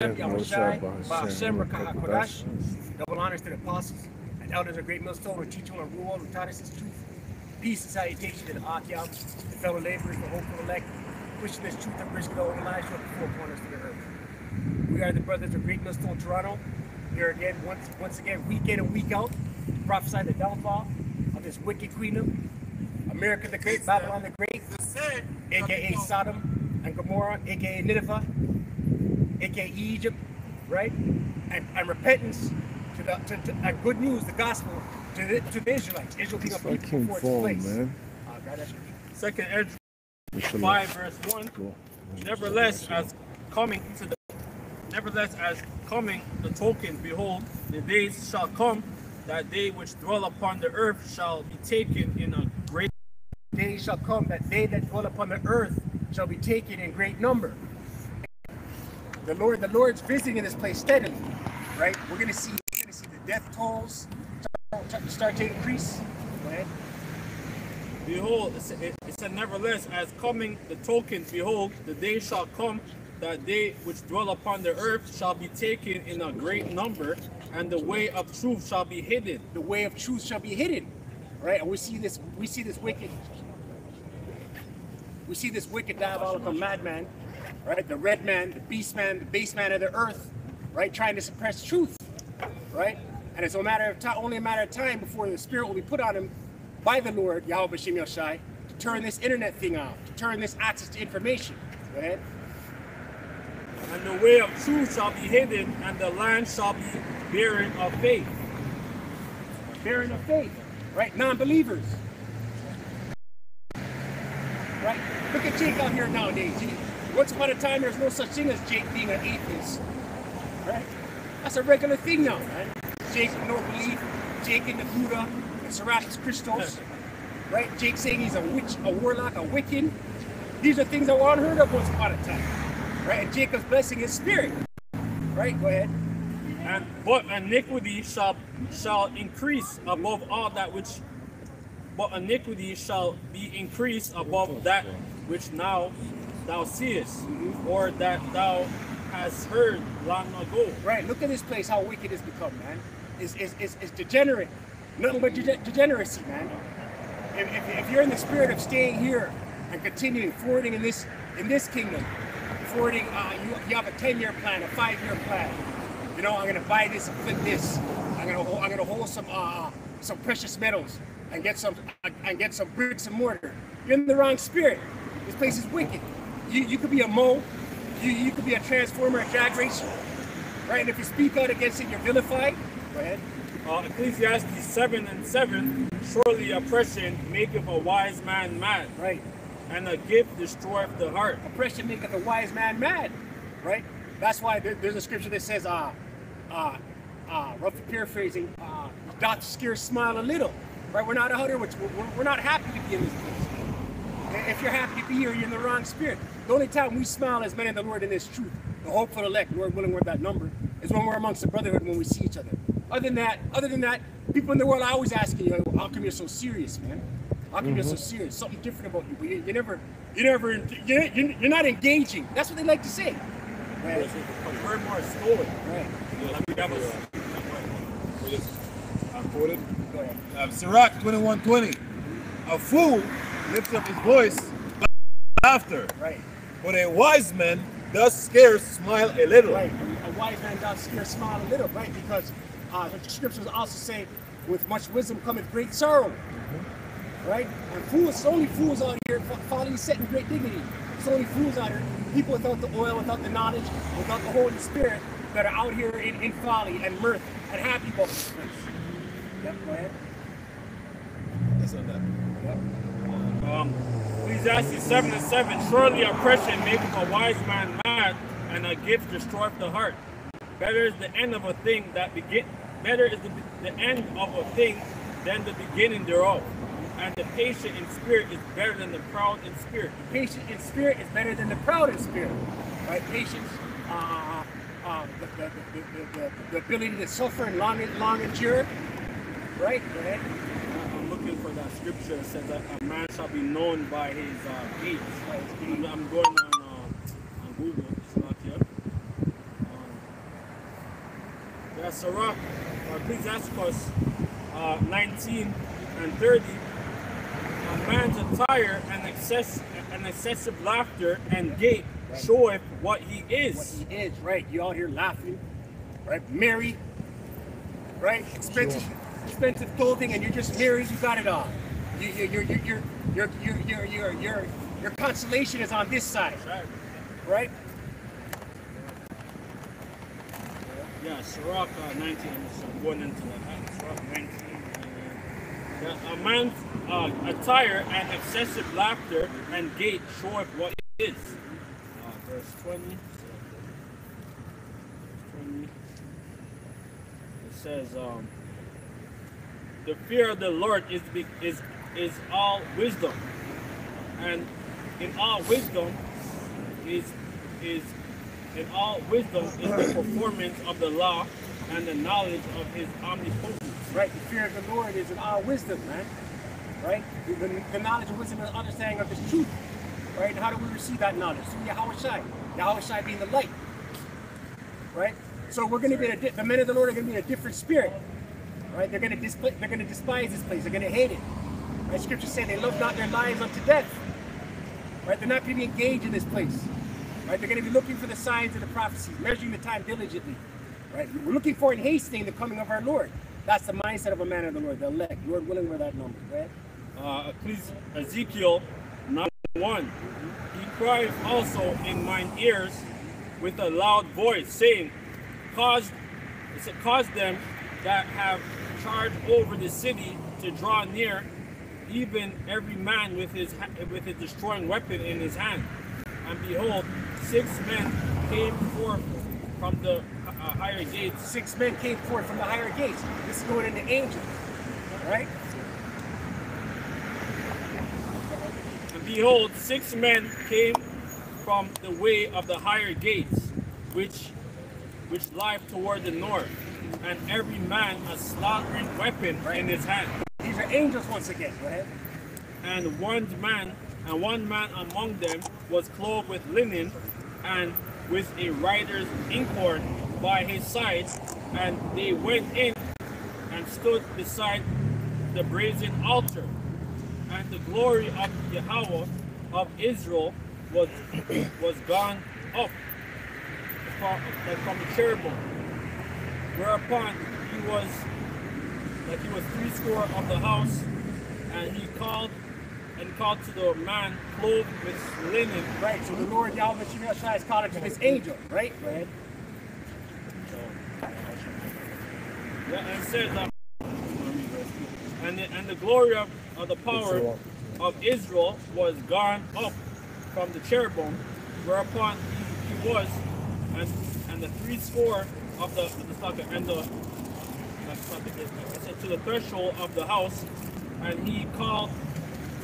Double honors to the apostles and elders of Great Millstone who teach on the rule who taught us his truth. Peace and salutation to the Akyam, the fellow laborers, the hopeful elect, pushing this truth and bridging over lives from the four corners to the earth. We are the brothers of Great Millstone Toronto. Here again, once once again, week in and week out, to prophesy the downfall of this wicked queendom, America the Great, Babylon the Great, aka Sodom and Gomorrah, aka Nineveh, aka Egypt, right? And, and repentance to the to, to, and good news, the gospel to the, to the Israelites. Israel being a people before its phone, place. man. Uh, God, Second Ezra 5 verse 1. Cool. Nevertheless, as coming to the nevertheless as coming the tokens, behold, the days shall come that they which dwell upon the earth shall be taken in a great Days shall come that they that dwell upon the earth shall be taken in great number. The Lord, the Lord's visiting this place steadily, right? We're gonna see, we're gonna see the death tolls start, start to increase. Go ahead. Behold, it said, it said, nevertheless, as coming the tokens, behold, the day shall come that they which dwell upon the earth shall be taken in a great number, and the way of truth shall be hidden. the way of truth shall be hidden. Right? And we see this, we see this wicked, we see this wicked diabolical madman, right? The red man, the beast man, the base man of the earth, right? Trying to suppress truth, right? And it's a matter of time, only a matter of time before the spirit will be put on him by the Lord, Yahweh Shem Yoshai, to turn this internet thing off, to turn this access to information. Ahead. And the way of truth shall be hidden, and the land shall be barren of faith. Barren of faith, right? Non-believers, right? Look at Jake out here nowadays. Once upon a time, there's no such thing as Jake being an atheist, right? That's a regular thing now, man. Jake no belief, Jake in the Buddha, and Serapis Christos, right? Jake saying he's a witch, a warlock, a Wiccan. These are things that were unheard of once upon a time, right? And Jacob's blessing his spirit, right? Go ahead. And but iniquity shall shall increase above all that which but iniquity shall be increased above that which now thou seest, or that thou hast heard long ago. Right, look at this place, how wicked it's become, man. It's, it's, it's, it's degenerate. Nothing but dege- degeneracy, man. If, if, if you're in the spirit of staying here and continuing forwarding in this in this kingdom, forwarding, uh, you, you have a 10-year plan, a five-year plan. You know, I'm gonna buy this and flip this. I'm gonna I'm gonna hold some uh, some precious metals and get some and get some bricks and mortar. You're in the wrong spirit. This place is wicked. You you could be a mole. You you could be a transformer, a drag racer. Right? And if you speak out against it, you're vilified. Go ahead. Uh, Ecclesiastes 7 and 7 Surely oppression maketh a wise man mad, Right. and a gift destroyeth the heart. Oppression maketh a wise man mad. Right? That's why there's a scripture that says, uh, uh, uh, roughly paraphrasing, uh, doth scarce smile a little. Right? We're not out here, which we're, we're not happy to be in this place. If you're happy to be here, you're in the wrong spirit. The only time we smile as men of the Lord in this truth, the hope for the elect, Lord willing, we're that number, is when we're amongst the brotherhood when we see each other. Other than that, other than that, people in the world are always asking you, how come you're so serious, man? How come you're so serious? Something different about you, but you, you never, you never, you're, you're you're not engaging. That's what they like to say. Right. We're more stoic. Right. Like we have a, I quoted Go ahead. um, Sirach 2120. A fool lifts up his voice by laughter, Right. But a wise man does scarce smile a little. Right. A wise man does scare smile a little, right? Because uh, the scriptures also say, with much wisdom cometh great sorrow. Right? And fools, only fools out here following set in great dignity. It's only fools out here, people without the oil, without the knowledge, without the Holy Spirit, that are out here in, in folly and mirth and happy place. Yep, go ahead. That's not that. Yep. Um, Ecclesiastes 7 and 7 Surely oppression maketh a wise man mad, and a gift destroyeth the heart. Better is the end of a thing that begin. Better is the, the end of a thing than the beginning thereof. And the patient in spirit is better than the proud in spirit. The patient in spirit is better than the proud in spirit. Right? Patience, uh, uh, the, the, the, the, the, the ability to suffer and long, long endure. Right? Go ahead. I'm looking for that scripture says that a man shall be known by his uh, deeds. I'm, I'm going on, uh, on Google. It's not here. Um, uh, Sirach, or Ecclesiasticus uh, 19 and 30, a man's attire and excess and excessive laughter and gait showeth what he is. What he is, right? You out here laughing, right? Merry, right? Expensive, expensive clothing and you're just married. you got it all. You, you, you're, you're, you're, your, your, your, your, your, your consolation is on this side, right? Yeah, Sirach uh, 19, I'm going into that. Sirach 19. Yeah, a man's uh, attire and excessive laughter and gait show what it is. Uh, verse 20. 20. It says, um, "The fear of the Lord is is is all wisdom, and in all wisdom is is in all wisdom is the performance of the law and the knowledge of his omnipotence." Right? The fear of the Lord is in all wisdom, man. Right? The, the, the knowledge of wisdom and understanding of His truth. Right? And how do we receive that knowledge? Through Yahawashi. Yahweh Shai being the light. Right? So we're going to be a the men of the Lord are going to be in a different spirit. Right? They're going to display, they're going to despise this place. They're going to hate it. Right? Scripture say they love not their lives unto death. Right? They're not going to be engaged in this place. Right? They're going to be looking for the signs and the prophecies, measuring the time diligently. Right? We're looking for and hastening the coming of our Lord. That's the mindset of a man of the Lord, the elect. Lord willing, we're that number. Right? uh, Ecclesi- Ezekiel 9 1. He cried also in mine ears with a loud voice, saying, Cause, cause them that have charged over the city to draw near, even every man with his with his destroying weapon in his hand. And behold, six men came forth from the uh, higher gates Six men came forth from the higher gates. This is going into angels. Right? And behold, six men came from the way of the higher gates, which which lie toward the north, and every man a slaughtering weapon in his hand. These are angels once again. Go ahead. And one man and one man among them was clothed with linen, and with a rider's inkhorn by his side, and they went in and stood beside the brazen altar. And the glory of Yahweh of Israel was was gone up from, like from the cherubim. Whereupon he was like he was three score of the house, and he called and called to the man clothed with linen. Right. So the Lord Yahawashi is calling to his angel. Right? Yeah, and says that and the, and the glory of, of the power of Israel was gone up from the cherubim, whereupon he, he was, and and the three score of the the and the it said to the threshold of the house, and he called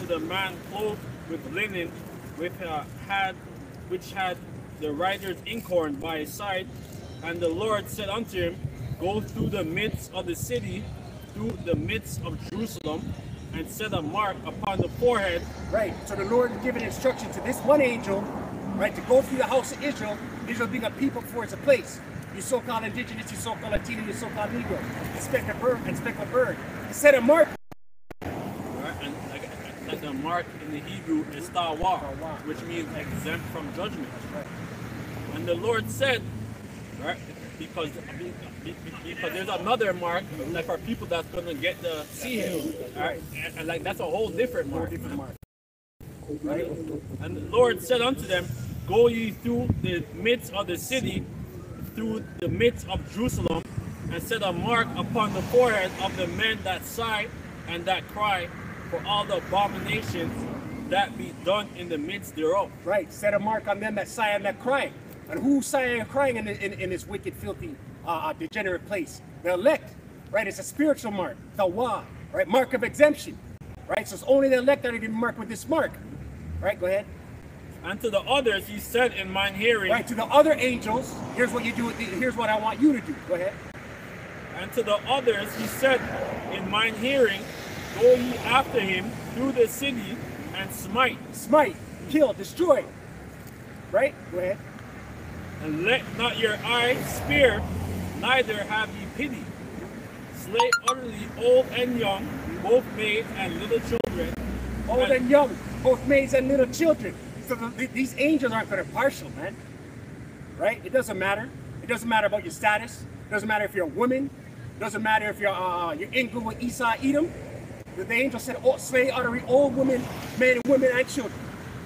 to the man clothed with linen, with a hat which had the rider's inkhorn by his side, and the Lord said unto him, Go through the midst of the city, through the midst of Jerusalem, and set a mark upon the forehead Right. So the Lord is giving instruction to this one angel, right, to go through the house of Israel. Israel being a people for its a place. You so-called indigenous, you so-called Latino, you so-called Negro. Inspect a bird, inspect a bird. Set a mark. And like, the mark in the Hebrew is tawar, which means exempt from judgment. And the Lord said, right, because because there's another mark like for people that's gonna get to see him, right? And, and, like that's a whole different mark. Different mark. Right? And the Lord said unto them, Go ye through the midst of the city, through the midst of Jerusalem, and set a mark upon the forehead of the men that sigh and that cry for all the abominations that be done in the midst thereof. Right. Set a mark on them that sigh and that cry. And who's sighing and crying in, in, in this wicked, filthy, uh, uh, degenerate place? The elect. Right. It's a spiritual mark. The wa. Right. Mark of exemption. Right. So it's only the elect that are be marked with this mark. Right. Go ahead. And to the others he said in mine hearing, Right. To the other angels, here's what you do. with the- Here's what I want you to do. Go ahead. and to the others he said in mine hearing, Go ye after him through the city and smite, Smite. Kill. Destroy. Right. Go ahead. and let not your eye spare, neither have ye pity. Slay utterly old and young, both maids and little children. Old and young, both maids and little children. So the, these angels aren't going to partial, man. Right? It doesn't matter. It doesn't matter about your status. It doesn't matter if you're a woman. It doesn't matter if you're uh, you're in good with Esau, Edom. The, the angel said, oh, slay utterly old women, men, and women, and children.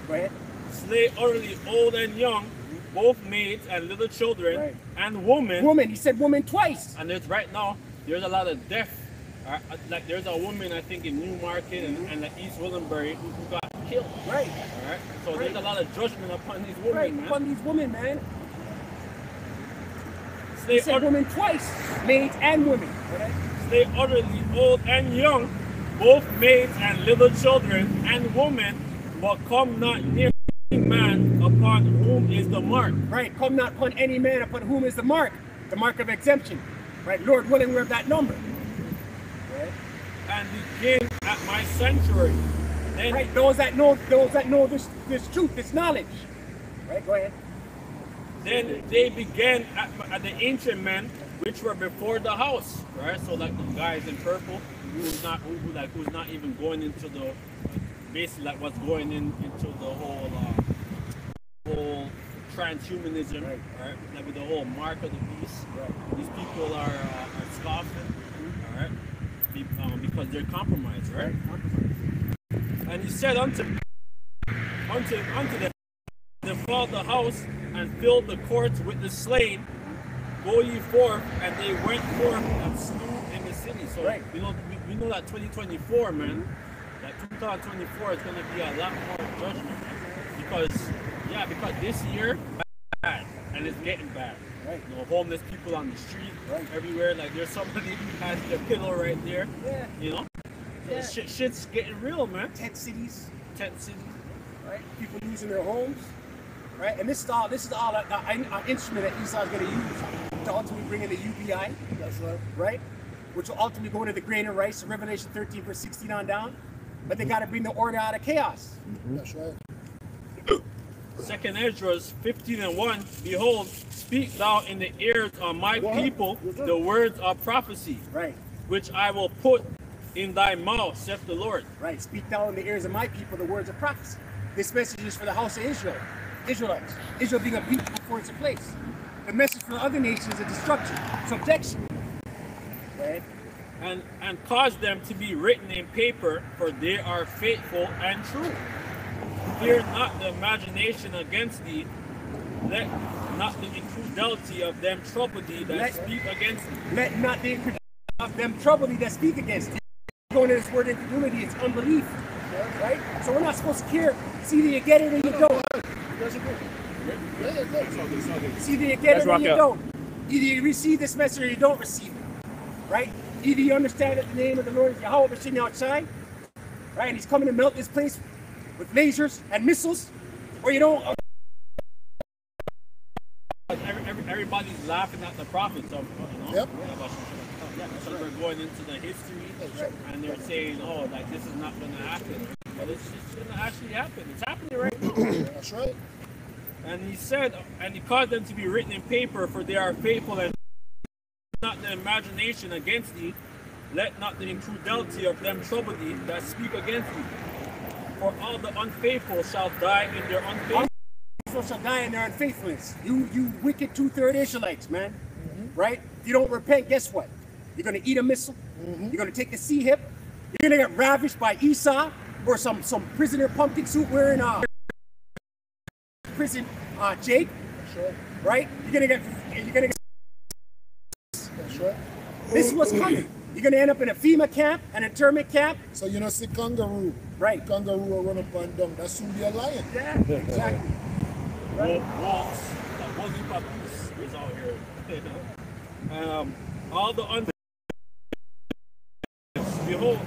Go ahead. Slay utterly old and young, both maids and little children, Right. and women. Woman, he said woman twice. And there's right now, there's a lot of death. Like there's a woman I think in Newmarket and, and like East Gwillimbury who, who got killed. Right. All right. So there's a lot of judgment upon these women, Right. man. Upon these women, man. Slay, said women twice. Maids and women. Ahead. slay utterly old and young, both maids and little children and women, but come not near any man upon whom is the mark. Right. Come not upon any man upon whom is the mark. The mark of exemption. Right. Lord willing, we're of that number. And begin at my sanctuary. Then, Right. Those that know those that know this this truth, this knowledge. Right. Go ahead. then they began at, at the ancient men which were before the house, right? So like the guys in purple, who's not who, who like who's not even going into the basically like what's going in into the whole uh, whole transhumanism, Right. right? Like with the whole mark of the beast. Right. These people are uh, are scoffing, all right? Be, um, because they're compromised, right? And he said unto unto unto them, defiled the house and filled the courts with the slain. Go ye forth, and they went forth and slew in the city. So Right. you know we, we know that 2024, man, that 2024 is gonna be a lot more judgment because yeah, because this year bad and it's getting bad. Right. You know, homeless people on the street, Right. everywhere. Like there's somebody who has their pillow right there. Yeah. You know, Yeah. shit, shit's getting real, man. Tent cities. Tent cities. Right. People losing their homes. Right. And this is all this is all an uh, instrument that Esau's going to use to ultimately bring in the UBI. That's right. right? Which will ultimately go into the grain of rice, Revelation 13, verse 16 on down. But they mm-hmm. got to bring the order out of chaos. Mm-hmm. That's right. Second Esdras 15 and 1 Behold, speak thou in the ears of my people the words of prophecy, Right, which I will put in thy mouth, saith the Lord. right. Speak thou in the ears of my people the words of prophecy. This message is for the house of Israel, Israelites. Israel being a people before it's a place. The message for the other nations is destruction, subjection. Right? And, and cause them to be written in paper, for they are faithful and true. Fear not the imagination against thee, let not the infidelity of them trouble thee that Let- speak against thee. Let not the incredulity of them trouble thee that speak against thee. Going to this word incredulity, it's unbelief. Right? So we're not supposed to care. It's either you get it or you don't. You guys are good. Yeah, yeah. It's all good. It's all good. It's either you get it or you don't. Either you receive this message or you don't receive it. Right? Either you understand that the name of the Lord is Yahweh sitting outside, right? And he's coming to melt this place with lasers and missiles, or you don't. Uh, every, every, everybody's laughing at the prophets of, you know? Yep. So we're going into the history and they're saying, oh, like this is not going to happen. But it's just going to actually happen. It's happening right now. That's right. And he said, and he caused them to be written in paper, for they are faithful and not the imagination against thee. Let not the incredulity of them trouble thee that speak against thee. For all the unfaithful shall die in their unfaithfulness. So shall die in their unfaithfulness. You, you wicked two-third Israelites, man. Right? If you don't repent, guess what? You're gonna eat a missile. You're gonna take the sea hip. You're gonna get ravished by Esau or some some prisoner pumpkin suit wearing uh prison uh Jake. That's right. You're gonna get you're gonna get this is what's coming. You're gonna end up in a FEMA camp, an internment camp. So you know, see kangaroo. Right. Kangaroo will run up and down. That soon be a lion. Yeah, exactly. Wolf, wolves, like wolves and puppies is out here. um, all the un- Behold,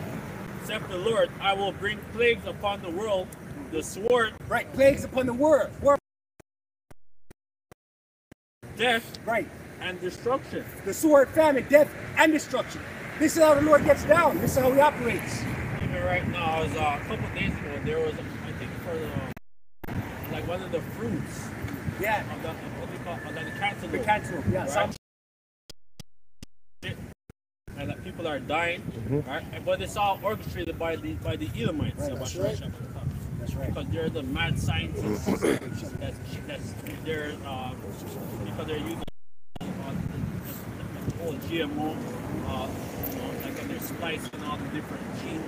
saith the Lord, I will bring plagues upon the world, the sword, Right. Plagues upon the world. Word. death, Right. and destruction. The sword, famine, death, and destruction. This is how the Lord gets down. This is how he operates. Even right now, as uh, a couple days ago, there was, I think, for the like one of the fruits Yeah. of the what you call of the cantaloupe. The cantaloupe. Yeah. Right. Some people are dying, right? But it's all orchestrated by the by the Edomites. Right, that's right. That's right. Because they're the mad scientists that's, that's they're uh, because they're using uh, the, the whole GMO, uh, like and all the different. It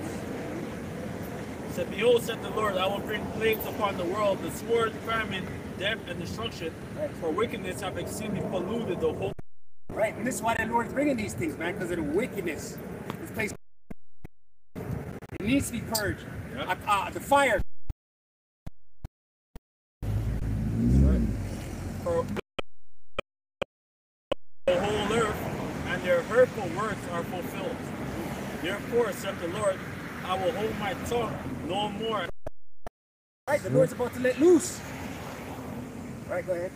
Said, behold, said the Lord, I will bring plagues upon the world, the sword, famine, death, and destruction. For wickedness have exceedingly polluted the whole. Right, and this is why the Lord's bringing these things, man, because of the wickedness. This place it needs to be purged. Yeah. Uh, uh, the fire. For the whole earth, and their hurtful words. Therefore, said the Lord, I will hold my tongue no more. Right, the Lord's about to let loose. Right, go ahead.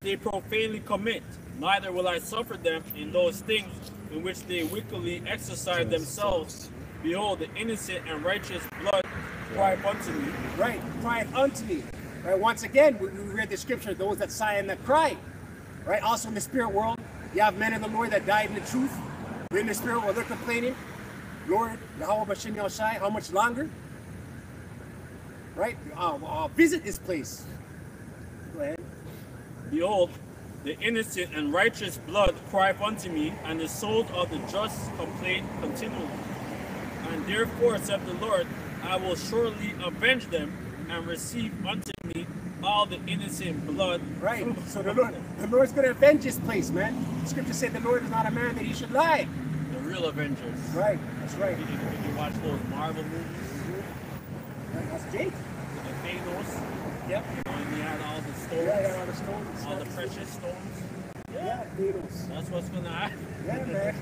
They profanely commit, neither will I suffer them in those things in which they wickedly exercise themselves. Behold, the innocent and righteous blood cry unto me. Right, crieth unto me. Right, once again, we, we read the scripture, those that sigh and that cry. Right, also in the spirit world, you have men of the Lord that died in the truth. They're in the spirit while they're complaining. Lord, Yahweh Bashem Yahushai, how much longer? Right, uh, uh, visit this place. Go ahead. Behold, the innocent and righteous blood cry unto me, and the souls of the just complain continually. And therefore, said the Lord, I will surely avenge them and receive unto me all the innocent blood. Right. So the Lord, the Lord's going to avenge this place, man. The scripture said the Lord is not a man that he should lie. The real Avengers. Right. That's right. Did you, did you watch those Marvel movies? Right, That's Jake. The Thanos, Yep. you know, and he had all the stones, Yeah, yeah, all the stones. all the precious stones. Yeah, needles. That's what's gonna happen. Yeah, man.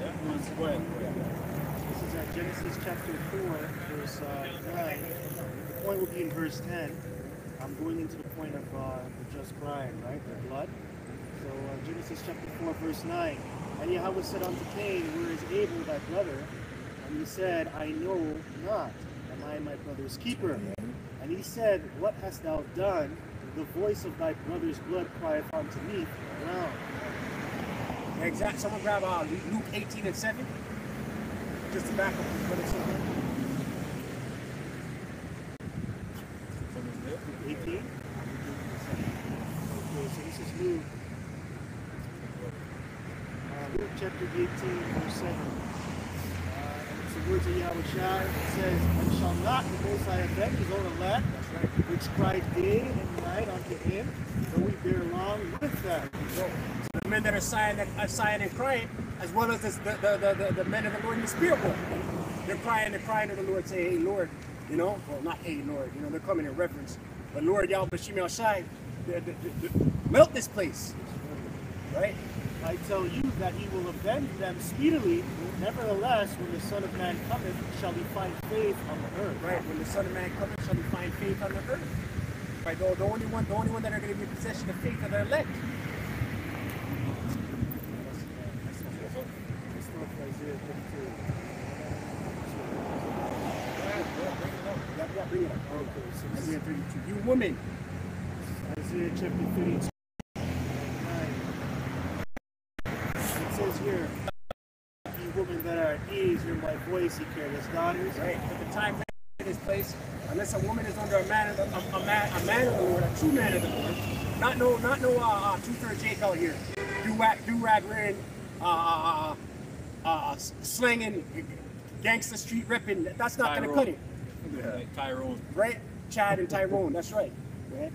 Yeah, once when. This is uh, Genesis chapter 4, verse uh, 9. The point will be in verse 10. I'm going into the point of uh, the just crying, right? The blood. So uh, Genesis chapter 4, verse 9. And Yahweh said unto Cain, Where is Abel thy brother? And he said, I know not. Am I my brother's keeper? And he said, What hast thou done? The voice of thy brother's blood crieth unto me from the. Exact. Someone grab uh, Luke 18 and 7. Just to back up what it says there. 18? Okay, so this is Luke. Uh, Luke chapter 18, verse 7. Uh, and it's the words It says, And shall not the Most High avenge his own elect, which cry day and night unto him, though we bear along with them. So, the men that are sighing, that are sighing and crying, as well as this, the, the, the, the, the men of the Lord in the spirit world. They're crying, they're crying to the Lord, say, Hey, Lord, you know, well, not Hey, Lord, you know, they're coming in reference. But Lord, the- the- the- melt this place. Right? I tell you that he will avenge them speedily. Nevertheless, when the Son of Man cometh, shall he find faith on the earth. Right? When the Son of Man cometh, shall he find faith on the earth. Right? The, the only one, the only one that are going to be in possession of faith are the elect. Let's start with Isaiah 32. Yeah, yeah, bring it up. Okay, so Isaiah 32. You woman, Isaiah chapter 32. It says here, You women that are at ease, hear my voice, ye careless daughters. right? At the time in this place, unless a woman is under a man of the, a, a man, a man of the Lord, a true man of the Lord, not no, not no uh, uh, two third Jake out here, do rag, do rag wearing, uh, uh, uh, uh, slanging, gangster street repping. That's not gonna cut it, Like Tyrone. right? Chad and Tyrone. That's right. Right?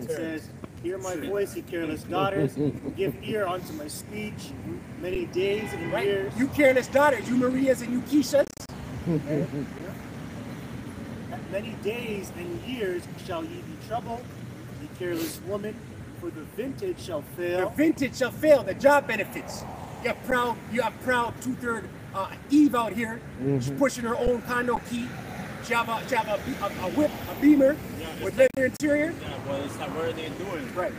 It says, Hear my voice, ye careless daughters. Give ear unto my speech. Many days and Right? years. You careless daughters, you Marias and you Keishas. Many days and years shall ye be troubled, ye careless woman, for the vintage shall fail. The vintage shall fail. The job benefits. You have proud, you have proud two-third uh, Eve out here. She's pushing her own condo key. She have a, she have a, a, a whip, a beamer Yeah, with leather interior. Yeah, well, it's like, what are they doing? Right,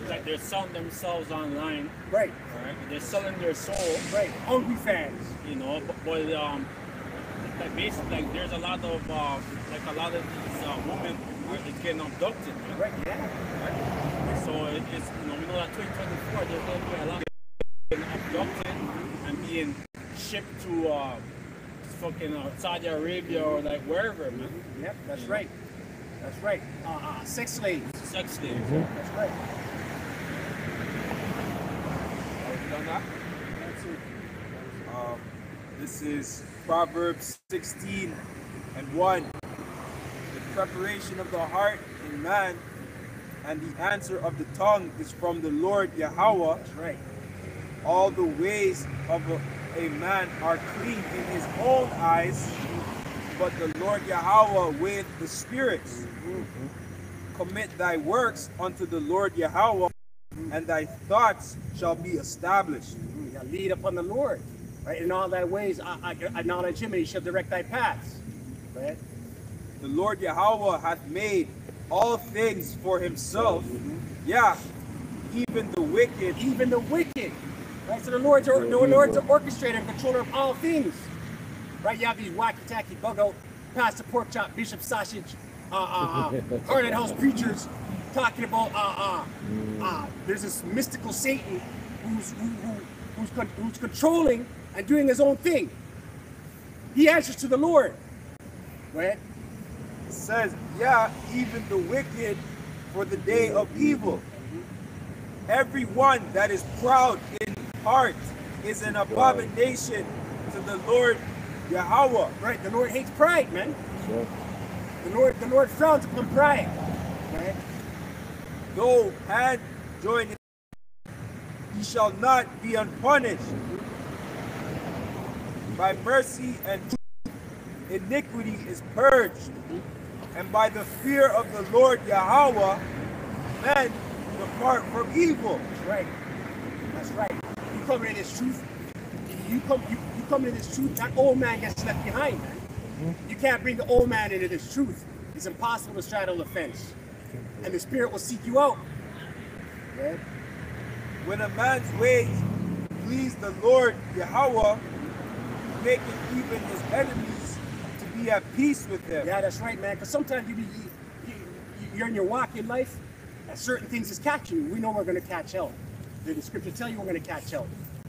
It's like they're selling themselves online, right, right? They're selling their soul, right. Hungry fans. you know, but, but um, like basically, like there's a lot of, uh, like a lot of these uh, women are just getting abducted, man. Right, yeah. So it, it's, you know, we know that 2024, there's going to be a lot of getting abducted and being ship to uh, fucking uh, Saudi Arabia or like wherever, man. Yep, that's right. That's right. Uh, uh, sex slaves. Sex slaves. That's right. Have you done that? That's it. Um, this is Proverbs 16 and 1. The preparation of the heart in man and the answer of the tongue is from the Lord Yahweh. That's right. All the ways of a, a man are clean in his own eyes, but the Lord Yahweh with the spirits. Commit thy works unto the Lord Yahweh, and thy thoughts shall be established. Mm, you gotta lead upon the Lord. Right? In all thy ways, I, I, acknowledge him and he shall direct thy paths. Right? The Lord Yahweh hath made all things for himself. Mm-hmm. Yeah, even the wicked. Even the wicked. Right? So the Lord's, or, the Lord's an orchestrator and controller of all things. Right? You have these wacky tacky bug out, Pastor Pork Chop, Bishop Sausage, uh, uh, uh, Harlot House preachers talking about uh, uh, uh, there's this mystical Satan who's who, who, who's, con- who's controlling and doing his own thing. He answers to the Lord. Right? It says, Yeah, even the wicked for the day of evil. Everyone that is proud in heart is an abomination to the Lord Yahweh. Right? The Lord hates pride, man. The The Lord frowns upon pride. Right? Though hand join in, he shall not be unpunished. By mercy and truth, iniquity is purged, and by the fear of the Lord Yahweh, men depart from evil. Right. That's right. You come in this truth. You come. You, you come into this truth. That old man gets left behind, man. You can't bring the old man into this truth. It's impossible to straddle the fence, and the spirit will seek you out. When a man's ways please the Lord Yahweh, making even his enemies to be at peace with him. Yeah, that's right, man. Because sometimes you, be, you, you, you're in your walk in life, and certain things is catching you. We know we're going to catch hell. The, the scripture tell you we're going to catch hell.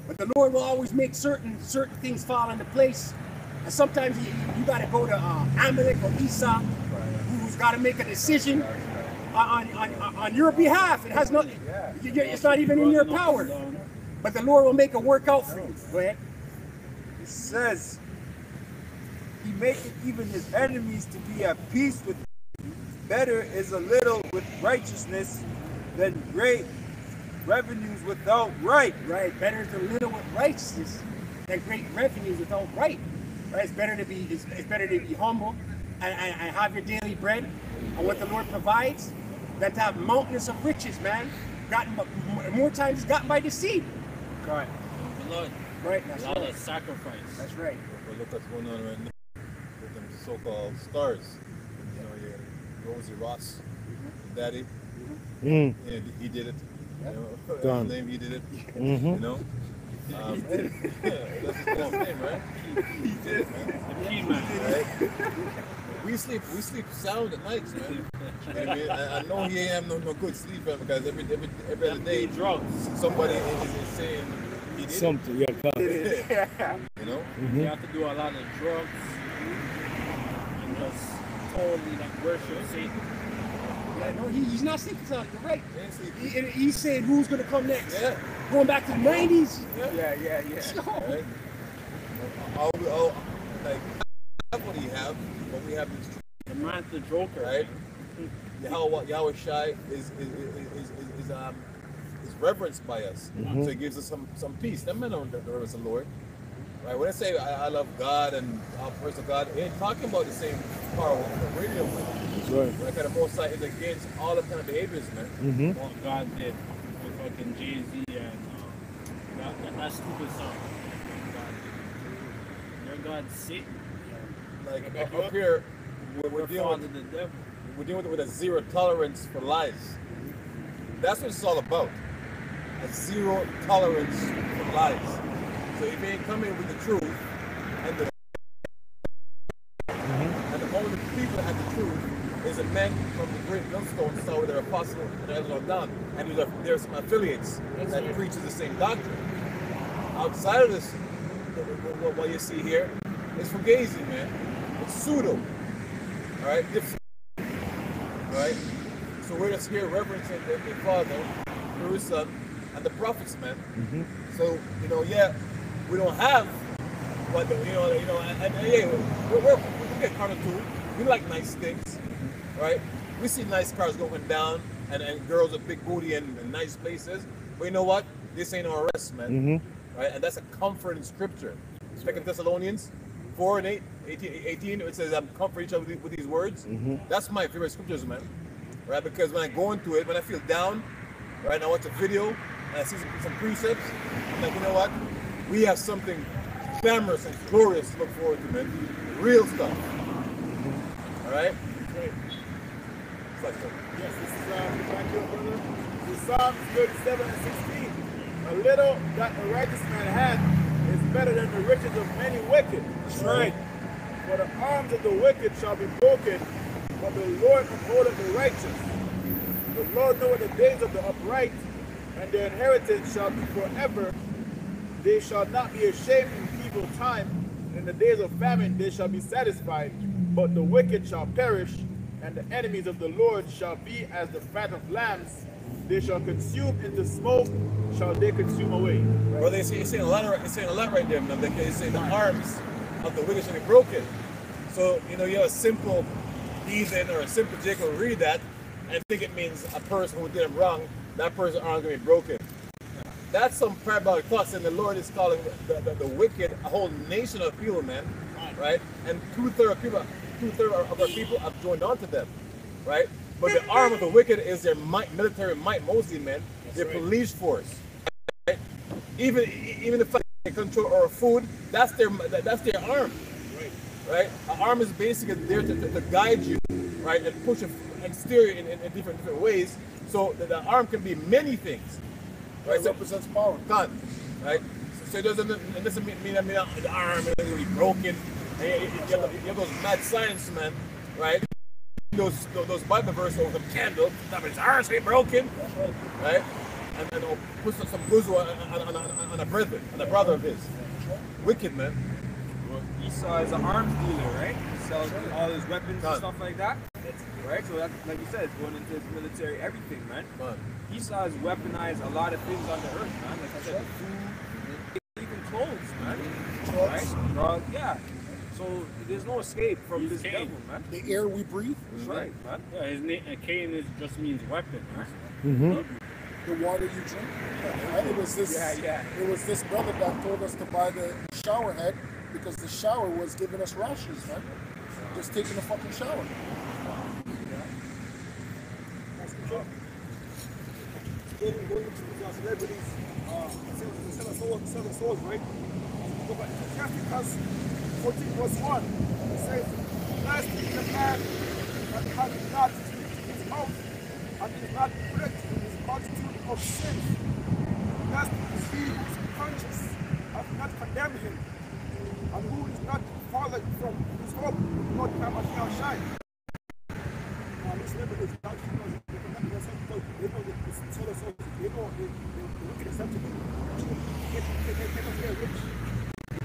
But the Lord will always make certain certain things fall into place. And sometimes you, you got to go to uh, Amalek or Esau, who's got to make a decision on, on, on, your behalf. It has nothing. It's not even in your power. But the Lord will make it work out for you. Go ahead. It says, He maketh even his enemies to be at peace with him. Better is a little with righteousness than great revenues without right. Right. Better is a little with righteousness than great revenues without right. Right. It's better to be it's, it's better to be humble and, and, and have your daily bread and what the Lord provides than to have mountains of riches, man. Gotten m- more times gotten by deceit. Right. Blood. Right. That's Without right. a sacrifice. That's right. But look what's going on right now with them so-called stars. You know, your Rosie Ross, Daddy. Mm. Yeah, he did it. You know, Done. his name, he did it. Mm-hmm. You know. Um, yeah, that's his whole name, right? He did man. The key man. Right? We sleep, we sleep sound at nights, man. You know what I mean, I, I know he ain't have no, no good sleep man, because every every every other day drugs. somebody is, is saying he did Something, yeah, come. You know. Mm-hmm. You have to do a lot of drugs and just totally like worship Satan. Yeah, no, he, he's not sleeping on it. You're right. He ain't sleep. He, and he said who's gonna come next. Yeah. Going back to the 90s. Yeah, yeah, yeah. Right? All, we- all, like, have what he have, but we have this truth, The man's the joker. right? Yahweh, Yahawashi is, is, is, is, is, um, is reverenced by us. So it gives us some, some peace. That man don't reverence the Lord. Right? When I say I, I love God and I'm first of God, it ain't talking about the same power the radio with. Right. Right? Kind of most side is against all the kind of behaviors, man. Mm-hmm. What God did with fucking Jay Z and uh, that, that, that stupid song. God did. Your God Satan. Like up, up here, we're, we're dealing with the devil. we're dealing with, with a zero tolerance for lies. That's what it's all about. A zero tolerance for lies. So if you ain't coming with the truth, and the mm-hmm. and the only people that have the truth is a man from the great millstone saw with their apostle and others are done, and there's, there's some affiliates that preaches the same doctrine. Outside of this what, what you see here is fugazi, man. It's pseudo. All right, different. Right. So we're just here reverencing the, the Father, through His Son, and the prophets, man. Mm-hmm. So you know, yeah, we don't have what the, you know, you know, and, and yeah, we're, we're, we get of too. We like nice things, right? We see nice cars going down and, and girls with big booty in, in nice places. But you know what? This ain't our rest, man. Mm-hmm. Right? And that's a comfort in scripture. Second Thessalonians 4 and 8, 18, 18 it says, I'm comfort each other with, with these words. That's my favorite scriptures, man. Right? Because when I go into it, when I feel down, right, and I watch a video and I see some, some precepts, I'm like, you know what? We have something glamorous and glorious to look forward to, man. Real stuff. All right? It's like so. Yes, this is um, thank you, brother. The Psalms 37 and 16. A little that the righteous man had is better than the riches of many wicked. That's right. For the arms of the wicked shall be broken, but the Lord upholdeth the righteous. The Lord knoweth the days of the upright, and their inheritance shall be forever. They shall not be ashamed in evil time. In the days of famine they shall be satisfied, but the wicked shall perish, and the enemies of the Lord shall be as the fat of lambs. They shall consume into smoke, shall they consume away. Well, they say, it's saying a lot. Right, it's saying a lot right there, man. Because it's saying the arms of the wicked shall be broken. So you know, you have a simple heathen or a simple Jacob will read that and think it means a person who did him wrong. That person's arm gonna be broken. That's some parabolic thoughts, and the Lord is calling the, the, the wicked a whole nation of people, man. Right? And two thirds of people, two thirds of our people have joined on to them. Right? But the arm of the wicked is their might, military might, mostly, man. Their police force. Right? Even even the fact they control our food, that's their that's their arm. Right? An arm is basically there to, to, to guide you, right, and push and steer you in, in, in different different ways. So the, the arm can be many things. Right? So represents power. God. Right? So, so it doesn't it doesn't mean, mean that mean the arm is be broken. You, you, you have, you have those mad science men, right? Those those, Bible verses over the candle, that means arms be broken, right? And then they'll put some, guzu on, on, on, on a brother, on a brother of his. Wicked man. Well, Esau is an arms dealer, right? He sells all his weapons and stuff like that. Right? So that, like you said, it's going into his military, everything, man. Man. Esau has weaponized a lot of things on the earth, man. Like I said, food, even clothes, man. Right? Drugs, yeah. So there's no escape from He's this Cain. devil, man. The air we breathe, That's right, man. Yeah, his name uh, Cain is just means weapon. Right? the water you drink. Right? It was this. Yeah, yeah. It was this brother that told us to buy the shower head because the shower was giving us rashes, man. Just taking a fucking shower. David going to celebrities, uh, seven, seven souls, seven souls, right? Go back to Ecclesiastes 14 verse 1. It says, Blessed is the man that hath not his mouth and is not pricked in his multitude of sins. Blessed is he whose conscience hath not condemned him, and who is not fallen from his hope, not come and shall shine. Now, they connect themselves because they know they know they, they look at themselves to get, get, get, get us very rich.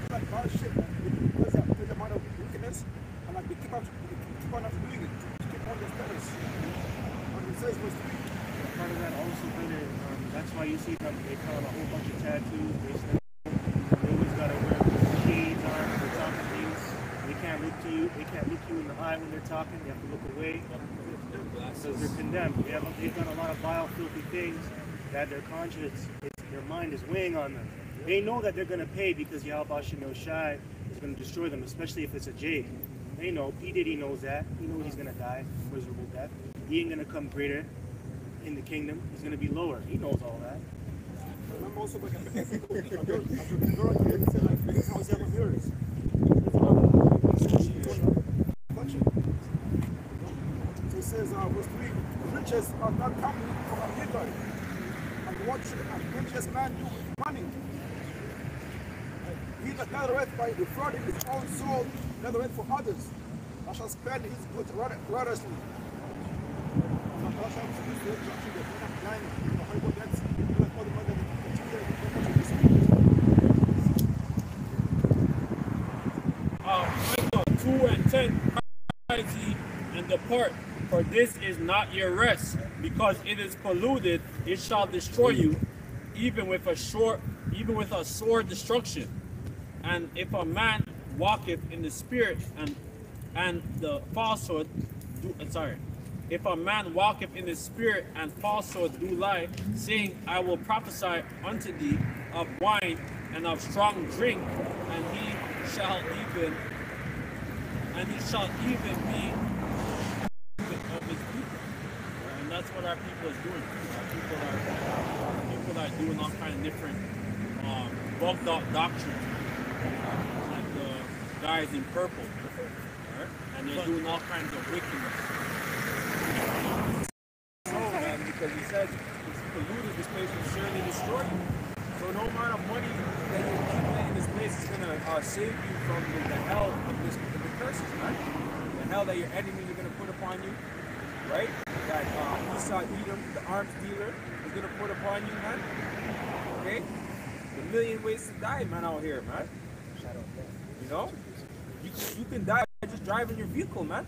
It's like bad shit, man. They do because of because of amount of wickedness, and like they keep on, they keep on after doing it, to keep on their status. And it says verse 3. Part of that also, brother, um, that's why you see them, they call a whole bunch of tattoos. They, say, they always gotta wear shades on when they're talking things. They can't look to you. They can't look you in the eye when they're talking. They have to look away. because they're condemned. They have, they've done a lot of vile, filthy things that their conscience, their mind is weighing on them. They know that they're going to pay because Yahweh Shino Shai is going to destroy them, especially if it's a. They know. P. Diddy knows that. He knows he's going to die, miserable death. He ain't going to come greater in the kingdom. He's going to be lower. He knows all that. I'm also like a. So says, uh, verse 3, riches does not coming from a obligatory. And what should an envious man do with money? He that gathereth by defrauding his own soul gathereth for others, I shall spend his good rarely. Uh, 2 and 10, and depart for this is not your rest, because it is polluted, it shall destroy you, even with a short, even with a sore destruction. And if a man walketh in the spirit and and the falsehood do uh, sorry. If a man walketh in the spirit and falsehood do lie, saying, I will prophesy unto thee of wine and of strong drink, and he shall even and he shall even be of his people. And that's what our people is doing. People are people are doing all kind of different um, out doctrines. Like the guys in purple. Right? And they're doing all kinds of wickedness. So, man, because he if you polluted this place will surely destroy you. So no amount of money that you accumulate in this place is gonna uh, save you from the, the hell of this the curses, man. The hell that your enemies are gonna put upon you, right? That uh, Esau Edom, the arms dealer, is gonna put upon you, man. Okay? The million ways to die, man, out here, man. You know? You can, you can die by just driving your vehicle, man.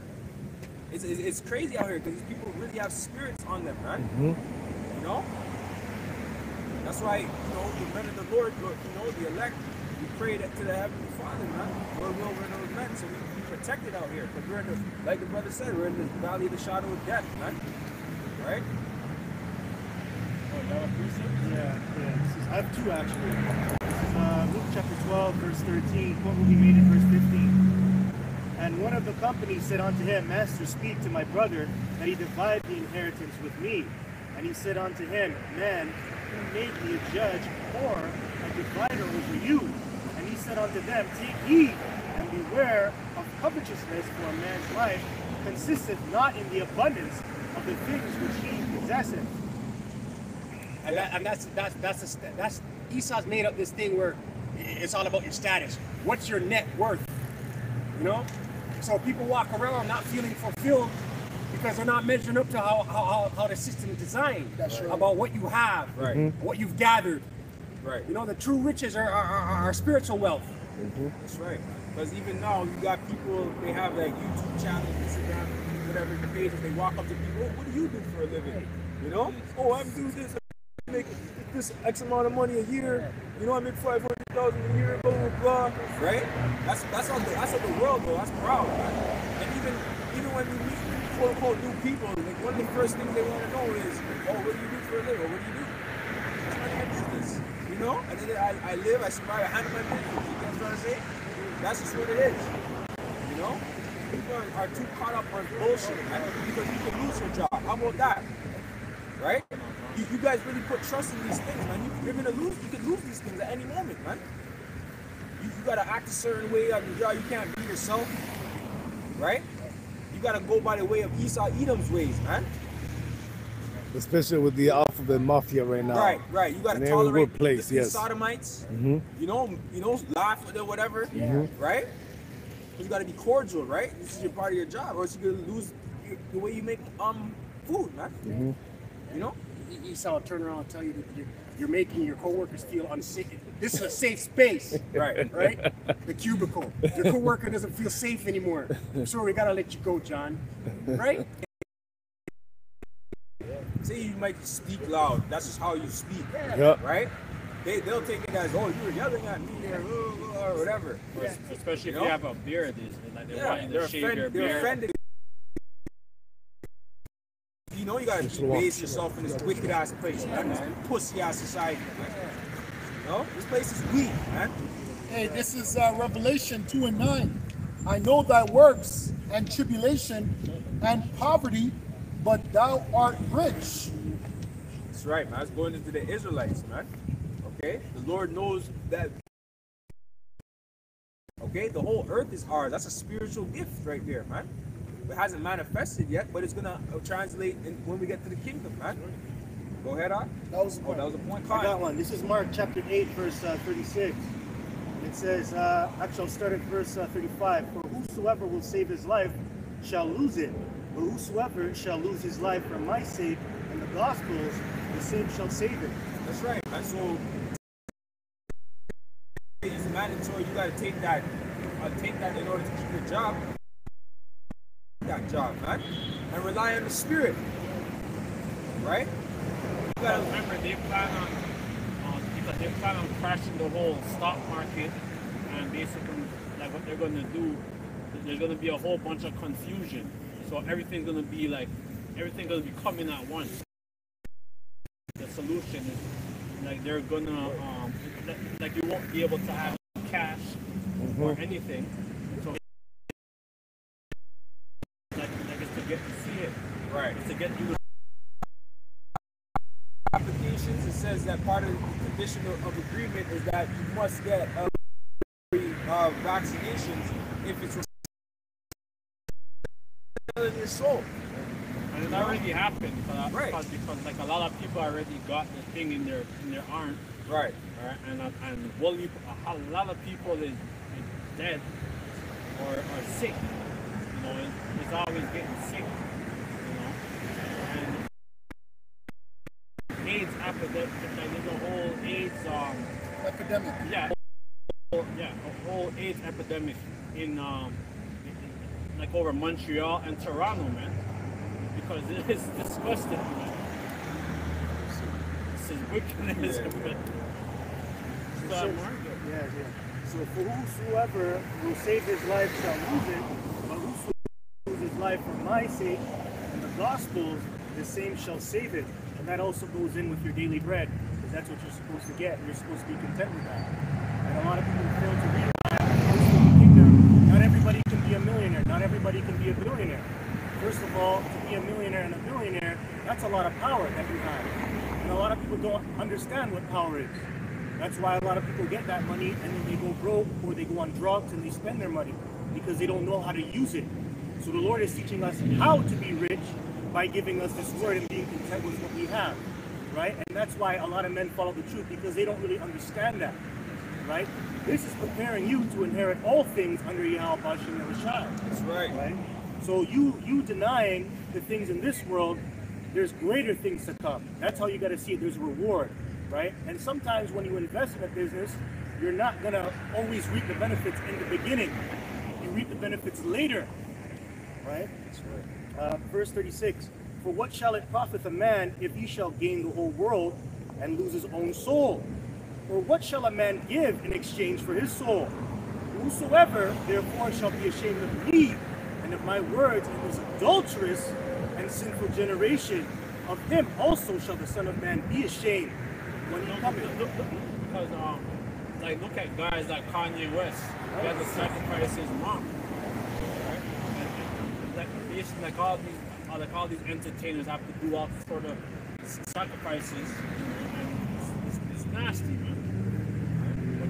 It's, it's, it's crazy out here because these people really have spirits on them, man. You know? That's why, you know, the men of the Lord, you know, the elect, we pray that to the Heavenly Father, man. Lord will we're those men, so we protected out here. Because we're in the, like the brother said, we're in the valley of the shadow of death, man. Right? Oh? Yeah, yeah. This is, I have two actually. Uh, Luke chapter 12, verse 13. What will be made in verse 15? And one of the company said unto him, Master, speak to my brother that he divide the inheritance with me. And he said unto him, Man, who made me a judge or a divider over you? And he said unto them, Take heed and beware covetousness, for a man's life consisteth not in the abundance of the things which he possesseth. And, that, and that's that's that's a, that's Esau's made up this thing where it's all about your status. What's your net worth? You know. So people walk around not feeling fulfilled because they're not measuring up to how how, how, how the system is designed. That's right. About what you have, Right. Mhm. Mm-hmm. what you've gathered. Right. You know, the true riches are are, are, are spiritual wealth. Mm-hmm. That's right. Because even now, you got people, they have like YouTube channels, Instagram, whatever the pages, they walk up to people, oh, what do you do for a living? You know? Oh, I'm doing this, I make this X amount of money a year, you know, I make 500000 a year, blah, blah, blah. Right? That's that's how the, that's how the world goes, that's proud, man. And even even when we meet quote unquote new people, like one of the first things they want to know is, oh, what do you do for a living? Or What do you do? That's none business. You know? And then I, I live, I survive, I handle my business. You know what I'm? That's just what it is. You know? People are, are too caught up on bullshit, man. Because you can lose your job. How about that? Right? You, you guys really put trust in these things, man. You, you're gonna lose, you can lose these things at any moment, man. You, you gotta act a certain way on your job. You can't be yourself. Right? You gotta go by the way of Esau Edom's ways, man. Especially with the alphabet mafia right now. Right, right. You got to every tolerate workplace, the, yes. the sodomites. Mhm. You know, you know, laugh with it, whatever. Right. You got to be cordial, right? This is your part of your job, or else you're gonna lose your, the way you make um food, man. Mm-hmm. You know. Esau will turn around and tell you that you're, you're making your coworkers feel unsafe. This is a safe space. Right. right? The cubicle. Your coworker doesn't feel safe anymore. So we gotta let you go, John. Right? Say you might speak loud. That's just how you speak. Yep. Right. They they'll take it as oh you were yelling at me or, or whatever. Especially if You you have a beard, it's like they're Yeah, wanting they're, to shave your offended, they're beard. offended. You know you gotta base yourself in this wicked ass place, man. This pussy ass society. Man. You know? This place is weak, man. Hey, this is uh, Revelation 2 and 9. I know thy works and tribulation and poverty, but thou art rich. That's right, man. It's going into the Israelites, man. Okay? The Lord knows that. Okay? The whole earth is ours. That's a spiritual gift right there, man. It hasn't manifested yet, but it's gonna uh, translate in, when we get to the kingdom, man. Go ahead, on. That was Oh, that was a point. I got one. This is Mark chapter 8, verse uh, 36. It says, uh, actually, I'll start at verse uh, 35. For whosoever will save his life shall lose it, but whosoever shall lose his life for my sake and the gospel's, the same shall save it. That's right, man. So it's mandatory. You gotta take that, uh, take that in order to keep your job. that job, man. And rely on the spirit. Right? You gotta remember, they plan on, on because they plan on crashing the whole stock market, and basically, like what they're gonna do, there's gonna be a whole bunch of confusion. So everything's gonna be like, everything's gonna be coming at once. The solution is like they're gonna, um, like, you won't be able to have cash or anything. So like, like it's to get to see it, Right. it's to get you. applications, it says that part of the condition of, of agreement is that you must get uh, uh, vaccinations if it's your soul. And it already happened, uh, Right. because, because like a lot of people already got the thing in their in their arm, Right. right? And uh, and well, you, a lot of people is, is dead or, or sick. You know, it, it's always getting sick. You know, and AIDS epidemic. Like there's a whole AIDS um Epidemic. yeah whole- yeah a whole AIDS epidemic in um like over Montreal and Toronto, man. Because it is disgusting, man. This is wickedness, man. So, So- Mark, Yeah, yeah. So for whosoever will save his life shall lose it, but whosoever loses his life for my sake and the gospel's, the same shall save it. And that also goes in with your daily bread, because that's what you're supposed to get, and you're supposed to be content with that. And a lot of people fail to realize also in the kingdom, not everybody can be a millionaire, not everybody can be a billionaire. First of all, to be a millionaire and a billionaire, that's a lot of power that you have. And a lot of people don't understand what power is. That's why a lot of people get that money and then they go broke or they go on drugs and they spend their money because they don't know how to use it. So the Lord is teaching us how to be rich by giving us this word and being content with what we have. Right? And that's why a lot of men follow the truth because they don't really understand that. Right? This is preparing you to inherit all things under Yahawah Bashaam Yahawashi That's right. right? So you you denying the things in this world, there's greater things to come. That's how you got to see it. There's reward, right? And sometimes when you invest in a business, you're not gonna always reap the benefits in the beginning. You reap the benefits later, right? That's right. Uh, verse 36. For what shall it profit a man if he shall gain the whole world and lose his own soul? Or what shall a man give in exchange for his soul? Whosoever therefore shall be ashamed of me and of my words in this adulterous and sinful generation, of him also shall the Son of Man be ashamed when he look, cometh. look, look, because um, like look at guys like Kanye West. He had to sacrifice his mom, right? And, and like all these, uh, like all these entertainers have to do all sort of sacrifices, and it's, it's, it's nasty, man.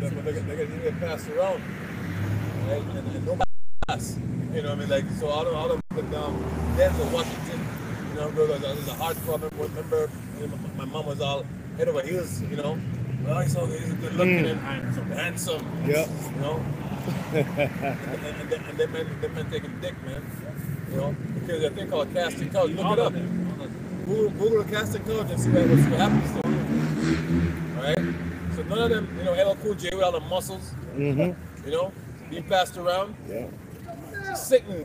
They're, they're, they're gonna get passed around. Right? And, and nobody pass. You know what I mean? Like, so all of, all of the um, Denzel Washington, you know, was, there was a heart problem. Remember, you my, mom was all head over heels, you know. Well, he's, so, he's a good looking and handsome. handsome. Yep. You know? and, and, and, them- and them men, them men taking dick, man. You know? Because a thing called casting couch. Look All it up. them, all them. Google, Google the casting couch and see what, see what happens to them. Right? So none of them, you know, LL Cool J with all the muscles, Mm-hmm. you know, being passed around. Yeah. Sitting.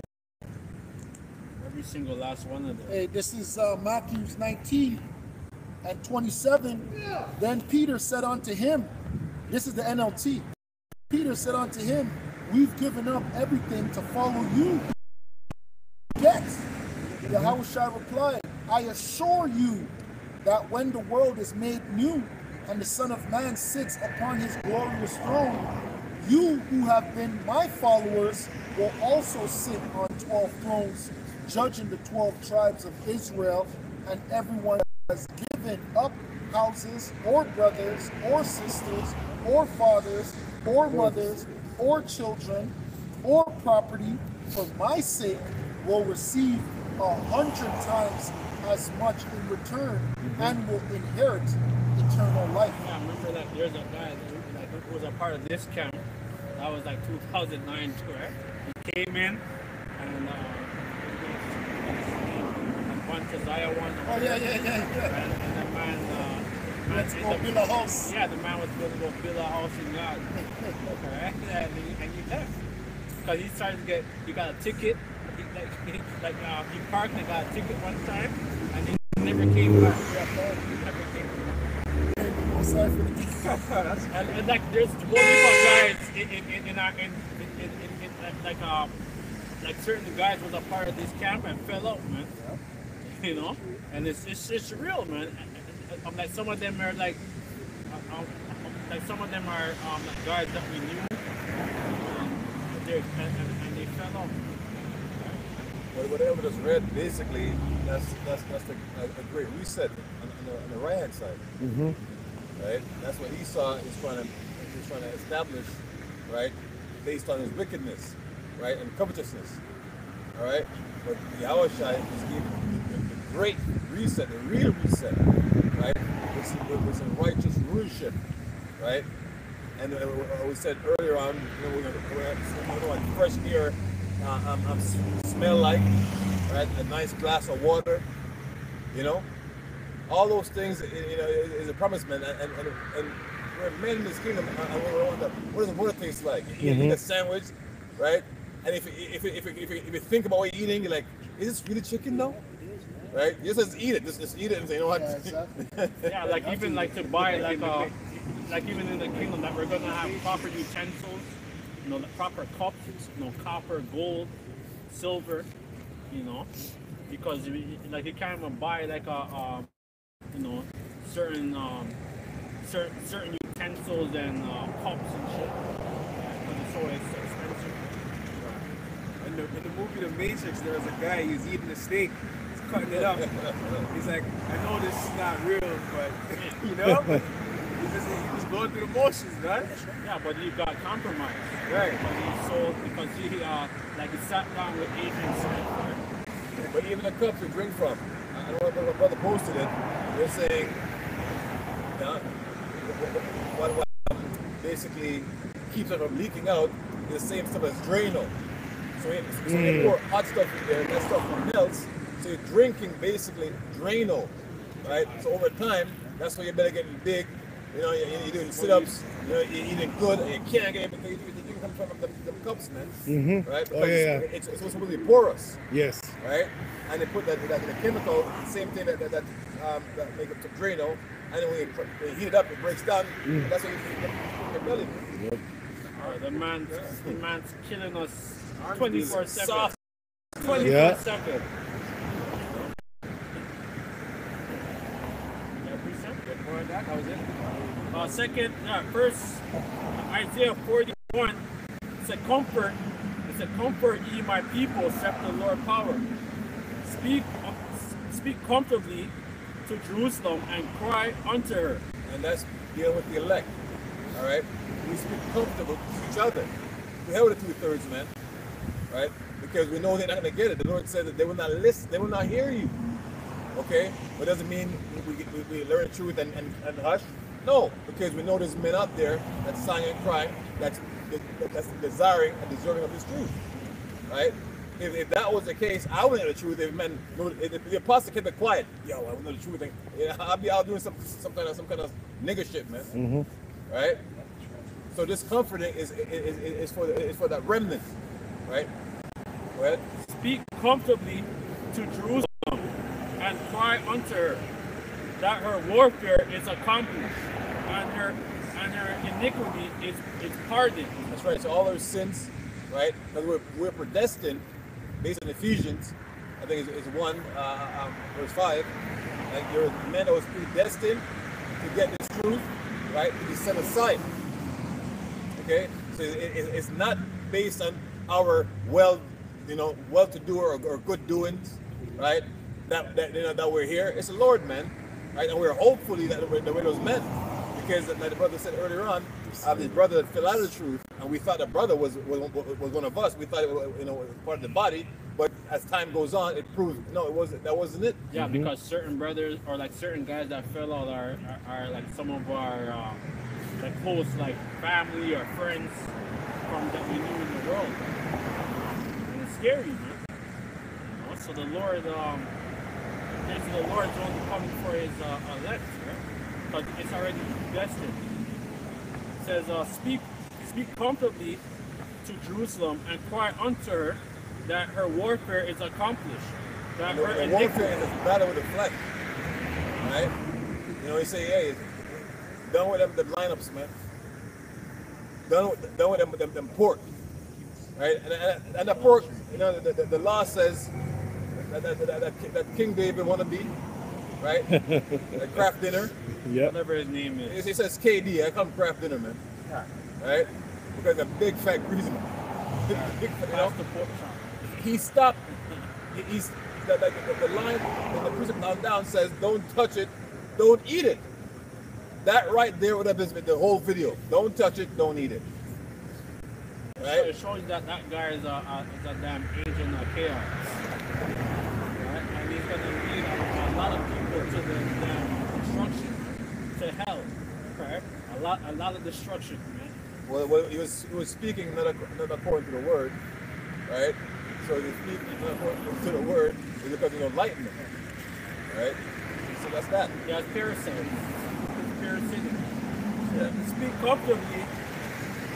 Every single last one of them. Hey, this is uh, Matthews 19 and 27. Then Peter said unto him, This is the NLT. Peter said unto him, We've given up everything to follow you. Yes. Yahawashi replied, I assure you that when the world is made new and the Son of Man sits upon his glorious throne, you who have been my followers will also sit on 12 thrones, judging the 12 tribes of Israel, and everyone has given up houses, or brothers, or sisters, or fathers, or mothers, or children, or property for my sake will receive a hundred times as much in return mm-hmm. and will inherit eternal life. Yeah, I remember that there's a guy that like, was a part of this camp. That was like 2009 too, right? He came in and uh, one Keziah one. Oh yeah, yeah, yeah, yeah. And, and the man, uh, Let's go build a house. Yeah, the man was going to go build a house in God. right? And he, and he left. Because he started to get, he got a ticket. He like like uh, he parked and got a ticket one time, and he never came back. And, and like there's of guys in in in, in, our, in, in, in, like um like certain guys was a part of this camp and fell out, man. You know, and it's it's, it's real, man. I'm like some of them are like, uh, um, like some of them are um like guys that we knew, um, and, they fell. But whatever just read, basically, that's that's that's the, a, a great reset on, on, the, on the right hand side. Mm-hmm. Right? That's what Esau is trying to is trying to establish, right? Based on his wickedness, right, and covetousness. All right. But Yahweh is giving the, the, the great reset, the real reset, right? Which is, which is righteous rulership, right? And uh, we said earlier on, you know, we're gonna, we're fresh air, uh, um, s- smell like, right? A nice glass of water, you know, all those things, you know, is is a promise, man. And and, and, and we're men in this kingdom. uh, And we wonder, what does the water taste like? You eat a sandwich, right? And if if if if, if, if you think about what you're eating, you're like, is this really chicken though? Right? You just eat it. Just, just eat it and say, you know what? Yeah, exactly. Yeah, like even like to buy like uh like even in the kingdom that we're gonna have proper utensils, you know, the proper cups, you know, copper, gold, silver, you know, because if like you can't even buy like a um, you know certain um certain certain utensils and uh, cups and shit because it's so expensive. In the, in the movie The Matrix, there was a guy, he was eating a steak, he's cutting it up. He's like, I know this is not real, but, you know? He was, he was going through the motions, man. Yeah, but he got compromised. Right. Because he sold because he uh like he sat down with Agent Smith. But even the cups we drink from, I don't know what my brother posted it. They're saying, yeah, what, what basically keeps it from leaking out is the same stuff as Drano. So, it, so they pour hot stuff in there, that stuff melts. So you're drinking basically Drano, right? So over time, that's why you're better getting big. You know, you're, you're doing sit-ups. You know, you're eating good, and you can't get you, you can come from the, the cups, man. Mm-hmm. Right? Oh, yeah, yeah. It's, it's, it's supposed to be porous Yes. right? And they put that, that in a chemical, same thing that that, that, um, that make up to Drano, and then when you, put- heat it up, it breaks down. Mm. And that's what you put in your belly. Uh, the man's the man's killing us 24 7. 24 Yeah. 7. Yeah, precept? Good for that. That was it. Uh, second, uh, first, Isaiah 41. It's a comfort. It's a comfort ye my people, saith the Lord power. Speak, uh, speak comfortably to Jerusalem and cry unto her. And that's dealing with the elect. All right? We speak comfortable to each other. We have the two thirds, man. Right? Because we know they're not going to get it. The Lord said that they will not listen, they will not hear you. Okay? But doesn't mean we, we, we learn truth and, and, and hush. No, because we know there's men out there that's sighing and crying, that's, that's desiring and deserving of this truth. Right? If, if that was the case, I wouldn't know the truth. If men, if, if the apostle kept it quiet, yo, I would know the truth. And, yeah, I'd be out doing some, some kind of some kind of nigga shit, man. Mm-hmm. Right? So this comforting is is, is, is for the, is for that remnant, right? Go ahead. Speak comfortably to Jerusalem and cry unto her that her warfare is accomplished and her and her iniquity is, is pardoned. That's right. So all her sins, right? Because we're, we're predestined, based on Ephesians, I think it's, it's one uh, um, verse five. And you're a man that was predestined to get this truth, right? To be set aside. Okay, so it, it- it's not based on our well, you know, well-to-do or, or good doings, right? That, that you know that we're here. It's the Lord, man, right? And we're hopefully that the way those men, because like the brother said earlier on, uh, his brother fell out of the truth, and we thought the brother was was, was one of us. We thought it was, you know part of the body, but as time goes on, it proves no, it wasn't. That wasn't it. Yeah, because certain brothers or like certain guys that fell out are, are, are like some of our um, like close like family or friends from that we knew in the world. And it's scary, man. So the Lord, um, it's the Lord's only coming for his uh, elect, right? Because it's already destined. It says, uh, speak, speak comfortably to Jerusalem and cry unto her that her warfare is accomplished. That The, her the warfare in this battle with the flesh. Right? You know, he say, hey, done with them, them lineups, man. Done with, done with them, them, them pork. Right? And, and, and the pork, you know, the, the, the law says that, that, that, that, that King David want to be, right? the Kraft Dinner. Yep. whatever his name is. he says KD, I come Kraft Dinner, man. Right? Because a big fat greasy man. Big, you know? That's the pork chop. he stopped. He, he's the, the, the, the line in the prison down, down says, "Don't touch it, don't eat it." That right there would have been the whole video. Don't touch it, don't eat it. So Right? it shows that that guy is a, a, is a damn agent of chaos. Right? And he's going to lead a, a lot of people to the damn destruction, to hell. Right? A lot, a lot of destruction, man. Well, well, he was he was speaking not, not according to the word, right? So he speaking not according to the word is because he's enlightenment, right? So that's that. Yeah, it's parasites. It's parasitic. Yeah. Speak comfortably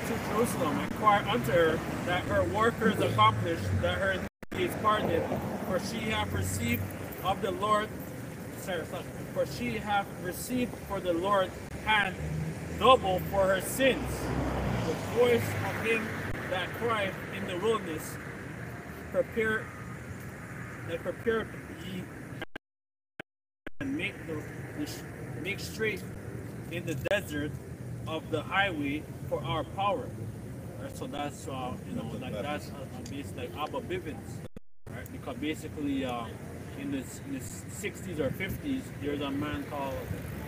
to Jerusalem and cry unto her that her work is accomplished, that her iniquity is pardoned, for she hath received of the Lord, for she hath received for the Lord hand double for her sins. The voice of him that cried in the wilderness, prepare, that prepare ye and make the, the make straight in the desert of the highway for our power. Right, so that's uh, you know like that's uh, basically like Abba Bivens, right? Because basically uh, in this in the 60s or 50s, there's a man called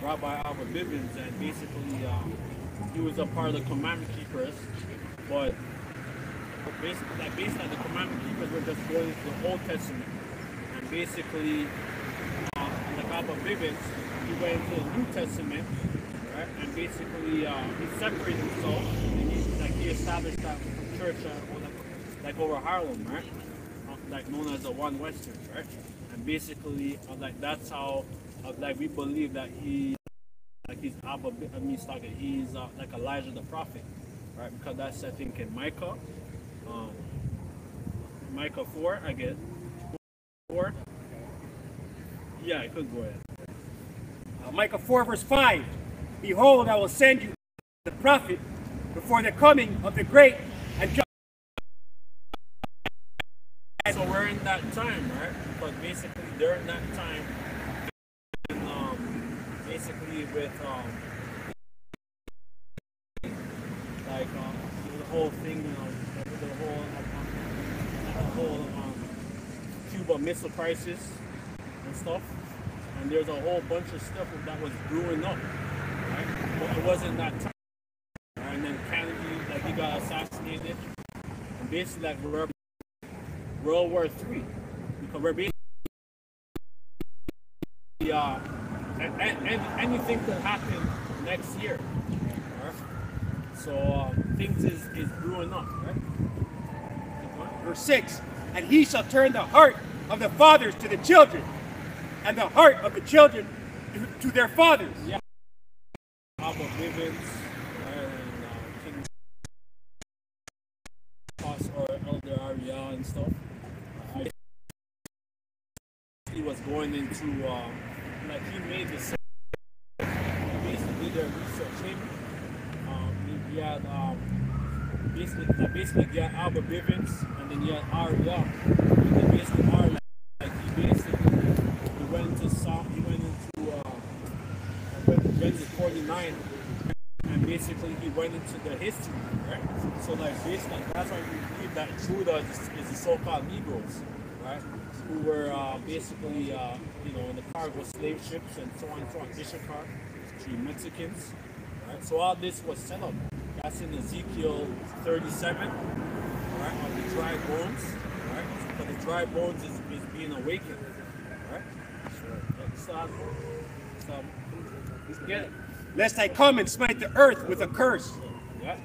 Rabbi Abba Bivens, and basically uh, he was a part of the commandment keepers, but basically like basically the commandment keepers were just going to the Old Testament, and basically uh, like Abba Bivens, he went into the New Testament, right? And basically, uh, he separated himself, and he, like he established that church, uh, like, like over Harlem, right? Uh, like known as the One Western, right? Basically, like that's how, like we believe that he, like he's Abba, I mean, like he's uh, like Elijah the prophet, right? Because that's I think in Micah, um, Micah four, I guess, four. Yeah, I could go ahead. Uh, Micah 4, verse 5. Behold, I will send you the prophet before the coming of the great and. So we're in that time, right? But basically during that time, and, um, basically with um, like um, the whole thing, you know, the whole um, the whole um, Cuba Missile Crisis and stuff, and there's a whole bunch of stuff that was brewing up, right? But it wasn't that time. And then Kennedy, like he got assassinated, and basically like World War Three because we're basically uh, and, and, anything could happen next year. Right? So um, things is, is brewing up, right? Verse 6 And he shall turn the heart of the fathers to the children, and the heart of the children to- to their fathers. Yeah. Abba Bivens and uh, King Boss or Elder Ariel and stuff. Uh, he going into um, like he made the basically their research him. Um, he, had um, basically like basically he had Abba Bivens and then he had Ariel. And then basically Ariel like he basically he went into Psalm he went into uh, Genesis 49, and basically he went into the history, right? So like basically that's why we believe that Judah is, is the so-called Negroes, right? Who were uh, basically uh, you know in the cargo slave ships and so on and so on, Issachar, the Mexicans, right? So all this was set up. That's in Ezekiel 37, right? On the dry bones, right? But the dry bones is, is being awakened, right? So, so, so Get it. Lest I come and smite the earth with a curse. Yeah.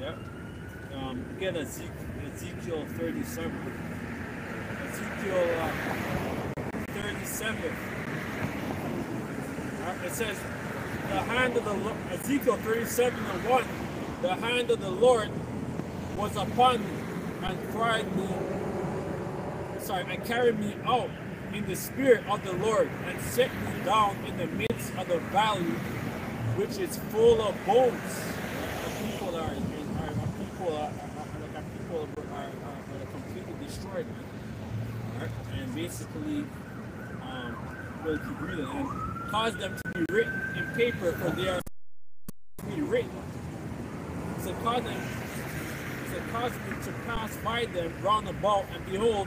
Yeah. Um, get Ezekiel, Ezekiel 37. Ezekiel uh, 37. Uh, it says, the hand of the Lord, Ezekiel 37 and 1, the hand of the Lord was upon me and cried me sorry, and carried me out in the spirit of the Lord, and set me down in the midst of the valley, which is full of bones. The people are, are, people are, people are, are, completely destroyed, man. Alright? And basically, reading and cause them to be written in paper, for they are to be written. So cause them, so cause me to pass by them round about, and behold,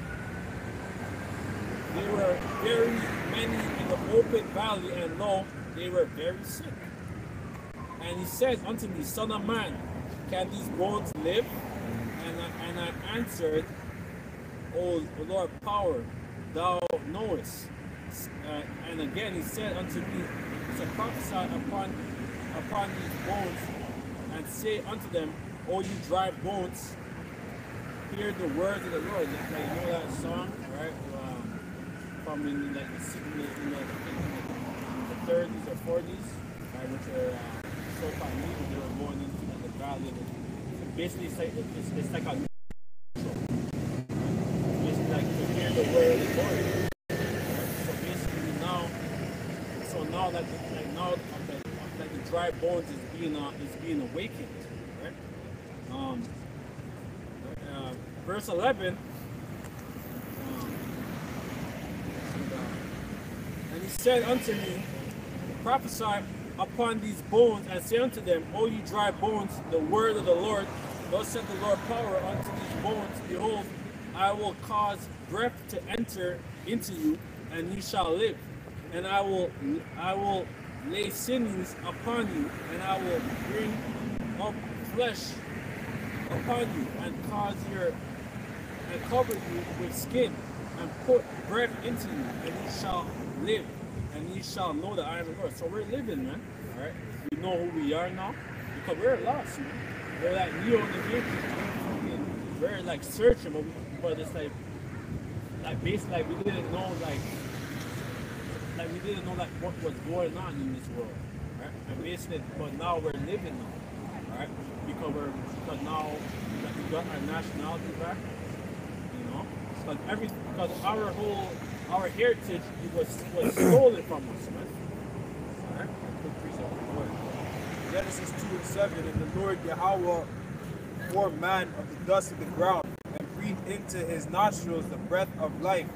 they were very many in the open valley, and lo, they were very sick. And he said unto me, Son of man, can these bones live? And I, and I answered, O Lord, power, thou knowest. Uh, and again he said unto me, to prophesy upon upon these bones, and say unto them, O you dry bones, hear the words of the Lord. Like, you know that song, right? Um, from in like the in the, in the, in the 30s or 40s, right, which are uh, so called leaders, they were going into like, the valley. And basically, it's like it's, it's like a like hear the word of the Lord. So basically now, so now that the, like now like, like the dry bones is being uh, is being awakened, right? Um, uh, verse eleven. um, and, uh, And he said unto me, Prophesy upon these bones, and say unto them, O ye dry bones, the word of the Lord. Thus said the Lord power unto these bones, Behold, I will cause breath to enter into you, and ye shall live. And I will I will lay sinews upon you, and I will bring up flesh upon you, and cause your and cover you with skin, and put breath into you, and you shall live, and you shall know that I am the Lord. So we're living, man. All right, we know who we are now because we're lost. Man. We're like Neo in the Matrix. We're like searching, but, but it's like, like basically, like we didn't know, like, like we didn't know like what was going on in this world, right? And basically, but now we're living now, right? Because we're because now that we got our nationality back, you know, because every because our whole our heritage it was was stolen from us, man. Right? Genesis 2 and 7, and the Lord Yahweh formed man of the dust of the ground, and breathed into his nostrils the breath of life,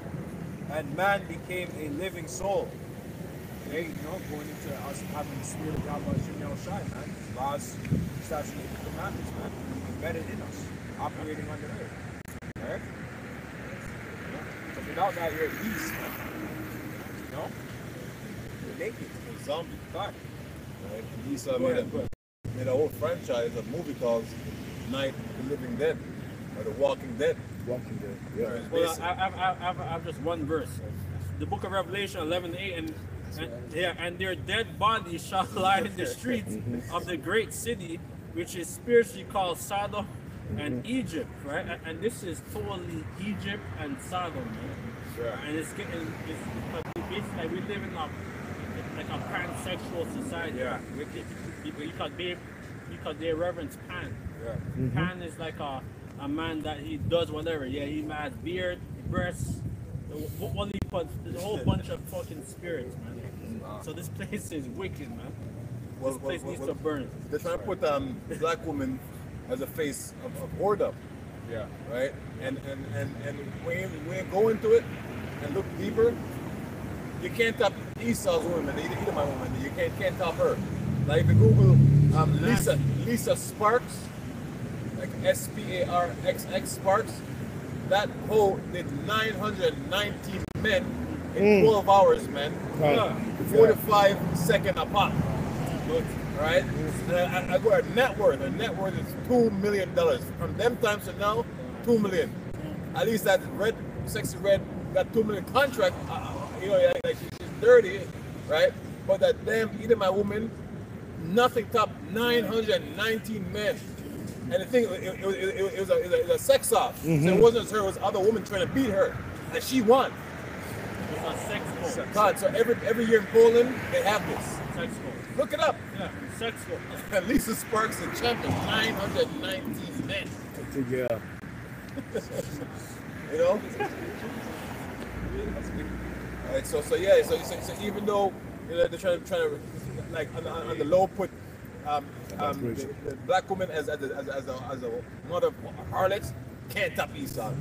and man became a living soul. Okay, you know, going into us having the spirit of Yahweh Shem Yahawashi, man. Laws, statutes, and commandments, man. Embedded in us, operating under earth. Alright? So without that, you're a beast, man. You know? You're naked. A zombie. God. Right? Go made a, made a whole franchise, a movie called Night of the Living Dead, or The Walking Dead. Walking Dead. Yeah. Right? Well, Basi- I, I, I, I, I have just one verse. The book of Revelation 11 8, and, and, yeah, and their dead bodies shall lie in the streets mm-hmm. of the great city, which is spiritually called Sodom and mm-hmm. Egypt, right? And, and this is totally Egypt and Sodom, man. Yeah. And it's getting, it's but basically like we live in a like a pansexual society. Yeah. With it, because they because they reverence Pan. Yeah. Mm-hmm. Pan is like a, a man that he does whatever. Yeah, he has beard, breasts, the- one he puts there's a whole bunch of fucking spirits, man. So this place is wicked, man. Well, This well, place well, needs well, to burn. They're trying to put um, black woman as a face of, of whoredom, Yeah. right? And and and and when you, when you go into it and look deeper, you can't top Esau's woman, either, either my woman. You can't can't top her. Like if you Google um, Lisa Lisa Sparks, like S P A R X X Sparks, that hoe did 919 men in 12 hours, man. Right. Yeah. 45 second a pop. Right? And I, I got a net worth. A net worth is two million dollars. From them times to now, 2 million. At least that red, sexy red, got two million contract. Uh, uh, you know, like, like she's 30, right? But that damn either my woman, nothing top 919 men. And the thing, it, it, it, it, it was, a, it was a- it was a sex off. So it wasn't her, it was other woman trying to beat her. And she won. It's a sex cult. God, so every every year in Poland, they have this. Sex cult. Look it up. Yeah, sex cult. And Lisa Sparks, the champion, 919 men. Yeah. You know? Alright, so so yeah, so, so, so even though you know they're trying to trying to like on, on, on the low put um, um the, the black woman as as a, as, a, as a as a mother of harlots can't top Esau.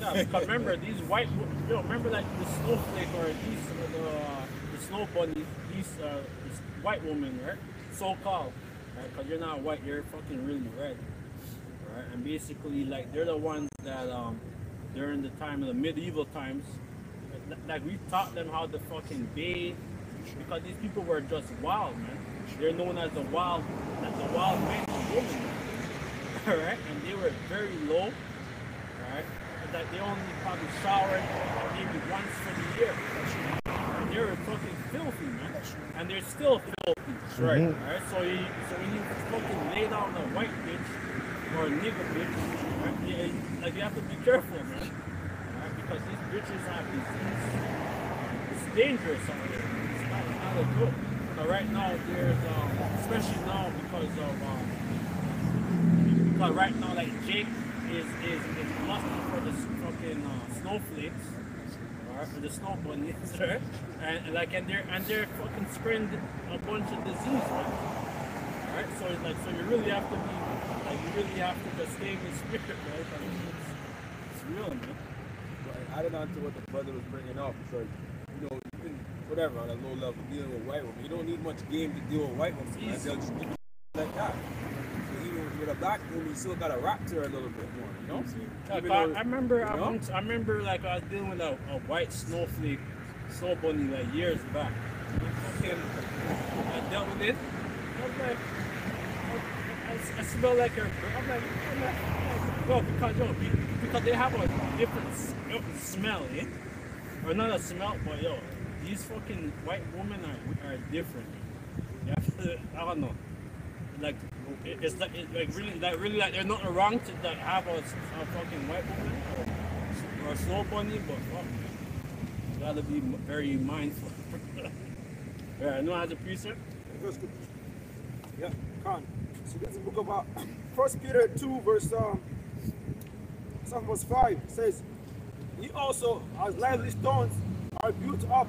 Yeah, because remember these white, you know, remember that the snowflake or these uh, the, the snow bunny, these uh, this white woman, right? So called, right? Because you're not white, you're fucking really red, right? And basically, like they're the ones that um during the time of the medieval times, like- like we taught them how to fucking bathe, because these people were just wild, man. They're known as the wild, as the wild men and women, right? And they were very low right? And that they only probably showered maybe once for the year. And they're fucking filthy, man. And they're still filthy. Right. Mm-hmm. Right? So you so when you fucking lay down a white bitch or a nigga bitch, right? Yeah, like you have to be careful, man. Right? Because these bitches have disease. It's dangerous out there. It's not, it's not a good. But right now there's um, especially now because of um, right now, like Jake is is is lusting for the fucking uh, snowflakes, alright, for the snow bunnies, right? And, like and they're and they're fucking spreading a bunch of disease, right? Alright, so it's like so you really have to be like you really have to just stay in the spirit, right? Mean, it's, it's real, man. But I added on to what the brother was bringing up, even whatever on a low level dealing with white women, you don't need much game to deal with white women. Easy. They'll just give you like that. So even with a black woman, you still gotta rap to her a little bit more, you know? Like, Even I, though- I remember, I, you know? I remember, like I was dealing with a, a white snowflake, snow bunny, like years back. And fucking, I dealt with it. I was like, I, I, smell like her. I'm like, I'm like, I'm like, well, because yo, be- because they have a different smell, eh? Or not a smell, but yo, these fucking white women are are different. To, I don't know like it's like it's like really like really like there's nothing wrong to like have a, a fucking white woman or, or a snow bunny, but fuck, you gotta be very mindful. yeah, I know a preacher. Yeah, Khan. So that's the book about First Peter 2, verse um, 7 verse 5 says, "He also, as lively stones, are built up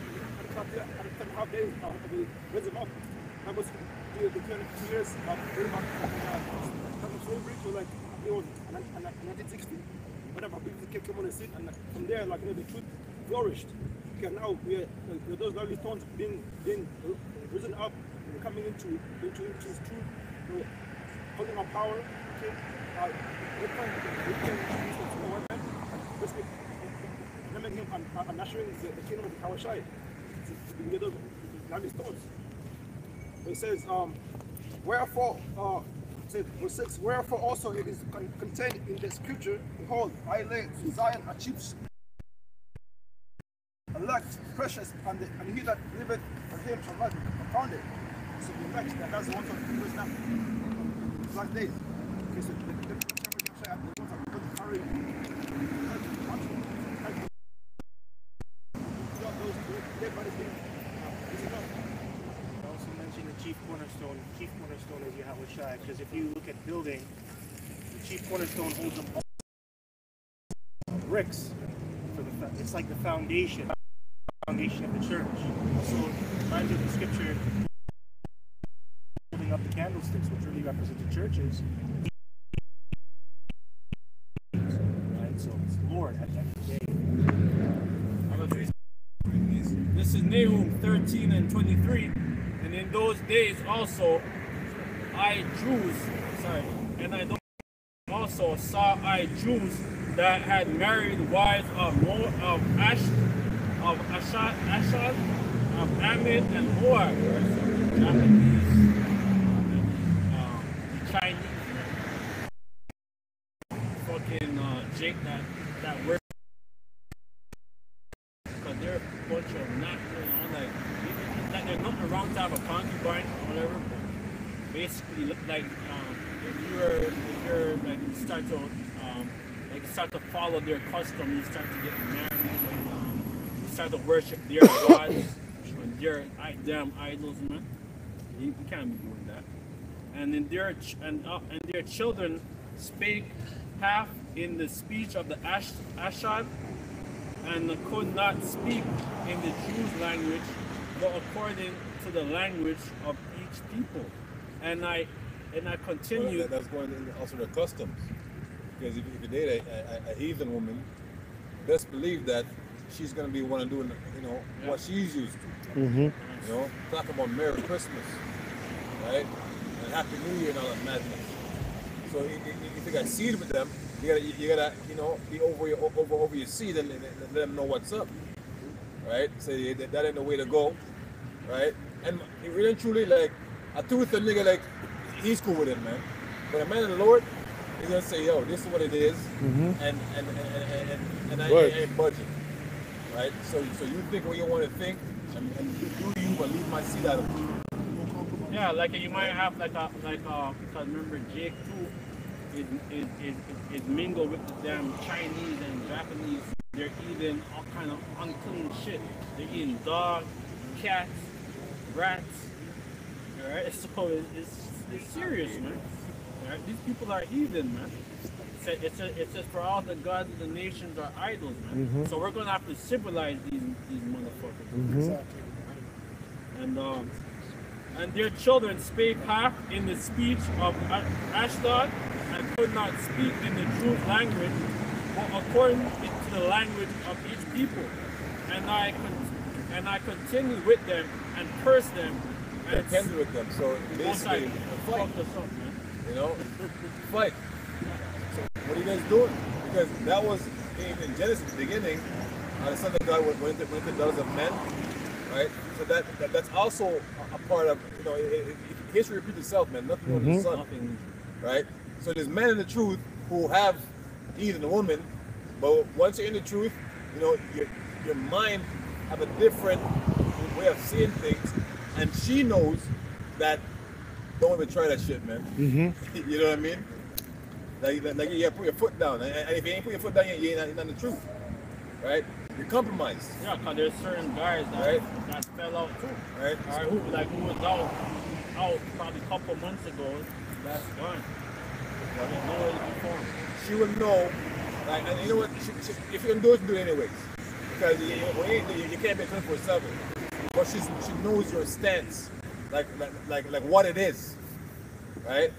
Stadtteil am KfW auch irgendwie Rhythm up. I was two years of very much bridge of like you and, I Whatever people can come on and sit, and from there, like the truth flourished. And now we those lovely stones being being risen up, and coming into into into true, you know, holding our power. Okay, uh, we can we can the, the kingdom of the Yahawashi lovely stones. It says, um, wherefore, uh, says, verse 6, wherefore also it is con- contained in the scripture, behold, I lay to Zion a chief elect, precious, and, the, and he that liveth for him shall not be confounded. So the elect, that, that's the one who is not last days. Okay, so the, the, the, the, the ones that don't carry those dead bodies being uh, risen up. I also mentioned the chief cornerstone. Chief cornerstone is Yahawashi, because if you look at building, the chief cornerstone holds up all bricks. For the, it's like the foundation, foundation of the church. Also, reminds of the scripture holding up the candlesticks, which really represent the churches. Right, so Lord at the day. This is Nehemiah 13 and 23. And in those days also, I Jews, sorry, and I don't also saw I Jews that had married wives of Mo, of Ash, of Ashad, Ashad, of Amid and Moab? So Japanese, um, Chinese, fucking uh, Jake that that like um, if you're if you're like you start to um, like you start to follow their custom, you start to get married, you start to worship their gods and their damn idols, man. You, can't be doing that. And their and uh, and their children spake half in the speech of the Ash Ashad, and could not speak in the Jews' language, but according to the language of each people. And I and I Well, continue. that's going into also their customs. Because if, if you date a, a, a heathen woman, best believe that she's going to be one of doing, you know, what she's used to. Mm-hmm. You know, talk about Merry Christmas, right? And Happy New Year and all that madness. So i- i- if you got seed with them, you gotta, you gotta, you know, be over your over over your seed and, and let them know what's up, right? So that, that ain't the way to go, right? And it really and truly, like a tooth and nigga, like he's cool with it, man. But a man of the Lord, he's gonna say, yo, this is what it is, Mhm. and and and and, and, and I, Right. Ain't budging, right? So so you think what you want to think, and, and you do you, but leave my seed out of it. Yeah, like you might have like a like uh because remember Jake too is is, is, is mingled with the damn Chinese and Japanese. They're eating all kind of unclean shit. They're eating dogs, cats, rats. Alright, so it, it's it's serious, man. Alright, these people are heathen, man. It says, it's, a, it's just for all the gods of the nations are idols, man. Mhm. So we're gonna have to civilize these these motherfuckers. Mhm. And um, and their children spake half in the speech of A- Ashdod, and could not speak in the true language, but according to the language of each people. And I con- and I continued with them and cursed them. And tender with them. So Most I basically, fight. You know, fight. So what are you guys doing? Because that was in, in Genesis, the beginning, uh, the Son of God went went into, went into the daughters of men, right? So that, that that's also a, a part of you know it, it, history repeats itself, man. Nothing under the sun, right? So there's men in the truth who have even the woman, but once you're in the truth, you know your your mind have a different way of seeing things, and she knows that. Don't even try that shit, man. Mm-hmm. you know what I mean? Like, like, like you gotta put your foot down, and, and if you ain't put your foot down, you ain't, you're not the truth, right? You're compromised, Yeah, because there's certain guys that, Right. that fell out too. right? Alright, who like who was out out probably a couple months ago. That's gone. There's nowhere to. She will know, like, and you know what? She, she, if you're gonna do it, do it anyways, because you, you, you, you, you can't be 24 seven. But she's, she knows your stance, like, like, like, like what it is, right?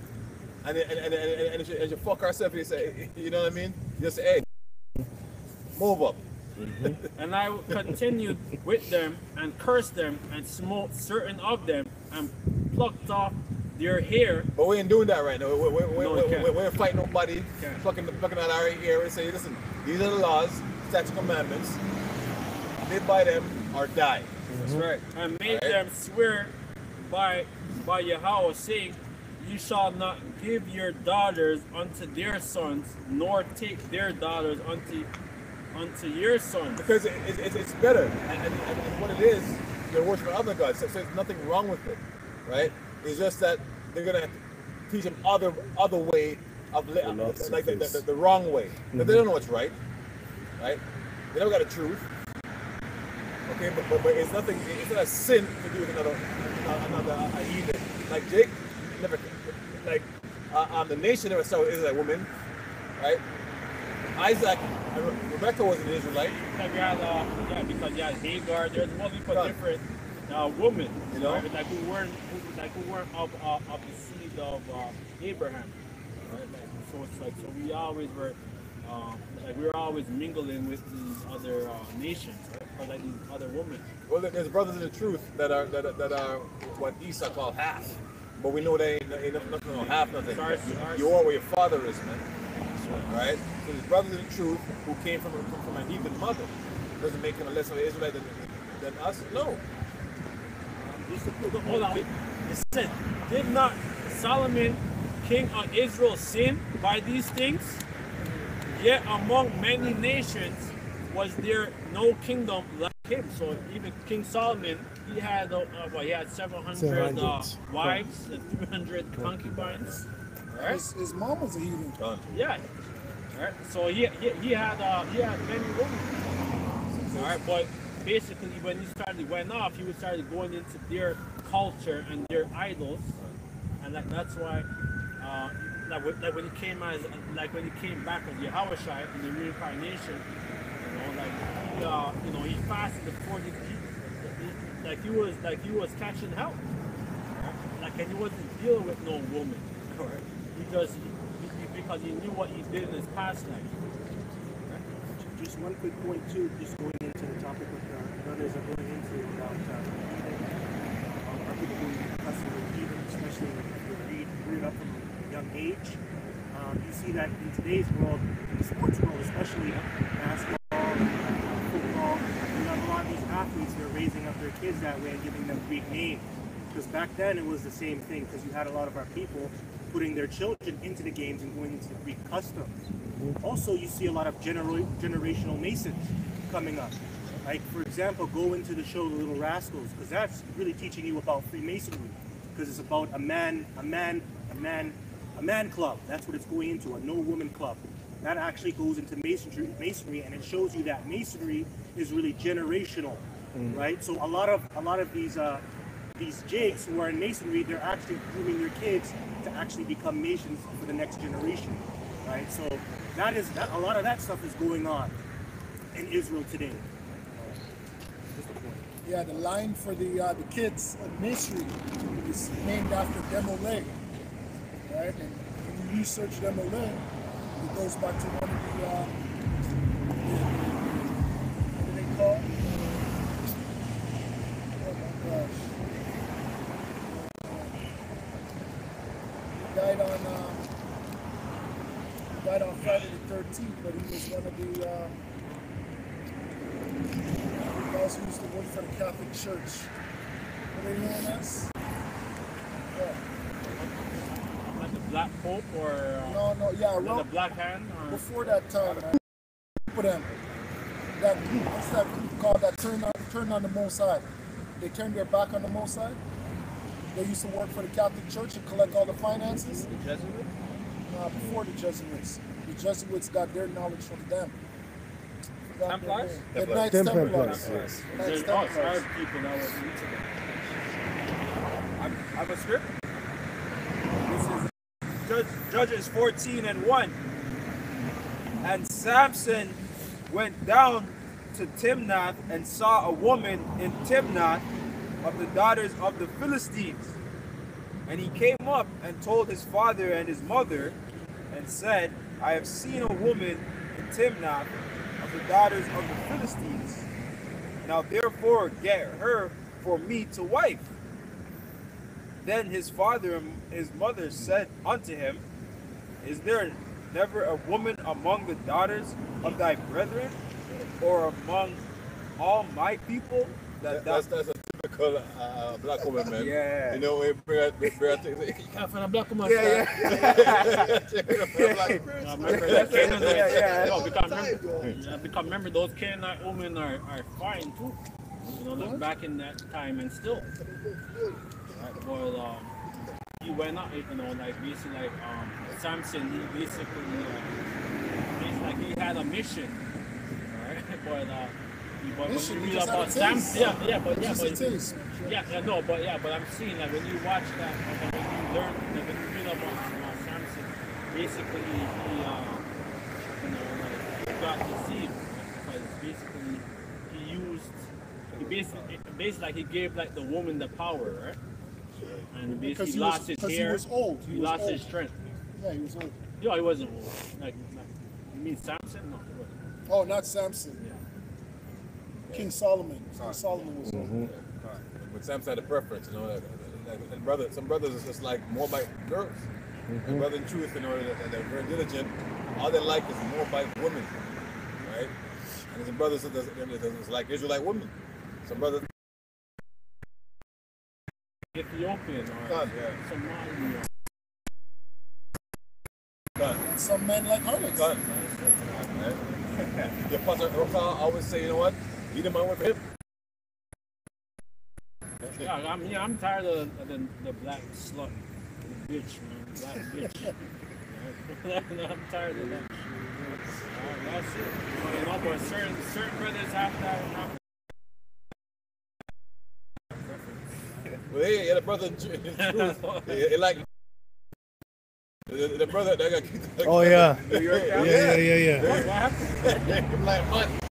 And and and, and, and, and you, fuck herself, you say, you know what I mean? You just say, hey, move up. Mm-hmm. And I continued with them and cursed them and smote certain of them and plucked off their hair. But we ain't doing that right now. We're, we're, we're, No, we're, we're, we're fighting nobody, Can't. plucking, plucking out our ear and say, listen, these are the laws, statute commandments. Live by them or die. That's mm-hmm. right. and made Right. them swear by by Yahawah, saying, You shall not give your daughters unto their sons, nor take their daughters unto unto your sons. Because it, it, it's- it's better. And, and, and, and what it is, they're worshiping other gods. So, so there's nothing wrong with it, right? It's just that they're going to teach them other other way of li- like the, their the, the, wrong way. Because they don't know what's right, right? They never got the truth. Okay, but, but, but it's nothing. It's not a sin to do with another another uh, heathen. Like Jake never like uh, um, the nation never saw an Israelite woman, right? Isaac, Rebecca was an Israelite. Because you had, uh, yeah, because had Hagar, there's multiple Right. different uh, women, You know? right? like who weren't, who, like who weren't of, uh, of the seed of uh, Abraham. Right? Like, so it's like, so we always were, uh, like we were always mingling with these other uh, nations, right? Or like these other women. Well, there's brothers in the truth that are that are, that are what Esau called half, but we know they ain't, ain't nothing on half nothing. Ours- ours- You are where your father is, man. Right? So there's brothers in the truth who came from a, from a heathen mother. Doesn't make them a less of an Israelite than, than us. No. Hold on, wait. It said, did not Solomon, king of Israel, sin by these things? Yet among many nations was there no kingdom like him. So even King Solomon, he had uh, uh, well, he had 700 uh, wives and 300 concubines. Right? His, his mom was a heathen. Done. Yeah. Alright. So he, he, he had uh, he had many women. Alright, but basically when he started went off, he was started going into their culture and their idols, and like that's why. Uh, like, when- like when he came as like when he came back as Yahweh in the reincarnation, you know, like he, uh, you know, he fasted the 40 he, he- like he was like he was catching hell. Like and he wasn't dealing with no woman. He just he, because he knew what he did in his past life. Just one quick point too, just going into the topic of the brothers are going into about uh, are people who customer heathen, especially if you read read up from a young age. Um, you see that in today's world, in the sports world especially, basketball, uh, football, you have a lot of these athletes that are raising up their kids that way and giving them Greek names. Because back then it was the same thing, because you had a lot of our people putting their children into the games and going into the Greek customs. Mm-hmm. Also, you see a lot of genera- generational masons coming up. Like, for example, go into the show The Little Rascals, because that's really teaching you about Freemasonry. Because it's about a man, a man, a man, a man club. That's what it's going into, a no woman club. That actually goes into masonry, masonry, and it shows you that masonry is really generational, right? So a lot of a lot of these uh, these jigs who are in masonry, they're actually grooming their kids to actually become masons for the next generation, right? So that is that, a lot of that stuff is going on in Israel today. Just a point. Yeah, the line for the uh, the kids of Misri is named after DeMolay. Right? And when you research DeMolay, it goes back to one of the, uh, what do they call? Oh my gosh. He died on um, he died on Friday the 13th, but he was one of the uh, he also used to work for the Catholic Church. What are they known as? Yeah. Like the Black Pope or uh, No, no, yeah, the Black Hand. Or, before that time, man. For them, that group, what's that group called that turned on, turned on the Mossad? They turned their back on the Mossad. They used to work for the Catholic Church and collect all the finances. the Jesuits? Uh, before the Jesuits, the Jesuits got their knowledge from them. Forgot their Templars? name. The Templars. Knights Templars, Templars. yes. Knights There's us, Templars. our people that was into them. I have a script. This is Judge, Judges 14 and 1. And Samson went down to Timnath and saw a woman in Timnath of the daughters of the Philistines. And he came up and told his father and his mother and said, I have seen a woman in Timnath of the daughters of the Philistines. Now therefore get her for me to wife. Then his father and his mother said unto him, Is there never a woman among the daughters of thy brethren, or among all my people that thou That's, that's a typical uh, black woman, man. Yeah. You know, we bring we bring. You can't find a black woman. Yeah, yeah. Remember the Canaanite, Yeah, yeah. No, because remember, yeah, because remember those Canaanite women are, are fine too. You know, look back in that time and still. Right, well, um, he went out, you know, like basically like um, Samson, he basically, uh, like he had a mission, right? But uh, but Mission, when he you read just had a about taste. Yeah, yeah, but yeah, but taste. yeah, yeah, no, but yeah, but I'm seeing like when you watch that, like, when you learn, like, when you read about uh, Samson, basically he, uh, you know, like he got deceived because basically he used, he basically, basically like he gave like the woman the power, right? And Because basically he lost was- his because he was old. He He, was lost old. his strength. Yeah, he was old. Yeah, he wasn't old. Like, like you mean Samson? No. Oh, not Samson. King Solomon. King Solomon was mm-hmm. old. But Sam's had a preference, you know. Like, like, and brother, some brothers is just like Moabite girls. Mm-hmm. And brother in truth, you know, that, that they're very diligent. All they like is Moabite women, right? And some brothers that doesn't, doesn't like Israelite women. Some brothers, Ethiopian or God, yeah. Somali. Or, God, And some men like harlots. God, right? Your pastor Rokha always say, you know what? Lead him on with him. Yeah, I'm, yeah, I'm tired of the, the black slut, the bitch, man, black bitch. I'm tired of that. Uh, that's it. You know, but certain certain brothers have that. Have Well, yeah, yeah, the brother, yeah, yeah, like the, the brother that got kicked. Oh yeah. New York Yeah, yeah, yeah, yeah. what happened? like what?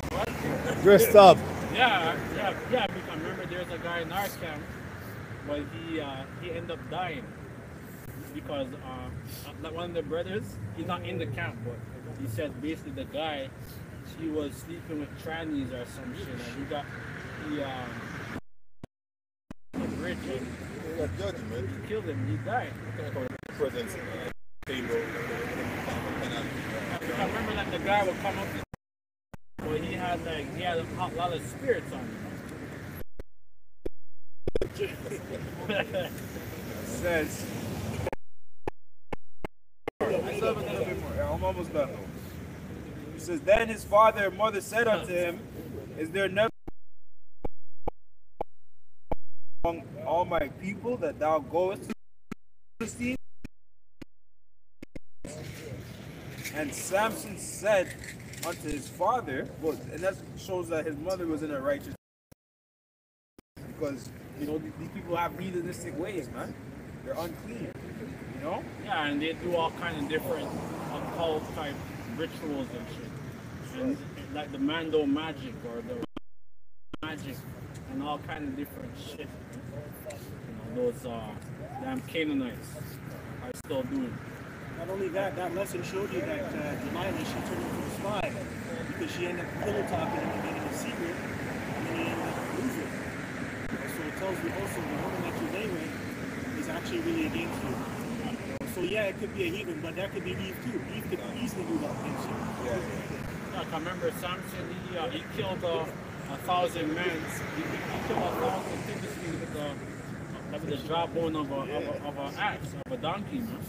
Dressed up. Yeah, yeah, yeah. Because I remember there's a guy in our camp, but he uh, he ended up dying because uh, like one of the brothers, he's not in the camp, but he said basically the guy, he was sleeping with trannies or some shit, and he got he um the bridge and You got he killed him. He died. Presence, uh, table. I remember that the guy would come up, but he had he lot of spirits on him. says. I'm almost done. He says, Then his father and mother said unto him, Is there never among all my people that thou goest to Philistines? And Samson said unto his father, well, and that shows that his mother was in a righteous because you know these people have heathenistic ways, man. They're unclean. You know? Yeah, and they do all kind of different occult type rituals and shit. And like the Mando magic or the magic and all kind of different shit. You know, those uh, damn Canaanites are still doing. Not only that, that lesson showed you that uh, Delilah, she turned into a spy because she ended up pillow talking in the beginning of secret, and then he ended up losing. So it tells you also the woman that you lay with is actually really against you. So yeah, it could be a heathen, but that could be Eve too. Eve could easily do that against you. Like I remember Samson, he, uh, he killed uh, a thousand men. He, he killed a thousand Philistines with the, like with the jawbone of a, of a, of a axe, of a donkey, man.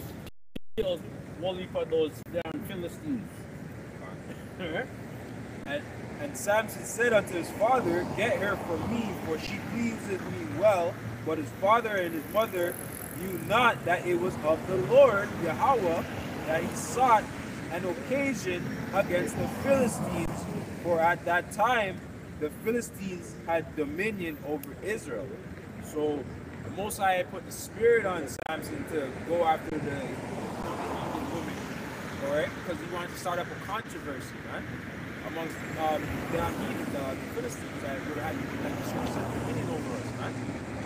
Killed heap of those damn Philistines. And, and Samson said unto his father, Get her from me, for she pleases me well. But his father and his mother knew not that it was of the Lord Yahawah that he sought an occasion against the Philistines, for at that time the Philistines had dominion over Israel. So the Most High put the spirit on Samson to go after the, all right? Because he wanted to start up a controversy, man amongst um, the heathen, the, the Philistines that would have like over us, man.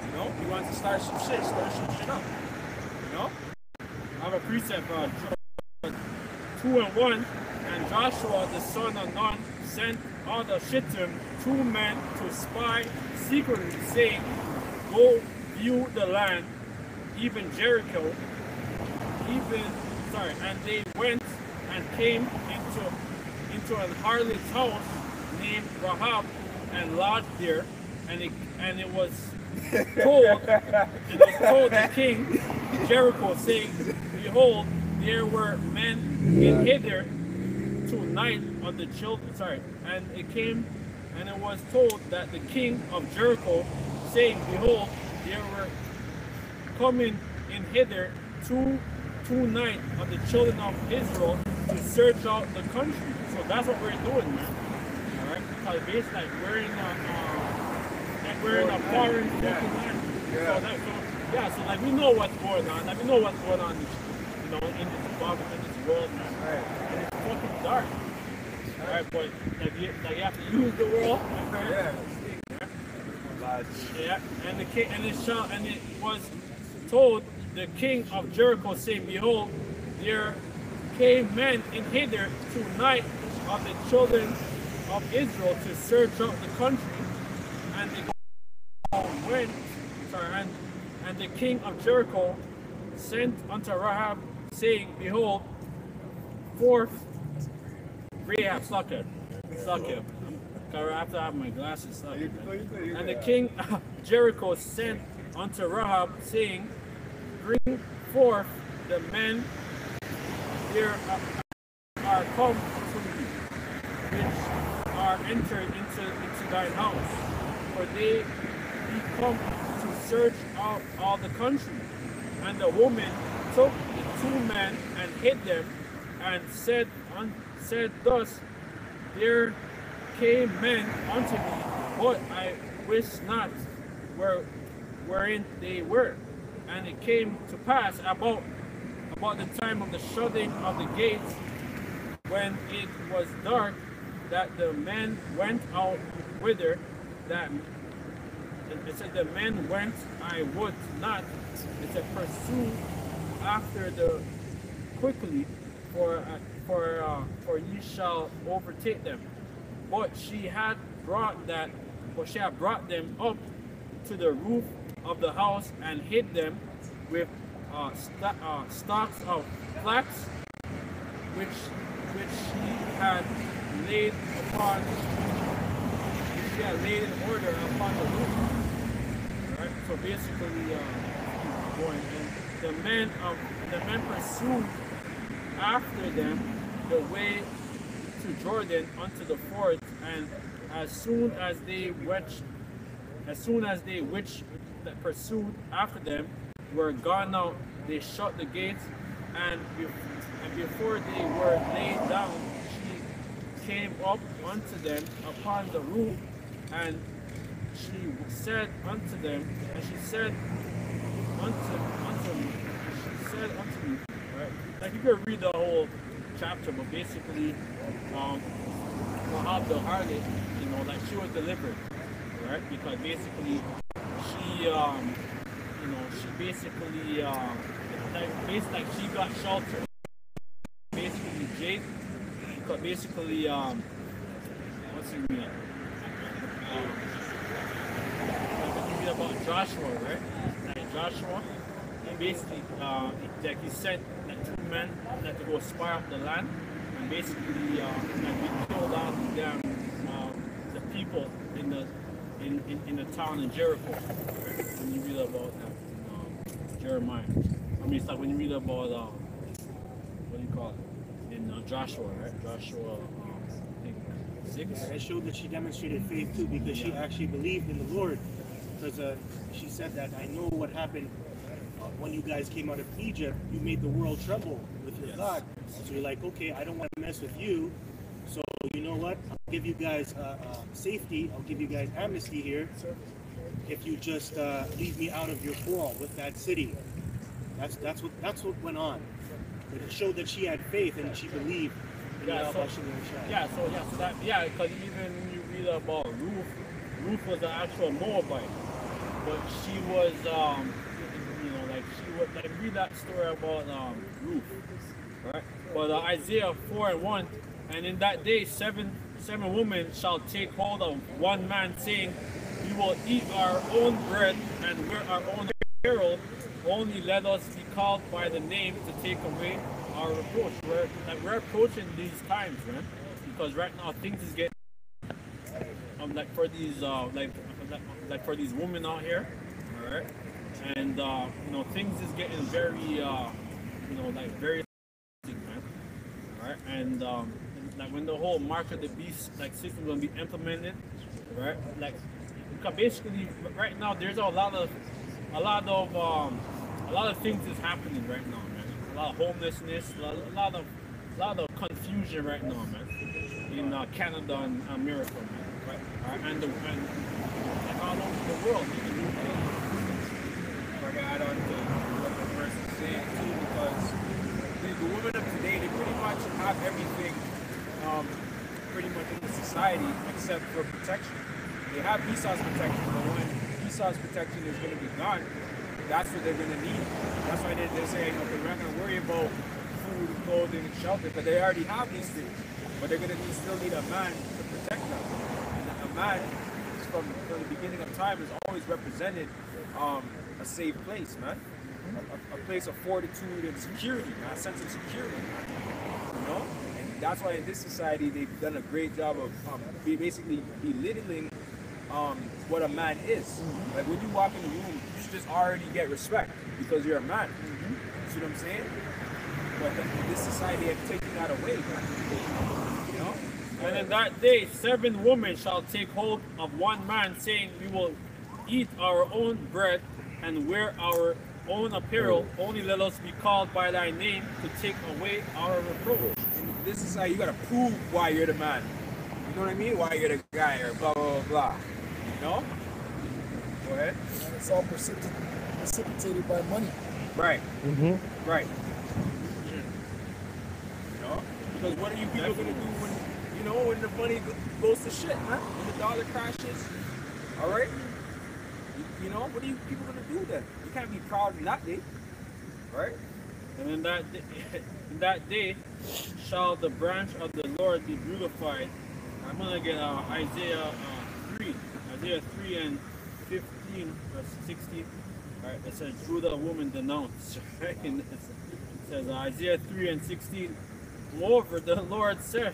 You know, he wanted to start some shit, start some shit up. You know? I have a precept, uh, 2 and 1. And Joshua the son of Nun sent out of Shittim two men to spy secretly, saying, Go view the land, even Jericho, even, sorry, and they went and came into into an harlot's house named Rahab and lodged there, and it and it was told it was told the king Jericho, saying, Behold, there were men in hither tonight of the children. Sorry, and it came, and it was told that the king of Jericho, saying, Behold, there were coming in hither two two night of the children of Israel to search out the country. So that's what we're doing, man. All right, because basically like we're in a uh, like we're in a foreign fucking land. So that, so, yeah, so like we know what's going on. Like we know what's going on, you know, in this in this world, man. And it's fucking dark. All right, but like you, like you have to use the world. Okay? Yeah, and the kid, and it shall and it was told the king of Jericho, saying, Behold, there came men in hither tonight of the children of Israel to search out the country, and they went, sorry, and and the king of Jericho sent unto Rahab, saying, Behold, forth Rahab, suck it, suck it. I have to have my glasses suck it. And the king of Jericho sent unto Rahab, saying, Bring forth the men here are come to me, which are entered into, into thine house, for they be come to search out all the country. And the woman took the two men and hid them, and said, un, said thus, There came men unto me, but I wist not where wherein they were. And it came to pass about about the time of the shutting of the gates, when it was dark, that the men went out whither that it said the men went, I would not. It said pursue after the quickly, for for uh, for ye shall overtake them. But she had brought that, but she had brought them up to the roof of the house and hid them with uh, st- uh, stalks of flax, which which she had laid upon she had laid in order upon the roof. Right? So basically, uh, going and the men of the men pursued after them the way to Jordan unto the ford, and as soon as they which as soon as they which that pursued after them were gone out, they shut the gates, and, be- and before they were laid down, she came up unto them upon the roof, and she said unto them, and she said unto unto me, she said unto me, right? Like you could read the whole chapter, but basically, um, Rahab the harlot, you know, like she was delivered, right? Because basically, um, you know, she basically, like, basically, like she got shelter. Basically, Jake, but basically, um, what's his name? Um, about Joshua, right? Like Joshua, he basically, uh, like he sent like two men like to go spy out the land, and basically, uh, like he killed all the damn um, the people in the in, in, in the town of Jericho. When you read about that in um, Jeremiah, I mean, it's like when you read about um, what do you call it in uh, Joshua, right? Joshua, um, I think six. It showed that she demonstrated faith too because she actually believed in the Lord. Because uh, she said that I know what happened uh, when you guys came out of Egypt. You made the world tremble with your Yes. God. So you're like, okay, I don't want to mess with you. So you know what? I'll give you guys uh, uh, safety. I'll give you guys amnesty here. If you just uh, leave me out of your quarrel with that city. That's that's what that's what went on. But it showed that she had faith and she believed in Yeah, so-. Yeah, so yeah, so that yeah, because even when you read about Ruth, Ruth was an actual Moabite, but she was um, you know, like she was like read that story about um Ruth, right? But uh, Isaiah four and one, and in that day seven seven women shall take hold of one man, saying, We will eat our own bread and wear our own apparel. Only let us be called by the name to take away our reproach. We're like we're approaching these times, man, because right now things is getting um like for these uh like like, for these women out here, all right, and uh you know things is getting very uh you know like very man, all right, and um like when the whole mark of the beast like system gonna be implemented, right, like basically right now there's a lot of a lot of um a lot of things is happening right now, man. A lot of homelessness, a lot, of a lot of confusion right now, man. In uh, Canada and America, man. Right? Alright, And, the, and like all over the world, UK. I on to what the is saying too, because the, the women of today, they pretty much have everything, um, pretty much in the society except for protection. They have Esau's protection, but when Esau's protection is going to be gone, that's what they're going to need. That's why they're, they're saying, okay, we're not going to worry about food, clothing, and shelter, because they already have these things. But they're going to need, still need a man to protect them. And a man, from, from the beginning of time, has always represented um, a safe place, man. A, a- place of fortitude and security, man. a sense of security. Man. You know? And that's why in this society, they've done a great job of um, basically belittling um, what a man is. Like when you walk in the room, you should just already get respect because you're a man. You see what I'm saying? But the, this society has taken that away. You know? And in that day, seven women shall take hold of one man, saying, We will eat our own bread and wear our own apparel. Only let us be called by thy name to take away our reproach. And this is how you gotta prove why you're the man. You know what I mean? Why you're the guy or blah blah blah blah. You know? Go ahead. And it's all precipitated, precipitated by money. Right. Mm-hmm. Right. You know? Because what are you people gonna do when you know when the money goes to shit, man? When the dollar crashes, all right? You, you know what are you people gonna do then? You can't be proud of that day, right? And in that day, that day shall the branch of the Lord be beautified. I'm gonna get uh, Isaiah uh, three, Isaiah three and fifteen, verse sixteen. All right, it says, "Through the woman denounced." Right? It says uh, Isaiah three and sixteen. Moreover, the Lord said,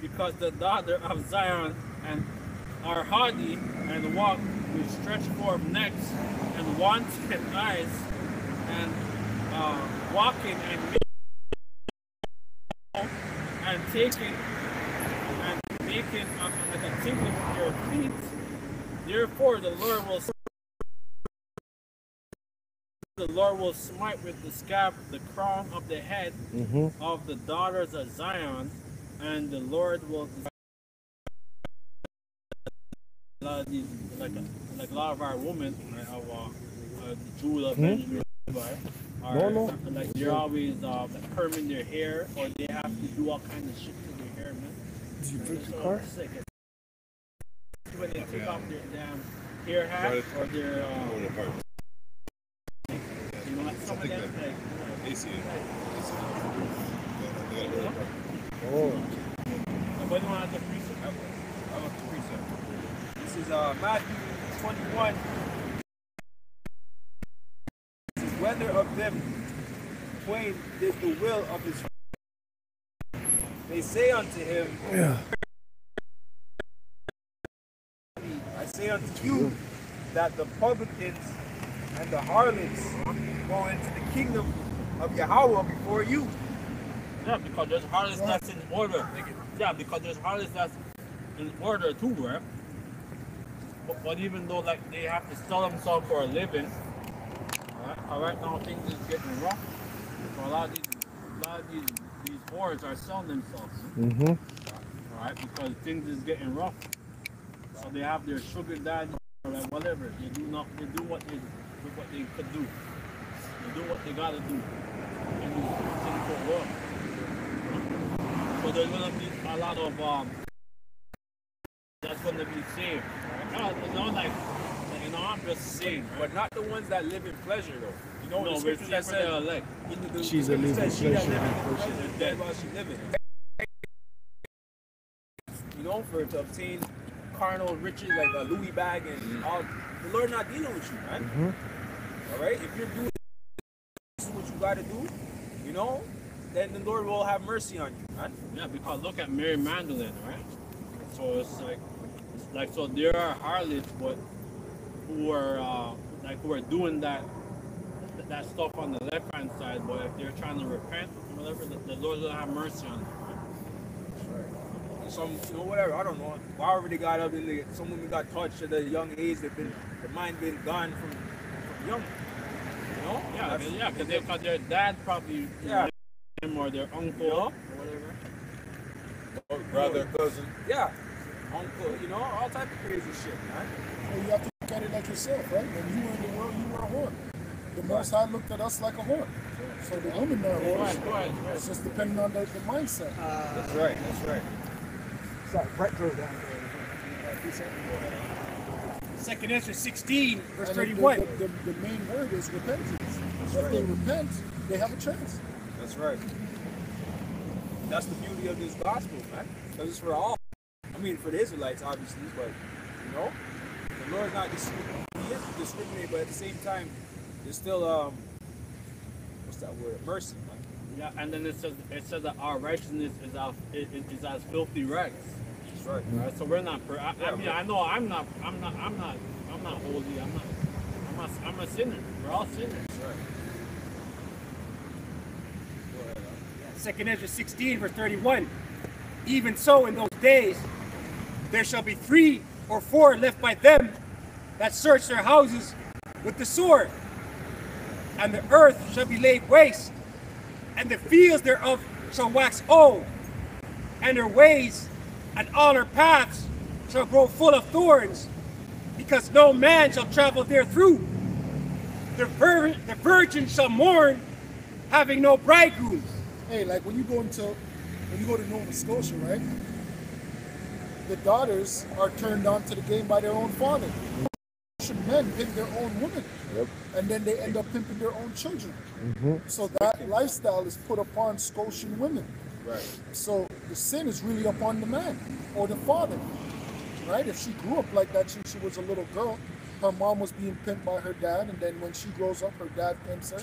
because the daughter of Zion and are haughty and walk with stretched forth necks and wanton eyes and uh, walking and and taking and making uh, like a tinkling with your feet. Therefore, the Lord will the Lord will smite with the scab the crown of the head Mm-hmm. of the daughters of Zion, and the Lord will a lot of these like a, like a lot of our women of uh, uh, Judah, Benjamin, Levi, are No, no. like they're always uh, like perming their hair or they have to do all kinds of shit to their hair, man. Did you drink the So car? sick. When they take off their damn hair hat or their uh, you know, like some of them like, Oh. but you want to precept. I want to precept. This is uh, Matthew 21. This is whether of them twain did the will of his father. they say unto him, Yeah. I say unto you that the publicans and the harlots go into the kingdom of Yahawah before you. Yeah, because there's harlots that's in order. Yeah, because there's harlots that's in order too, right? But, but even though like they have to sell themselves for a living, alright, all right now things is getting rough. So a lot of these, a lot of these, these whores are selling themselves, Mm-hmm. all right, because things is getting rough. So they have their sugar daddy or whatever. They do not, they do what they, do what they could do. They do what they gotta do in this sinful world. So there's gonna be a lot of um that's gonna be saved. Right? You know, like, like, you know, I'm just saying. But not the ones that live in pleasure though. You know No, the we're scripture saying that says the elect. in the, the, She's the a scripture living says she that pleasure liveth in in pleasure. pleasure is dead while she liveth. You know, for to obtain carnal riches like a Louis bag and all the Lord not dealing with you, man. Mm-hmm. All right, if you're doing this is what you gotta do, you know, then the Lord will have mercy on you, man. Yeah, because look at Mary Magdalene, right? So it's like, it's like so there are harlots, but who are uh, like who are doing that that stuff on the left hand side. But if they're trying to repent, whatever, the, the Lord will have mercy on them. Some, you know, whatever. I don't know. However they got up in the, some women got touched at a young age. They've been, their mind been gone from, from young. You know? Yeah, That's- yeah, because they, cause their dad probably Yeah. them or their uncle You know? or whatever. Oh, brother, cousin. Yeah. Uncle, you know, all type of crazy shit, man. Well, you have to look at it like yourself, right? When you were in the world, you were a whore. The Most High looked at us like a whore. So the women are whores. ahead. It's just depending on the, the mindset. Uh, that's right. That's right. Sorry, Brett drove down there. Second Ezra 16, verse And the- 31. The, the, the main word is repentance. That's If they repent, they have a chance. That's right. That's the beauty of this gospel, man. Because it's for all. I mean, for the Israelites, obviously, but you know, the Lord's not discriminating. He is discriminating, but at the same time, there's still um, what's that word? Mercy, man. Yeah, and then it says it says that our righteousness is as is, is as filthy rags. That's right. Right? So we're not. per- I, Yeah, I mean, but- I know I'm not. I'm not. I'm not. I'm not holy. I'm not. I'm a, I'm a sinner. We're all sinners. That's right. Go ahead, huh? Second Ezra 16, verse 31. Even so, in those days, there shall be three or four left by them that search their houses with the sword, and the earth shall be laid waste, and the fields thereof shall wax old, and her ways and all her paths shall grow full of thorns, because no man shall travel there through. The, vir- the virgin shall mourn, having no bridegroom. Hey, like when you go into when you go to Nova Scotia, right? The daughters are turned on to the game by their own father. Scotian men pimp their own women, Yep. and then they end up pimping their own children. Mm-hmm. So that lifestyle is put upon Scotian women. Right. So the sin is really upon the man or the father, right? If she grew up like that since she was a little girl, her mom was being pimped by her dad, and then when she grows up, her dad pimps her.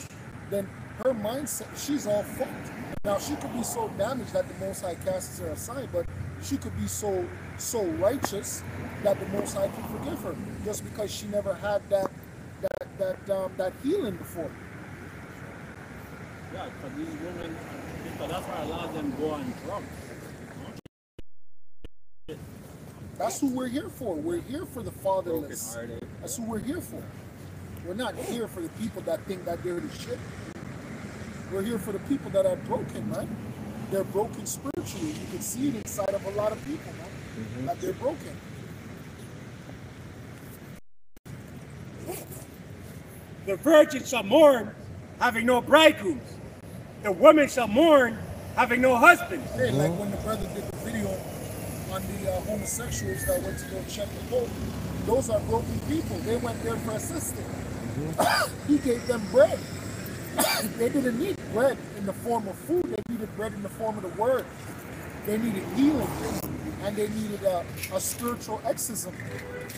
Then her mindset, she's all fucked. Now she could be so damaged that the Most High casts her aside, but she could be so so righteous that the Most High can forgive her just because she never had that that that um, that healing before. Yeah, because these women, because that's why a lot of them go on drugs. That's who we're here for. We're here for the fatherless. That's who we're here for. We're not here for the people that think that they're the shit. We're here for the people that are broken, man. They're broken spiritually. You can see it inside of a lot of people, man. Mm-hmm. That they're broken. The virgin shall mourn, having no bridegrooms. The woman shall mourn, having no husband. Hey, like mm-hmm. when the brother did the video on the uh, homosexuals that went to go check the boat, those are broken people. They went there for assistance. Mm-hmm. he gave them bread. They didn't need bread in the form of food. They needed bread in the form of the word. They needed healing, and they needed a, a spiritual exorcism.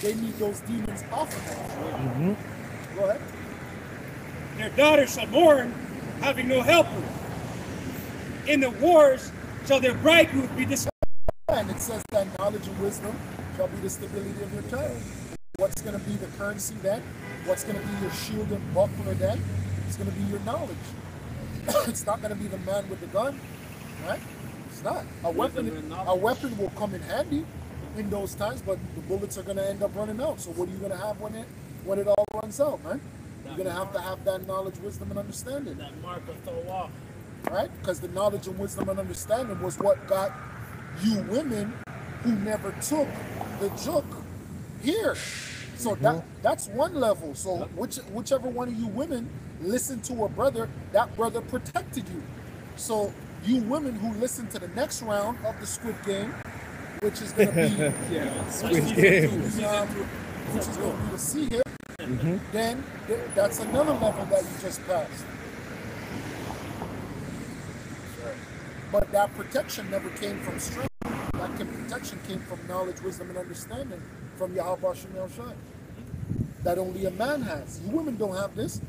They need those demons off of them. Mm-hmm. Go ahead. Their daughters shall mourn, having no helper. In the wars shall their bridegrooms be destroyed. And it says that knowledge and wisdom shall be the stability of your child. What's going to be the currency then? What's going to be your shield and buckler then? It's going to be your knowledge. it's not going to be the man with the gun, right? It's not. A weapon, a weapon will come in handy in those times, but the bullets are going to end up running out. So what are you going to have when it when it all runs out, man? You're going to have to have that knowledge, wisdom, and understanding That mark will throw off. right? Because the knowledge and wisdom and understanding was what got you women who never took the joke here. So mm-hmm. that that's one level. So which whichever one of you women listened to a brother, that brother protected you. So you women who listen to the next round of the Squid Game, which is going to be Yeah. Squid Game. um, which is going to be the sea hip, then th- that's another level that you just passed. But that protection never came from strength. That protection came from knowledge, wisdom, and understanding from Yahawah Bashaam Yahawashi. That only a man has. You women don't have this.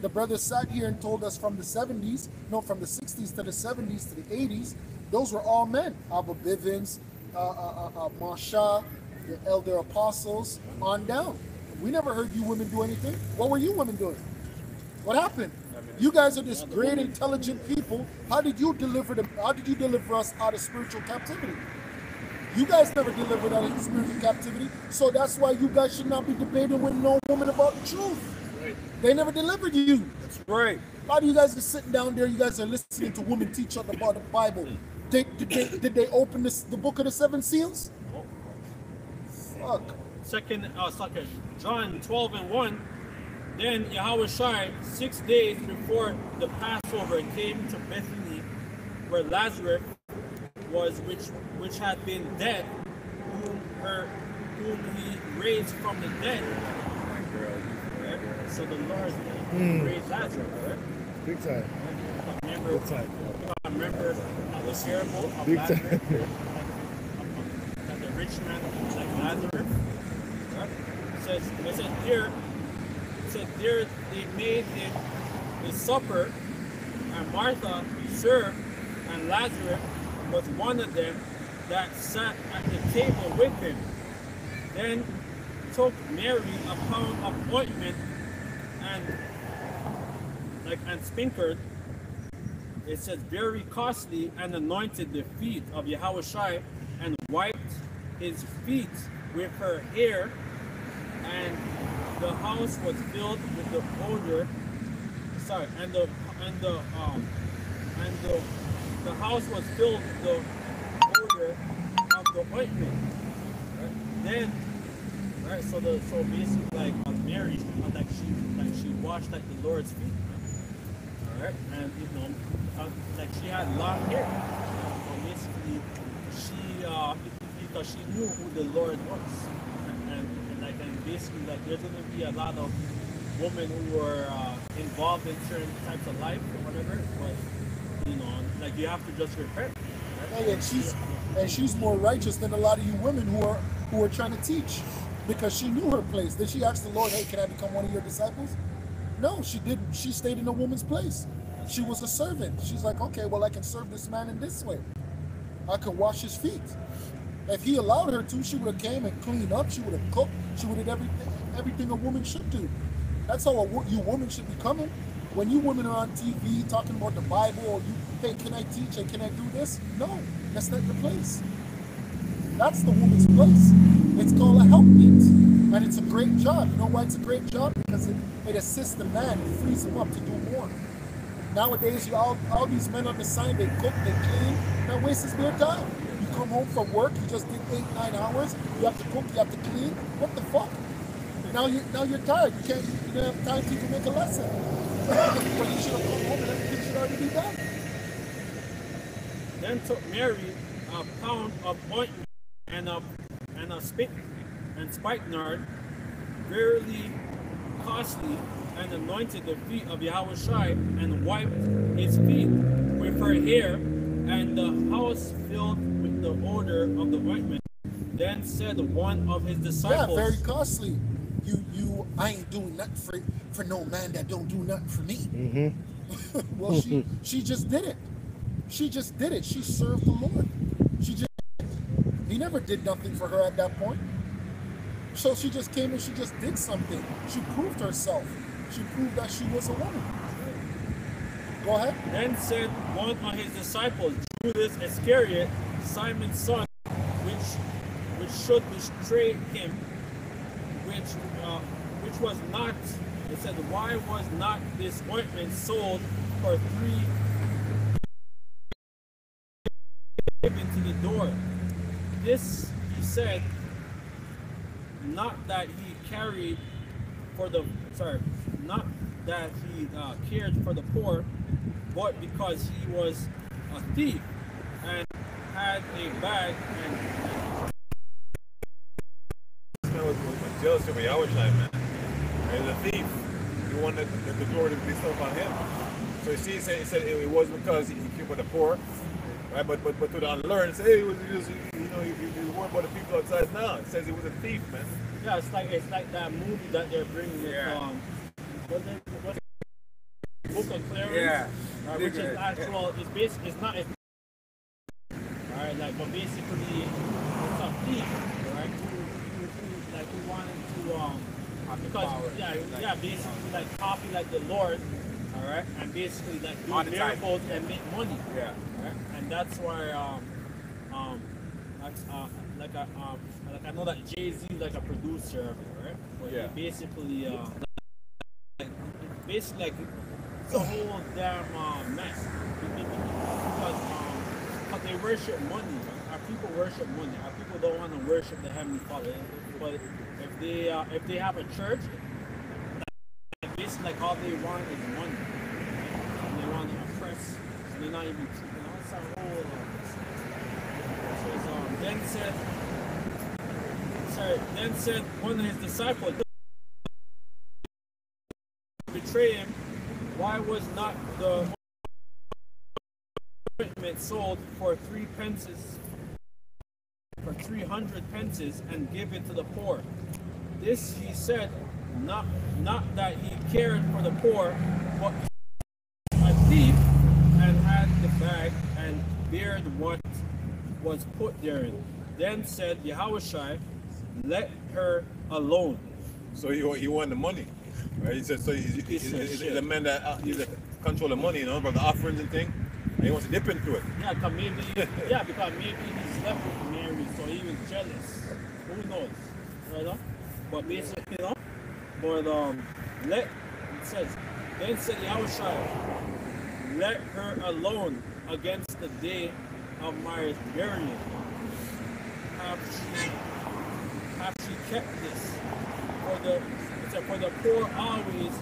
The brother sat here and told us from the 70s, no, from the 60s to the 70s to the 80s, those were all men. Abba Bivens, uh, uh, uh, uh, Masha, the elder apostles, on down. We never heard you women do anything. What were you women doing? What happened? You guys are this great, intelligent people. How did you deliver them? How did you deliver us out of spiritual captivity? You guys never delivered out of spiritual captivity, so that's why you guys should not be debating with no woman about the truth. They never delivered you. That's right. A lot of you guys are sitting down there. You guys are listening to women teach about the Bible. They, did, they, did they open this, the book of the seven seals? Fuck. Second, uh, second, John 12 and 1. Then Yahawashi, six days before the Passover, came to Bethany, where Lazarus was, which which had been dead, whom her whom he raised from the dead. So the Lord raised Lazarus, right? Big time. Remember, Big time. I remember uh, the parable of Big Lazarus, time. that the rich man was like Lazarus. Right? It says, it says here, it said there they made it a supper, and Martha served, and Lazarus was one of them that sat at the table with him. Then took Mary a pound of ointment and like and sprinkled it says very costly and anointed the feet of Yahawashi and wiped his feet with her hair and the house was filled with the odor. Sorry, and the and the um and the the house was filled with the odor of the ointment. Right? Then, right. So the so basically like uh, Mary, uh, like she like she washed like the Lord's feet. All right, and you know, uh, like she had long hair. So basically, she uh because she knew who the Lord was, and, and, and like and basically like there's gonna be a lot of women who were uh, involved in certain types of life or whatever, but you know, like you have to just repent. Right? And she's and she's more righteous than a lot of you women who are who are trying to teach because she knew her place. Did she ask the Lord, "Hey, can I become one of your disciples?" No, she didn't. She stayed in a woman's place. She was a servant. She's like, "Okay, well, I can serve this man in this way. I could wash his feet." If he allowed her to, she would have came and cleaned up. She would have cooked. She would have everything everything a woman should do. That's how a, you women should be coming. When you women are on TV talking about the Bible, or you, hey, can I teach and can I do this? No, that's not the place. That's the woman's place. It's called a helpmeet, and it's a great job. You know why it's a great job? Because it, it assists the man, it frees him up to do more. Nowadays, you all, all these men on the sign, they cook, they clean, that wastes their time. You come home from work, you just did eight, nine hours, you have to cook, you have to clean. What the fuck? Now you now you're tired. You can't you don't have time to even make a lesson. but you should have come home and everything should already be done. Then took Mary a pound of ointment and a and a spit and spikenard, verily costly, and anointed the feet of Yahushua and wiped his feet with her hair, and the house filled with the odor of the ointment. Then said one of his disciples, Yeah, very costly. You you I ain't doing nothing for for no man that don't do nothing for me. Mm-hmm. well, she she just did it. She just did it. She served the Lord. She just never did nothing for her at that point. So she just came and she just did something. She proved herself. She proved that she was a woman. Go ahead. Then said one of his disciples, Judas Iscariot, Simon's son, which which should betray him, which uh, which was not. It said, why was not this ointment sold for three given to the door? This he said, not that he carried for the sorry, not that he uh, cared for the poor, but because he was a thief and had a bag and man was, was, was jealous of Yahweh man. And the thief, he wanted the, the glory to be stuff on him. So you see, he said, he said it, was because he, he cared for the poor, right? But but but to the unlearned, say hey, he was he was, you know he, he was worried about the people outside. Now it says he was a thief, man. yeah, it's like it's like that movie that they're bringing with Yeah. um, what's it, what's it? Book of Clarence, Yeah. uh, which is Yeah. actual. It's basically it's not. It's, all right, like but basically it's a thief, right? Who, who, who like who wanted to um because power. yeah yeah basically like copy like the Lord, all right, and basically like do Monetize. miracles and make money. Yeah. right? And that's why um um like uh like I um like I know that Jay Z like a producer right? But Yeah. basically uh like, basically like it's a whole damn uh, mess because um 'cause they worship money. Right? Our people worship money. Our people don't want to worship the heavenly Father. But if they uh, if they have a church, like, basically like all they want is money. right? And they want to oppress. And they're not even. You know, it's a whole. Uh, then said. Sorry. Then said one of his disciples betray him. Why was not the ointment sold for three pences, for three hundred pences, and given to the poor? This he said, not not that he cared for the poor, but a thief, and had the bag and bared what was put therein. Then said Yahushua, let her alone. So he he wanted the money, right? He said so. He's, he's, he's, he's, he's a man that uh, he's a control the money, you know, about the offerings and thing. And he wants to dip into it. Yeah, because maybe, yeah, because maybe he slept with Mary, so he was jealous. Who knows, right? But basically, you know, But um, let it says, then said Yahushua, let her alone against the day of my burial. Have she have she kept this? For the for the poor always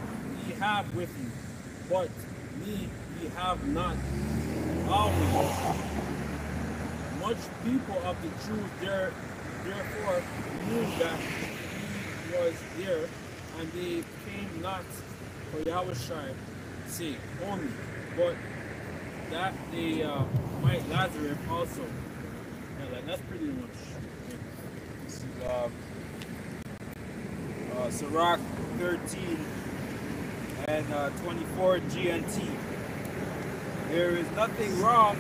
ye have with you, but me ye have not always. Much people of the Jews there therefore knew that he was there, and they came not for Yahushua sake only, but that they uh, might Lazarus also. Yeah, like, that's pretty much. This is um, uh, Sirach 13 and uh, 24 GNT. There is nothing wrong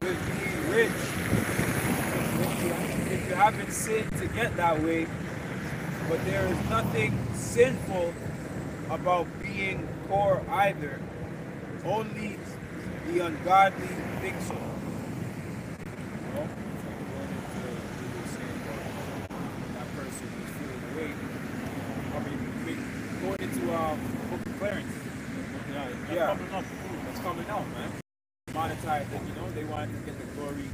with being rich if you haven't sinned to get that way, but there is nothing sinful about being poor either. Only the ungodly think so. You know? that person who's feeling away. I mean, we- going into um, Book of Clarence. Yeah, that's Yeah. coming up. That's coming out, man. Monetize it, you know, they wanted to get the glory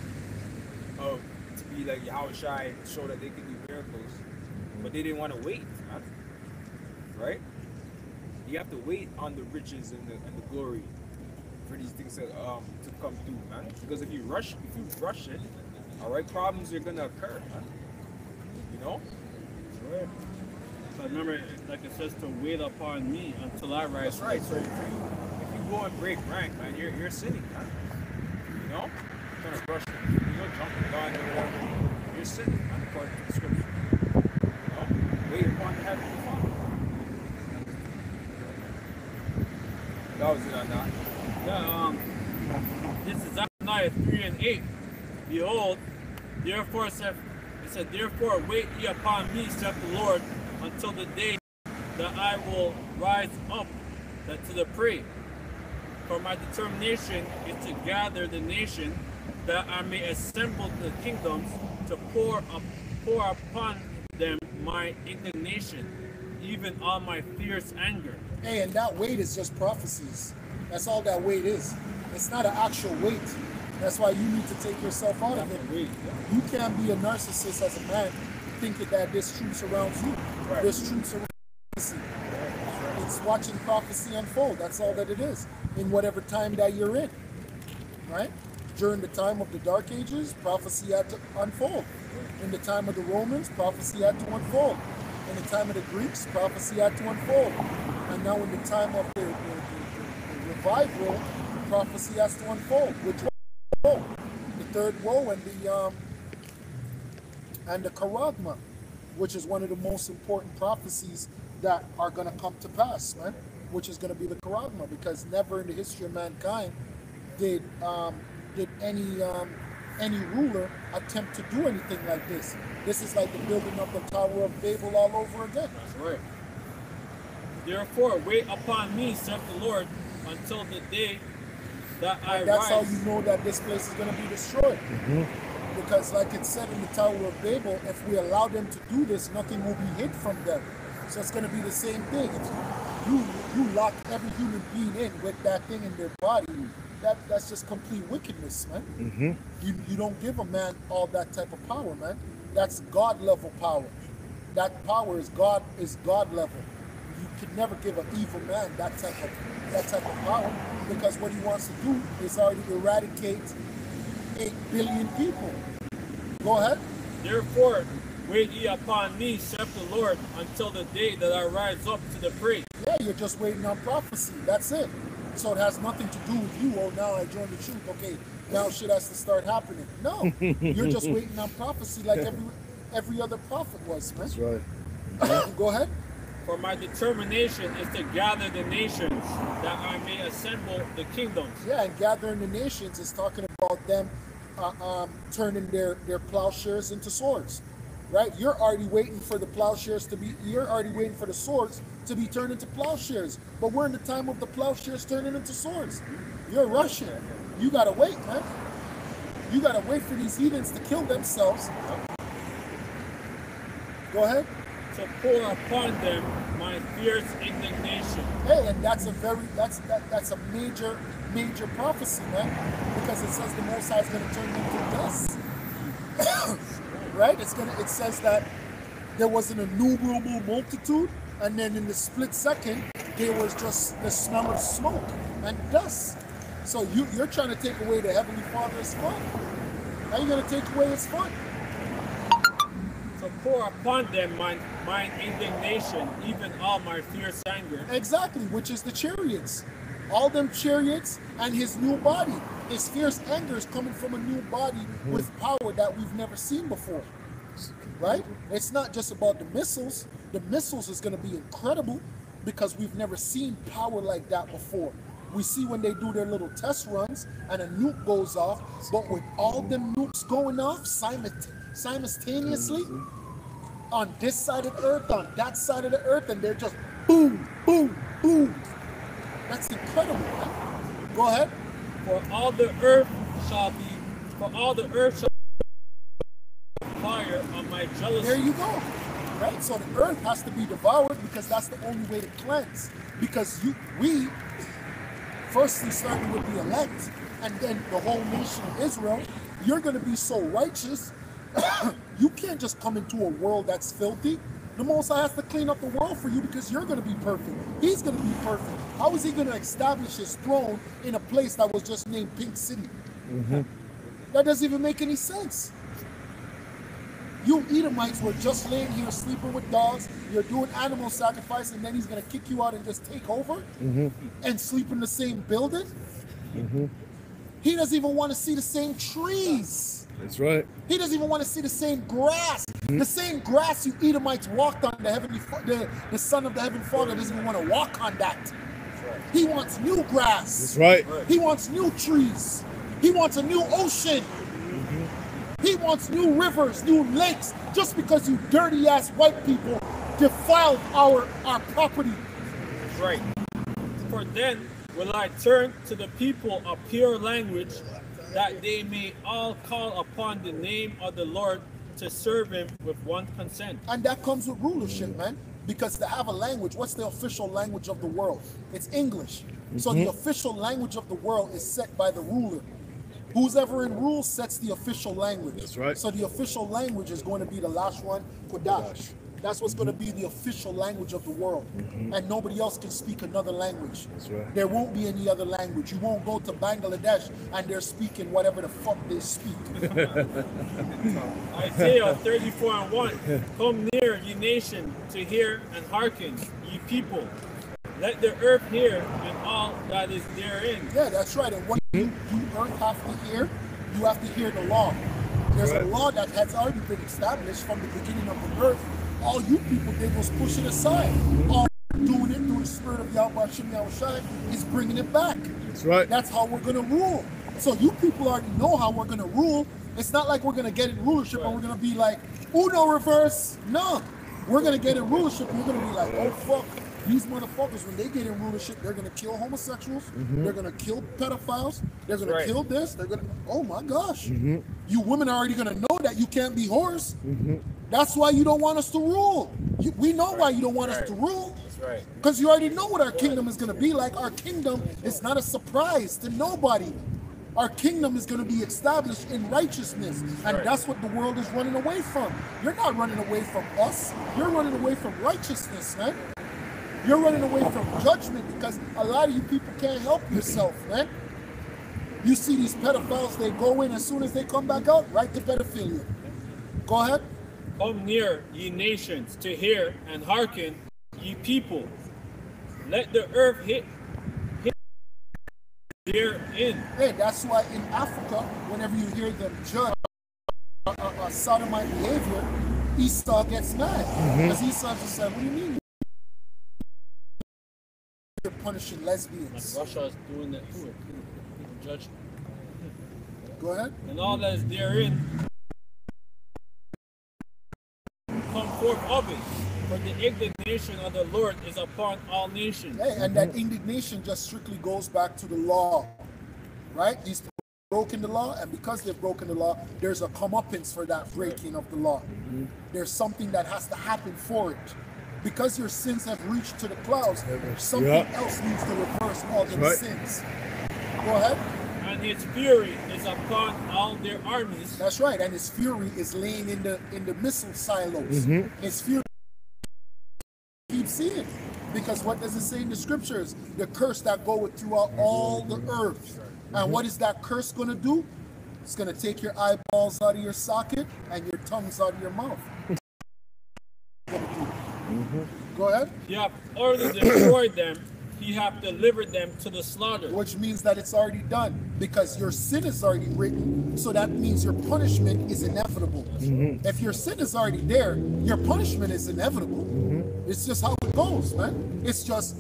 of to be like Yahushua and show that they can do miracles. But they didn't want to wait, man. Right? You have to wait on the riches and the, and the glory for these things to, um, to come through, man. Because if you rush, if you rush it, all right, problems are gonna occur, man. You know? Right. So remember, like it says, to wait upon me until I rise. That's right. So if you, if you go and break rank, man, you're, you're sinning, man. You know? Trying to you know, jumping gun or whatever. You're sinning, man, according to the scripture. 3, and 8. Behold, therefore saith, it said, Therefore wait ye upon me, saith the Lord, until the day that I will rise up to the prey. For my determination is to gather the nation, that I may assemble the kingdoms, to pour, up, pour upon them my indignation, even all my fierce anger. Hey, and that weight is just prophecies. That's all that weight is. It's not an actual weight. That's why you need to take yourself out of it. You can't be a narcissist as a man thinking that this truth surrounds you. This truth surrounds prophecy. It's watching prophecy unfold. That's all that it is. In whatever time that you're in. Right? During the time of the Dark Ages, prophecy had to unfold. In the time of the Romans, prophecy had to unfold. In the time of the Greeks, prophecy had to unfold. And now in the time of the, the, the, the, the revival, prophecy has to unfold. Which woe? The third woe and the um and the charagma, which is one of the most important prophecies that are going to come to pass. Which is going to be the charagma, because never in the history of mankind did um, did any um, any ruler attempt to do anything like this. This is like the building of the Tower of Babel all over again. That's right. Therefore, wait upon me, saith the Lord, until the day that And that's how you know that this place is going to be destroyed. Mm-hmm. Because, like it said in the Tower of Babel, if we allow them to do this, nothing will be hid from them. So it's going to be the same thing. If you you lock every human being in with that thing in their body, that that's just complete wickedness, man. Mm-hmm. You you don't give a man all that type of power, man. That's God level power. That power is God is God level. You could never give an evil man that type of that type of power because what he wants to do is already eradicate eight billion people. Go ahead. Therefore, wait ye upon me, saith the Lord, until the day that I rise up to the praise. Yeah, you're just waiting on prophecy. That's it. So it has nothing to do with you. Oh, now I joined the truth. Okay, now shit has to start happening. No, you're just waiting on prophecy like every every other prophet was, man. That's right. Go ahead. For my determination is to gather the nations, that I may assemble the kingdoms. Yeah, and gathering the nations is talking about them uh, um, turning their their plowshares into swords, right? You're already waiting for the plowshares to be. You're already waiting for the swords to be turned into plowshares. But we're in the time of the plowshares turning into swords. You're rushing. You gotta wait, man. You gotta wait for these heathens to kill themselves. Go ahead. To pour upon them my fierce indignation. Hey, and that's a very that's that, that's a major major prophecy, man, because it says the Most High is going to turn them to dust. right? It's gonna. It says that there was an innumerable multitude, and then in the split second, there was just the smell of smoke and dust. So you you're trying to take away the Heavenly Father's fun. How you going to take away His fun? Pour upon them my mine indignation, even all my fierce anger. Exactly, which is the chariots. All them chariots and his new body. His fierce anger is coming from a new body with power that we've never seen before. Right? It's not just about the missiles. The missiles is going to be incredible because we've never seen power like that before. We see when they do their little test runs and a nuke goes off, but with all them nukes going off simult- simultaneously on this side of the earth, on that side of the earth, and they're just boom, boom, boom. That's incredible. Man. Go ahead. For all the earth shall be, for all the earth shall be fire on my jealousy. There you go. Right? So the earth has to be devoured because that's the only way to cleanse. Because you we firstly starting with the elect and then the whole nation of Israel, you're gonna be so righteous, you can't just come into a world that's filthy. The Most High has to clean up the world for you because you're going to be perfect. He's going to be perfect. How is he going to establish his throne in a place that was just named Pink City? Mm-hmm. That doesn't even make any sense. You Edomites were just laying here sleeping with dogs. You're doing animal sacrifice, and then he's going to kick you out and just take over mm-hmm. and sleep in the same building. Mm-hmm. He doesn't even want to see the same trees. That's right. He doesn't even want to see the same grass. Mm-hmm. The same grass you Edomites walked on, the heavenly, Fa- the, the Son of the Heavenly Father doesn't even want to walk on that. He wants new grass. That's right. He wants new trees. He wants a new ocean. Mm-hmm. He wants new rivers, new lakes. Just because you dirty ass white people defiled our our property. Right. For then will I turn to the people a pure language, that they may all call upon the name of the Lord to serve him with one consent. And that comes with rulership, man. Because to have a language, what's the official language of the world? It's English. So the mm-hmm. official language of the world is set by the ruler. Who's ever in rule sets the official language. That's right. So the official language is going to be the last one, Kodash. That's what's going to be the official language of the world. Mm-hmm. And nobody else can speak another language. That's right. There won't be any other language. You won't go to Bangladesh and they're speaking whatever the fuck they speak. Isaiah 34 and 1. Come near, ye nation, to hear and hearken, ye people. Let the earth hear and all that is therein. Yeah, that's right. And what you, you earth have to hear, you have to hear the law. There's a law that has already been established from the beginning of the earth. All you people did was push it aside. All doing it through the spirit of Yahawah Bashaam Yahawashi is bringing it back. That's right. That's how we're gonna rule. So you people already know how we're gonna rule. It's not like we're gonna get in rulership and we're gonna be like, Uno reverse. No. We're gonna get in rulership and we're gonna be like, oh fuck. These motherfuckers, when they get in rulership, they're gonna kill homosexuals, mm-hmm. they're gonna kill pedophiles, they're gonna Right. kill this, they're gonna oh my gosh. Mm-hmm. You women are already gonna know that you can't be whores. Mm-hmm. That's why you don't want us to rule. You, we know why you don't want us to rule. Right. Because you already know what our kingdom is going to be like. Our kingdom is not a surprise to nobody. Our kingdom is going to be established in righteousness. And that's what the world is running away from. You're not running away from us. You're running away from righteousness, man. You're running away from judgment because a lot of you people can't help yourself, man. You see these pedophiles, they go in as soon as they come back out, right to pedophilia. Go ahead. Come near, ye nations, to hear and hearken, ye people. Let the earth hit, hit therein. Hey, that's why in Africa, whenever you hear them judge a, a, a sodomite behavior, Esau gets mad. Mm-hmm. Because Esau just said, What do you mean you're punishing lesbians? Russia is doing that too. Judge Go ahead. and all that is therein come forth of it. For the indignation of the Lord is upon all nations. Hey, and that indignation just strictly goes back to the law. Right? These broken the law, and because they've broken the law, there's a comeuppance for that breaking of the law. Mm-hmm. There's something that has to happen for it. Because your sins have reached to the clouds, something Yeah. else needs to reverse all them right. sins. Go ahead. And his fury is upon all their armies. That's right. And his fury is laying in the in the missile silos. Mm-hmm. His fury keep seeing. Because what does it say in the scriptures? The curse that goeth throughout all the earth. And mm-hmm. what is that curse gonna do? It's gonna take your eyeballs out of your socket and your tongues out of your mouth. Gonna. Go ahead. He hath already destroyed them. He have delivered them to the slaughter. Which means that it's already done because your sin is already written. So that means your punishment is inevitable. If your sin is already there, your punishment is inevitable. It's just how it goes, man. It's just,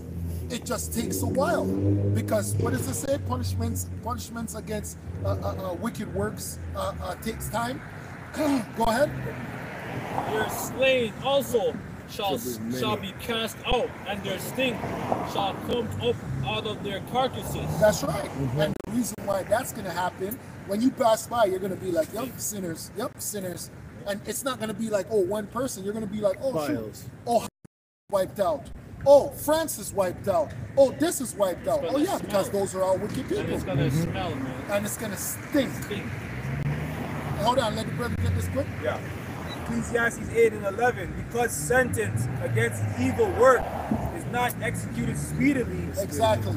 it just takes a while because what does it say? Punishments, punishments against uh, uh, uh, wicked works uh, uh, takes time. Go ahead. Their slain also shall, Shall be many. shall be cast out, and their stink shall come up out of their carcasses. That's right. And the mm-hmm. reason why that's going to happen, when you pass by, you're going to be like, yep, sinners, yep, sinners. And it's not going to be like, oh, one person. You're going to be like, oh, shoot. Files. oh, wiped out. Oh, France is wiped out. Oh, this is wiped out. Oh, yeah, because those are all wicked people. And it's gonna mm-hmm. smell, man. And it's going to stink. Stink. Hold on, let the brother get this quick. Yeah. Ecclesiastes 8 and 11. Because sentence against evil work is not executed speedily, Exactly.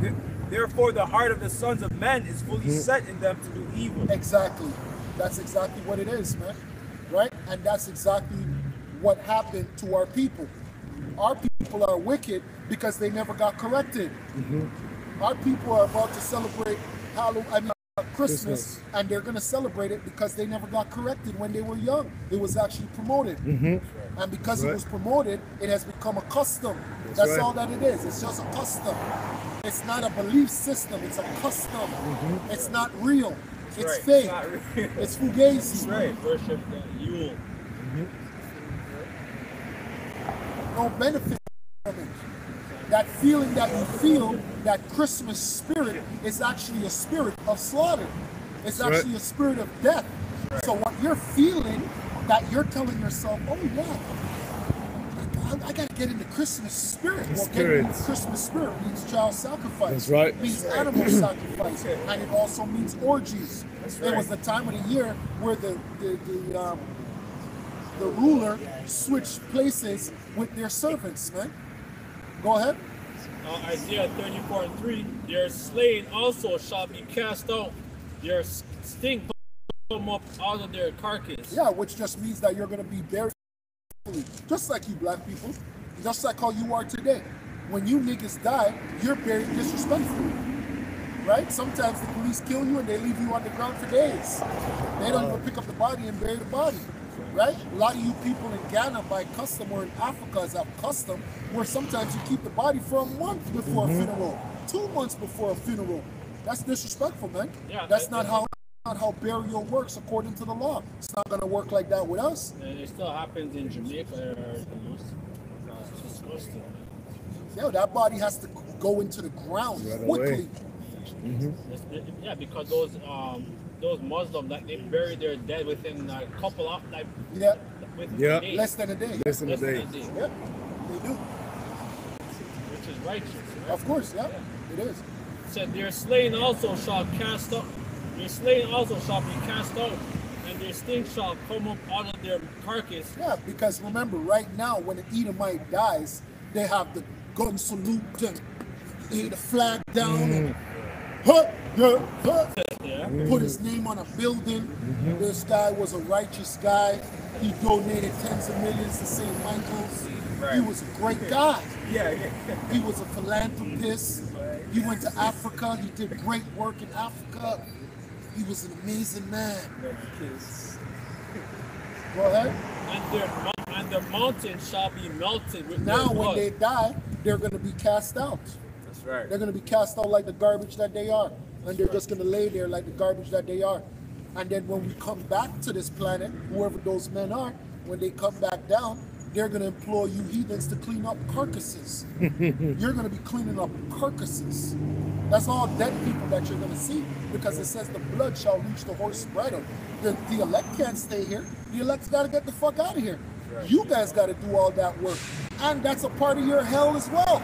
th- therefore the heart of the sons of men is fully mm-hmm. set in them to do evil. Exactly. That's exactly what it is, man. Right? And that's exactly what happened to our people. Our people are wicked because they never got corrected. Mm-hmm. Our people are about to celebrate Halloween, I mean, Christmas, Christmas. and they're going to celebrate it because they never got corrected when they were young. It was actually promoted. Mm-hmm. And because it was promoted, it has become a custom. That's, That's right. all that it is. It's just a custom. It's not a belief system. It's a custom. Mm-hmm. It's not real. It's right. fake. It's not real. It's fugazi. Right. Worship the Yule. Mm-hmm. No benefit from it. That feeling that you feel, that Christmas spirit, is actually a spirit of slaughter. It's That's right. actually a spirit of death. So what you're feeling, that you're telling yourself, oh yeah, I, I gotta get into Christmas spirit. Well, getting in the Spirits. Christmas spirit means child sacrifice. That's right. Means animal sacrifice, and it also means orgies. That's There was the time of the year where the the, the um, the ruler switched places with their servants, man. Go ahead. Uh, Isaiah 34 and 3. Their slain also shall be cast out. Their stink come up out of their carcass. Yeah, which just means that you're going to be buried, just like you black people, just like how you are today. When you niggas die, you're buried disrespectfully, right? Sometimes the police kill you and they leave you on the ground for days. They don't even pick up the body and bury the body, right? A lot of you people in Ghana by custom or in Africa is a custom, where sometimes you keep the body for a month before a funeral, two months before a funeral. That's disrespectful, man. Yeah, That's that- not how not how burial works according to the law. It's not gonna work like that with us. And it still happens in Jamaica or the most. Uh. Yeah, that body has to go into the ground Right quickly. away. It's- it- yeah, because those um those Muslims like they bury their dead within a couple of like Yeah, within Yeah. a day. less than a day. Less than a Less than day. a day, Yeah, they do. which is righteous. Right? Of course, yeah, it is. said their slain also shall cast up their slain also shall be cast out and their stink shall come up out of their carcass Yeah, because remember, right now when an Edomite dies, they have the gun salute and lay the flag down and huh, yeah, huh, yeah put his name on a building. Mm-hmm. This guy was a righteous guy. He donated tens of millions to St. Michael's. He was a great guy. Yeah, yeah. He was a philanthropist. He went to Africa. He did great work in Africa. He was an amazing man. Go ahead. and their and the mountain shall be melted with Now, their when they die, they're going to be cast out. That's right. They're going to be cast out like the garbage that they are. And they're just going to lay there like the garbage that they are. And then when we come back to this planet, whoever those men are, when they come back down, they're going to employ you heathens to clean up carcasses. you're going to be cleaning up carcasses. That's all dead people that you're going to see because it says the blood shall reach the horse bridle. The, the elect can't stay here. The elect's got to get the fuck out of here. You guys got to do all that work. And that's a part of your hell as well.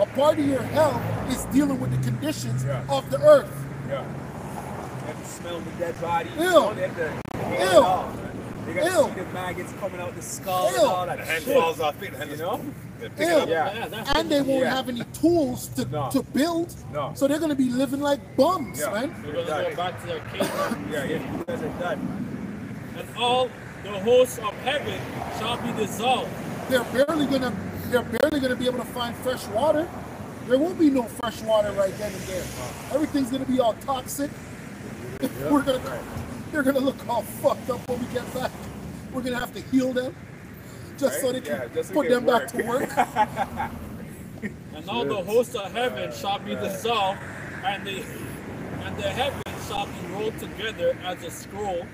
A part of your hell is dealing with the conditions Yeah. of the earth. Yeah. You have to smell the dead body. Ew. You know, they have to Ew. all. You got to see the maggots coming out the skull Ew. and all that The hand shit. falls off it. The You know? Yeah, Ew. Yeah. Yeah, And they won't Yeah. have any tools to, No. to build. No. So they're going to be living like bums, Yeah. man. They're gonna go back to their caveman. Yeah, yeah. You guys are done. And all the hosts of heaven shall be dissolved. They're barely going to they're barely going to be able to find fresh water. There won't be no fresh water right then and there. Everything's going to be all toxic. We're going to they're going to look all fucked up when we get back. We're going to have to heal them just so they can Yeah, put get them back to work. work. And all the hosts of heaven shall be dissolved, and the and the heavens shall be rolled together as a scroll,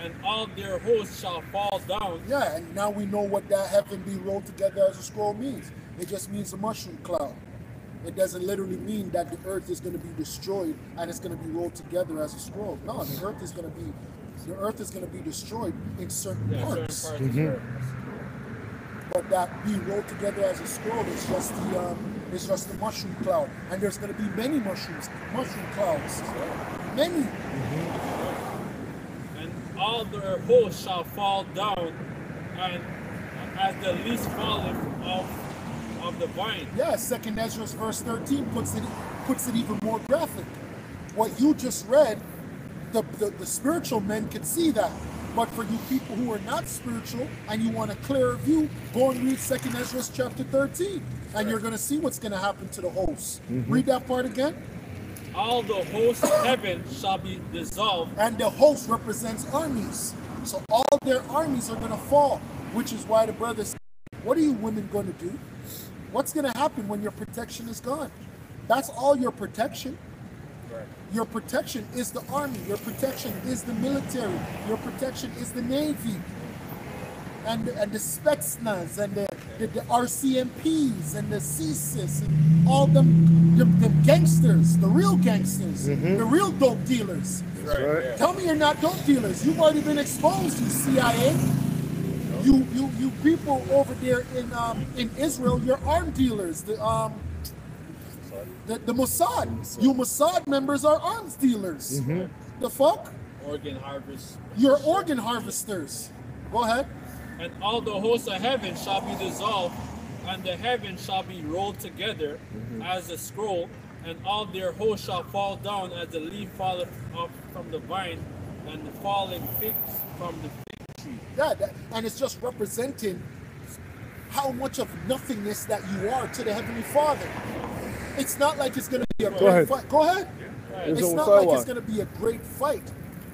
and all their hosts shall fall down. Yeah, and now we know what that heaven be rolled together as a scroll means. It just means a mushroom cloud. It doesn't literally mean that the earth is going to be destroyed and it's going to be rolled together as a scroll. No, the earth is going to be the earth is going to be destroyed in certain Yeah, certain parts. parts of the earth. But that being rolled together as a scroll is just the um, is just the mushroom cloud, and there's going to be many mushrooms, mushroom clouds, many. and all their hosts shall fall down, and as the least falleth of of the vine. Yeah, Second Ezra verse 13 puts it puts it even more graphic. What you just read, the, the, the spiritual men could see that. But for you people who are not spiritual and you want a clearer view, go and read Second Ezra chapter 13. And you're gonna see what's gonna happen to the hosts. Mm-hmm. Read that part again. All the hosts of heaven shall be dissolved, And the host represents armies. So all their armies are gonna fall, which is why the brothers what are you women gonna do? What's gonna happen when your protection is gone? That's all your protection. Your protection is the army. Your protection is the military. Your protection is the navy. And, and the Spetsnaz and the, the, the RCMPs and the CSIS and all them, them, them gangsters, the real gangsters, the real dope dealers. Right. Tell me you're not dope dealers. You've already been exposed, you CIA. You you you people over there in um in Israel, you're arm dealers. The um the, the Mossad. You Mossad members are arms dealers. The fuck? organ harvest. You're organ harvesters. Go ahead. And all the hosts of heaven shall be dissolved, and the heaven shall be rolled together mm-hmm. as a scroll, and all their hosts shall fall down as the leaf falleth off from the vine, and the falling figs from the fig tree. Yeah, that, and it's just representing how much of nothingness that you are to the Heavenly Father. It's not like it's going to be a great ahead. fight. Go ahead. It's It's not like it's going to be a great fight.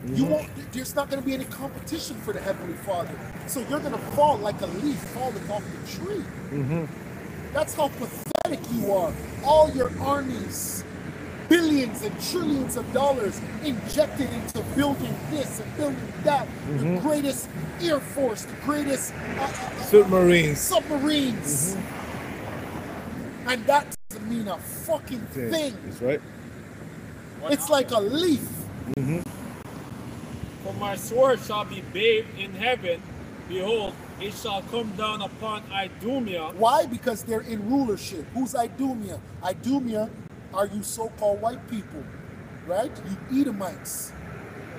You won't. There's not going to be any competition for the Heavenly Father. So you're going to fall like a leaf falling off the tree. Mm-hmm. That's how pathetic you are. All your armies, billions and trillions of dollars injected into building this and building that. The mm-hmm. greatest air force, the greatest uh, uh, uh Submarines. submarines. Mm-hmm. And that doesn't mean a fucking thing. That's right. It's like a leaf. For my sword shall be bathed in heaven, behold, it shall come down upon Idumea, Why? Because they're in rulership. Who's Idumea? Idumea are you so-called white people, right? You Edomites.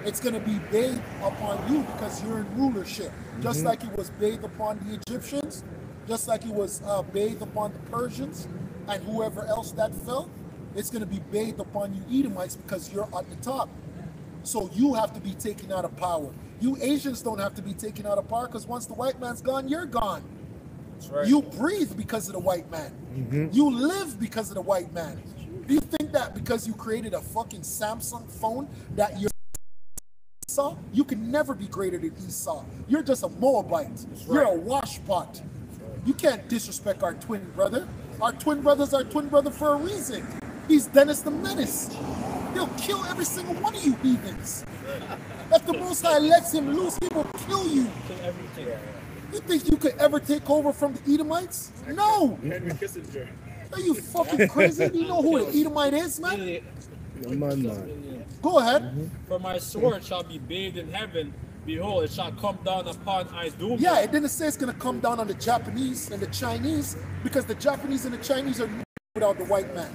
It's going to be bathed upon you because you're in rulership. Just like it was bathed upon the Egyptians, just like it was uh, bathed upon the Persians and whoever else that fell, it's going to be bathed upon you Edomites because you're at the top. So you have to be taken out of power. You Asians don't have to be taken out of power because once the white man's gone, you're gone. That's right. You breathe because of the white man. Mm-hmm. You live because of the white man. Do you think that because you created a fucking Samsung phone that you're Esau? You can never be greater than Esau. You're just a Moabite. You're a washpot. You can't disrespect our twin brother. Our twin brother's our twin brother for a reason. He's Dennis the Menace. He'll kill every single one of you heathens. If the Most High lets him loose, he will kill you. kill everything. You think you could ever take over from the Edomites? No. Henry Kissinger. Are you fucking crazy? Do you know who an Edomite is, man? Man, man. Go ahead. Mm-hmm. For my sword shall be bathed in heaven. Behold, it shall come down upon Idumea. Yeah, it didn't say it's gonna come down on the Japanese and the Chinese because the Japanese and the Chinese are without the white man.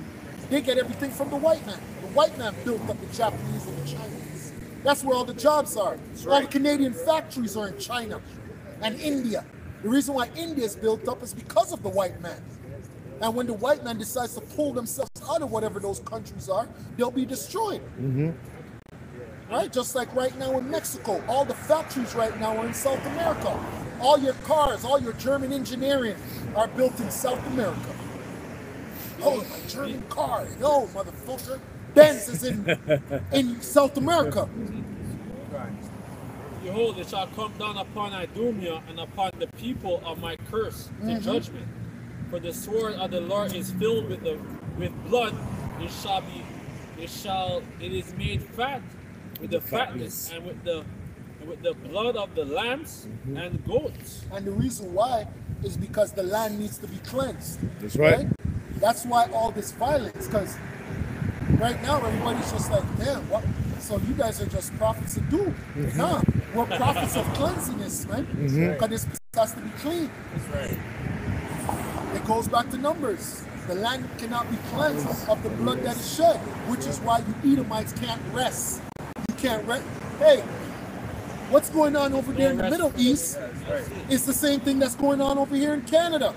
They get everything from the white man. The white man built up the Japanese and the Chinese. That's where all the jobs are. All the Canadian factories are in China and India. The reason why India is built up is because of the white man. And when the white man decides to pull themselves out of whatever those countries are, they'll be destroyed. Mm-hmm. Right? Just like right now in Mexico, all the factories right now are in South America. All your cars, all your German engineering are built in South America. Oh, my German car. No, motherfucker. Benz is in in South America. Behold, it shall come down upon Idumea and upon the people of my curse, the Mhm. judgment. For the sword of the Lord is filled with the with blood. It shall be, it shall, it is made fat with the fatness and with the with the blood of the lambs and goats. And the reason why is because the land needs to be cleansed. That's right. That's why all this violence, because right now everybody's just like, damn, what? So you guys are just prophets of doom. Nah, we're prophets of cleansiness, man. Mhm. Because this has to be clean. That's right. It goes back to numbers. The land cannot be cleansed of the blood that is shed, which is why you Edomites can't rest. You can't rest. Hey, what's going on over there in the Middle East is the same thing that's going on over here in Canada.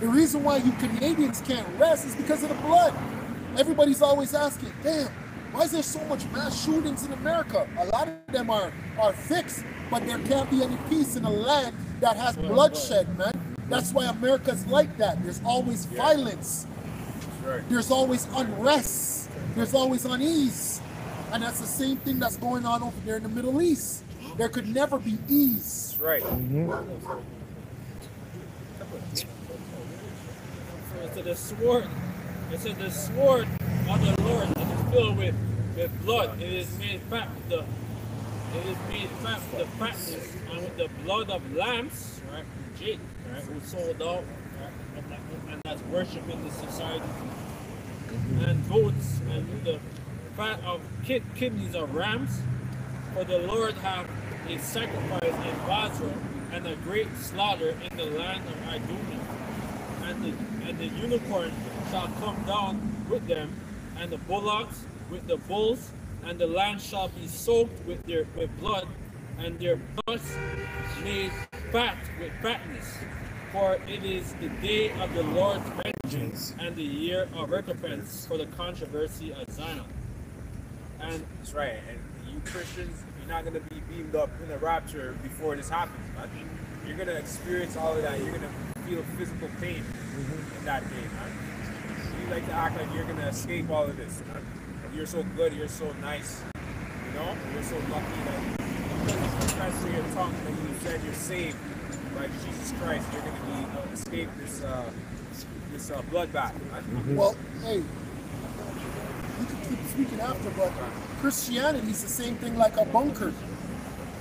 The reason why you Canadians can't rest is because of the blood. Everybody's always asking, damn, why is there so much mass shootings in America? A lot of them are, are fixed, but there can't be any peace in a land that has bloodshed, man. That's why America's like that. There's always violence. There's always unrest. There's always unease. And that's the same thing that's going on over there in the Middle East. There could never be ease. Right. Mm-hmm. It said the sword, it said the sword of the Lord is filled with, with blood. It is made fat with the it is made fat with the fatness and with the blood of lambs, right? Jake, right? Who sold out, right? And, that, and that's worship in the society. And goats and with the fat of kid, kidneys of rams. For the Lord have a sacrifice in Bozrah and a great slaughter in the land of Idumea and the and the unicorn shall come down with them, and the bullocks with the bulls, and the land shall be soaked with their with blood, and their breasts made fat with fatness. For it is the day of the Lord's vengeance and the year of recompense for the controversy of Zion. And That's right. And you Christians, you're not going to be beamed up in the rapture before this happens. You're going to experience all of that. You're going to feel physical pain in that day, man. You like to act like you're going to escape all of this. You're so good. You're so nice. You know? You're so lucky that because you confess to your tongue that you said you're saved by Jesus Christ, you're going to be uh, escape this uh, this uh, bloodbath, man. Well, hey, you can keep speaking after, but Christianity is the same thing like a bunker.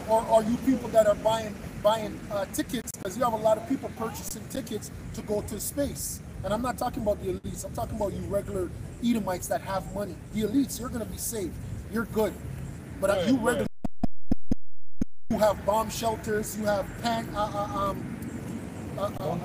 Or are you people that are buying buying uh, tickets because you have a lot of people purchasing tickets to go to space? And I'm not talking about the elites. I'm talking about you regular Edomites that have money. The elites, you're gonna be safe. You're good. But uh, you regular, you have bomb shelters. You have pan, uh, uh, um, uh, uh,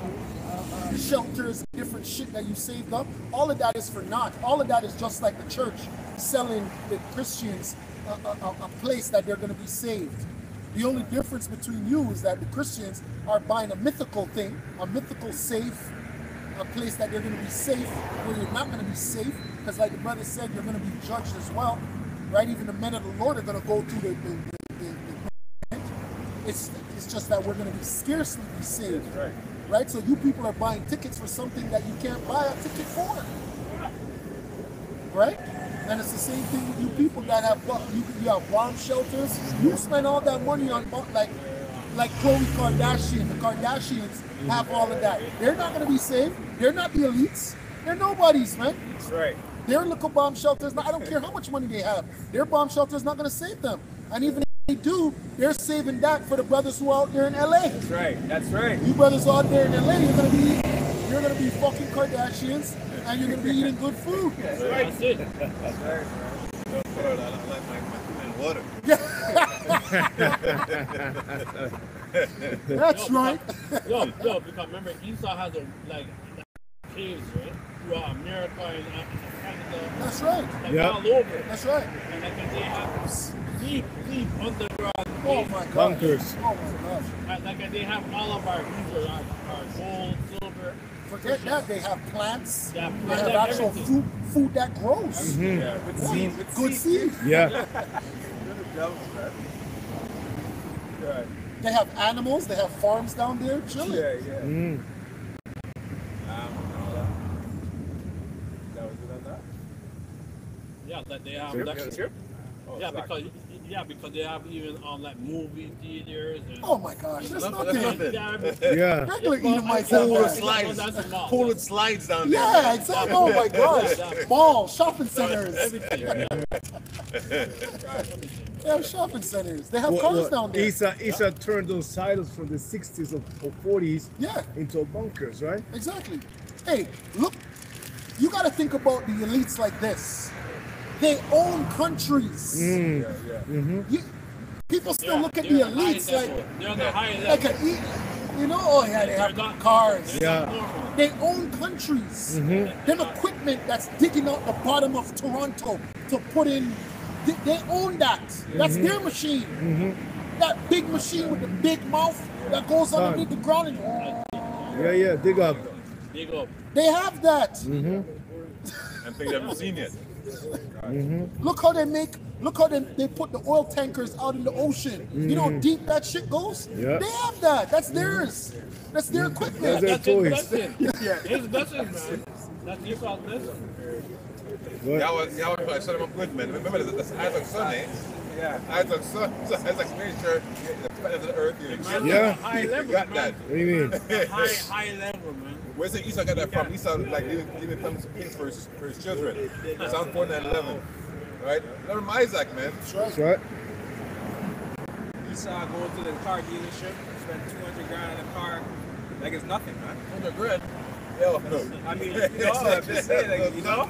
uh, shelters, different shit that you saved up. All of that is for naught. All of that is just like the church selling the Christians a, a- a place that they're going to be saved. The only difference between you is that the Christians are buying a mythical thing, a mythical safe, a place that they're going to be safe, where you're not going to be safe, because like the brother said, you're going to be judged as well, right? Even the men of the Lord are going to go through the, the, the, the, it's it's just that we're going to be scarcely be saved, Right. right? So you people are buying tickets for something that you can't buy a ticket for, right? And it's the same thing with you people that have you, you have bomb shelters. You spend all that money on like like Khloe Kardashian. The Kardashians have all of that. They're not going to be saved. They're not the elites. They're nobodies, man. That's right. Their little bomb shelters. I don't care how much money they have. Their bomb shelter is not going to save them. And even if they do, they're saving that for the brothers who are out there in LA. That's right. That's right. You brothers out there in LA, you're gonna be you're gonna be fucking Kardashians and you're gonna be eating good food. That's it. I like my, my, my water. That's right. Yo, yo, because remember Esau has a like caves, right? Throughout America and uh, Canada, That's right. like Yeah. all over. That's right. And like they have deep, deep underground Oh my god. Bunkers. Oh my gosh. Like, like they have all of our resources, our, our gold, silver. Forget that. They have plants. They have They plants, have they have actual everything. food food that grows. Yeah, with seed. With Good seed. seed. Yeah. They have animals. They have farms down there. Chilling. Yeah, yeah. Mm. Um, all that. That was it on that? Yeah, that they have. Sure. that- here? Oh, yeah, sorry. because yeah, because they have even um like movie theaters and. Oh my gosh. There's That's nothing. nothing. Yeah, everything. Yeah. Regular Edomites Pool have Pool that. slides. That's. Pool with slides down there. Yeah, exactly. Oh my gosh. Malls, shopping centers. Everything. Yeah. They have shopping centers. They have What- cars what- down there. Esau, Esau turned those silos from the 60s or, or 40s Yeah, into bunkers, right? exactly. Hey, look, you got to think about the elites like this. They own countries. Mm. Yeah, yeah. Mm-hmm. You, people still Yeah, look at the elites level. like, they're on the high level. like a, e- you know, oh yeah, they They're have not- cars. they're Yeah. normal. They own countries. Mm-hmm. Them equipment that's digging out the bottom of Toronto to put in, they, they own that. That's Mm-hmm. their machine. That big machine with the big mouth that goes Son. underneath the ground. And, Yeah, yeah, dig up. They go. they have that. Mm-hmm. And things I haven't seen yet. Mm-hmm. Look how they make. Look how they, they put the oil tankers out in the ocean. You know how mm. deep that shit goes. Yeah. They have that. That's mm-hmm. theirs. That's their mm-hmm. That's equipment. their That's his toys. blessing. His blessing, man. That's Esau's blessing. What? Yahawah, Yahawah probably shut him up good, man. Remember, that- that's Isaac's son, eh? Yeah. Isaac's son. So Isaac's made sure the planet of the earth, you know, Yeah. High you level, got man. that. What do you mean? High, high level, man. Where's the Esau got that from? Esau like leaving, leaving some things for his, for his children. Psalm 49 11. Right? Learn from Isaac, man. That's right. Esau goes to the car dealership, spend 200 grand on a car like it's nothing, man. 100 grand. Yo, I mean, you know, I'm just saying, like, you know?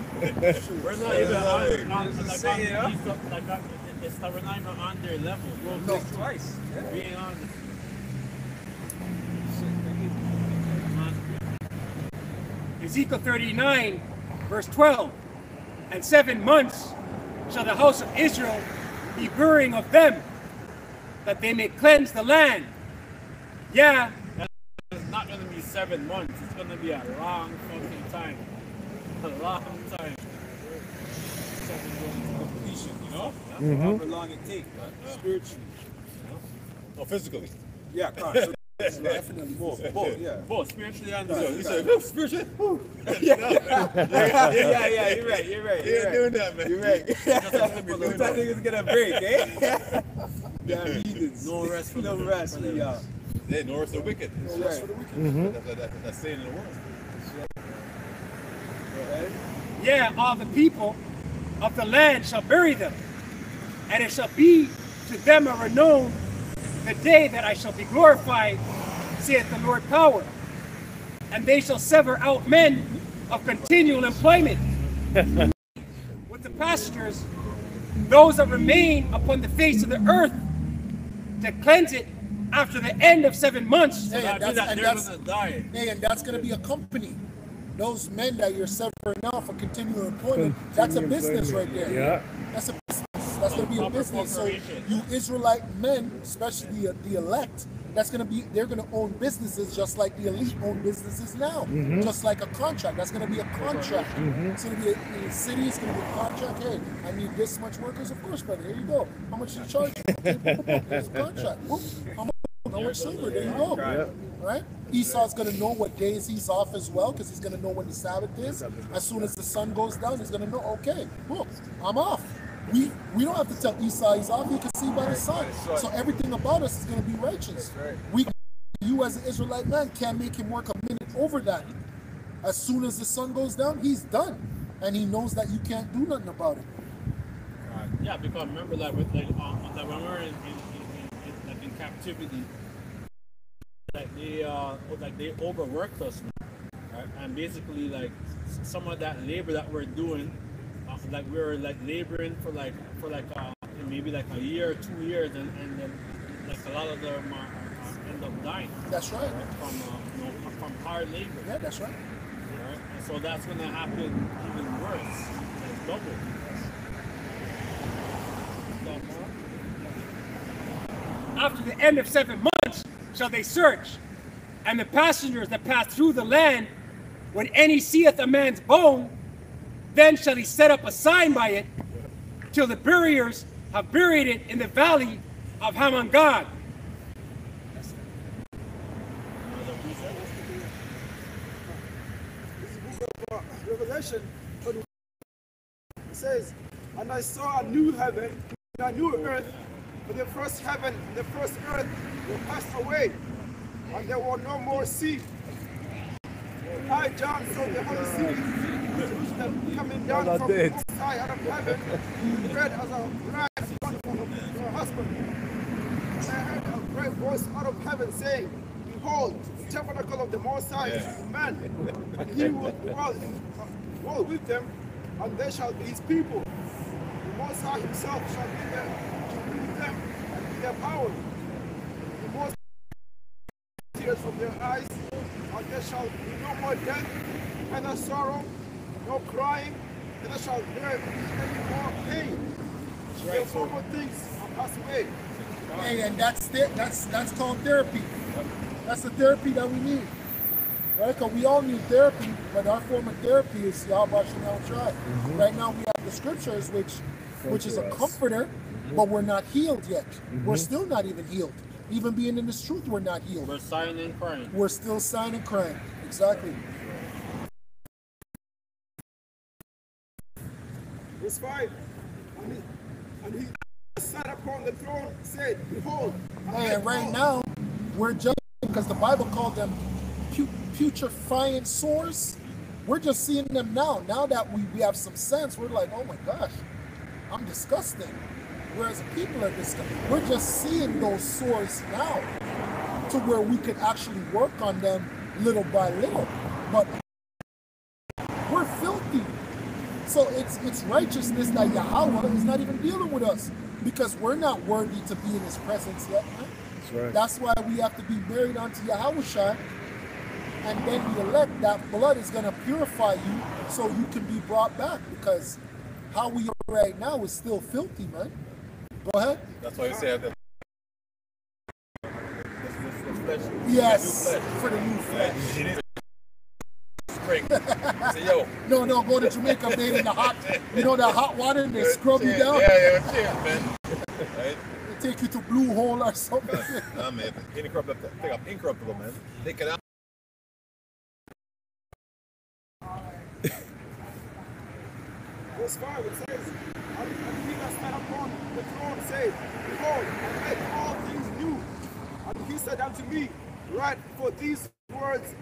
We're not even on, on Just like, saying, on, yeah. Esau- like, on, it's we're not even on their level. Well, No. think twice. Yeah. Being on. Ezekiel 39, verse 12. And seven months shall the house of Israel be burying of them, that they may cleanse the land. Yeah, It's not gonna be seven months. It's gonna be a long fucking time. A long time. Something going to completion, you know? Mhm. However long it takes, spiritually. no, physically. Yeah, come. So definitely both, both, yeah. Both spiritually and physically. said, "Woo, spiritual. Woo." yeah, yeah, yeah, you're right, you're right. You're ain't doing that, man. You're right. that. nigga's gonna break, eh? Yeah, heathens. No rest for no the- rest for y'all. Hey, nor is the wicked. Right. That's, that, that, that's saying in the world. Yeah, all the people of the land shall bury them. And it shall be to them a renown the day that I shall be glorified, saith the Lord power. And they shall sever out men of continual employment. With the pastures, those that remain upon the face of the earth to cleanse it after the end of seven months. Hey, and that's, that and that's, gonna hey, and that's going to be a company. Those men that you're severing out for continual employment, that's a Continual business right there. Yeah. That's a business. That's going to be a business. So you Israelite men, especially the, the elect, that's going to be, they're going to own businesses just like the elite own businesses now. Mm-hmm. Just like a contract. That's going to be a contract. It's going to be a, the city, it's going to be a contract. Hey, I need this much workers. Of course, brother. Here you go. How much you charge? There's a contract. How much, how much silver? There you go. Right? Esau's going to know what days he's off as well because he's going to know when the Sabbath is. As soon as the sun goes down, he's going to know, okay, cool, I'm off. We we don't have to tell Esau he's off. He can see by the sun. So everything about us is going to be righteous. We, you as an Israelite man can't make him work a minute over that. As soon as the sun goes down, he's done. And he knows that you can't do nothing about it. Yeah, because remember that with like, uh, that when we were in, in, in captivity, like they uh like they overworked us, right? And basically like some of that labor that we're doing, uh, like we were like laboring for like for like uh, maybe like a year or two years, and and then like a lot of them are, uh, end up dying. That's right. right, From uh, you know from hard labor. Yeah, that's right. Right? And so that's going to happen even worse, like double. After the end of seven months shall they search, and the passengers that pass through the land, when any seeth a man's bone, then shall he set up a sign by it, till the buriers have buried it in the valley of uh, Revelation. 21. It says, And I saw a new heaven and a new earth, for the first heaven and the first earth were passed away, and there were no more sea. I, John, saw the Holy City, coming down from did. the side out of heaven, red as a bride born for her husband. And I heard a great voice out of heaven saying, Behold, the tabernacle of the Most High is with man, and he will dwell, in, dwell with them, and they shall be his people. The Most High himself shall be them, shall be with them, and be their power. The Most tears from their eyes, and there shall be no more death, neither sorrow, no crying, neither shall there be any more pain. The former things are passed away. Hey, and that's the, that's that's called therapy. That's the therapy that we need. Right? Because we all need therapy, but our form of therapy is Yahweh Shalom Shai. Mm-hmm. Right now we have the scriptures which which is a us. comforter, but we're not healed yet. Mm-hmm. We're still not even healed. Even being in this truth, we're not healed. We're sighing and crying. We're still signing crying. Exactly. Verse 5. And he, and he sat upon the throne, said, Behold, And right now, we're just because the Bible called them pu- putrefying sores. We're just seeing them now. Now that we, we have some sense, we're like, oh my gosh, I'm disgusting. Whereas people are disgusting. We're just seeing those sores now to where we could actually work on them little by little. But we're filthy. So it's it's righteousness that Yahawah is not even dealing with us because we're not worthy to be in his presence yet. man. That's right. That's why we have to be buried unto Yahawah and then the elect, that blood is going to purify you so you can be brought back because how we are right now is still filthy, man. Go ahead. That's why we say that. Yes, for the new flesh. It is spring. Say, yo. No, no, go to Jamaica, bathe in the hot, you know, the hot water and they scrub you down. Yeah, yeah, cheers, man. Right? They take you to Blue Hole or something. Nah, man. Incorruptible, pick up incorruptible, man. Take it out. Verse 5 it says, And, and he that sat upon the throne said, Behold, I make all things new. And he said unto me, Write, for these words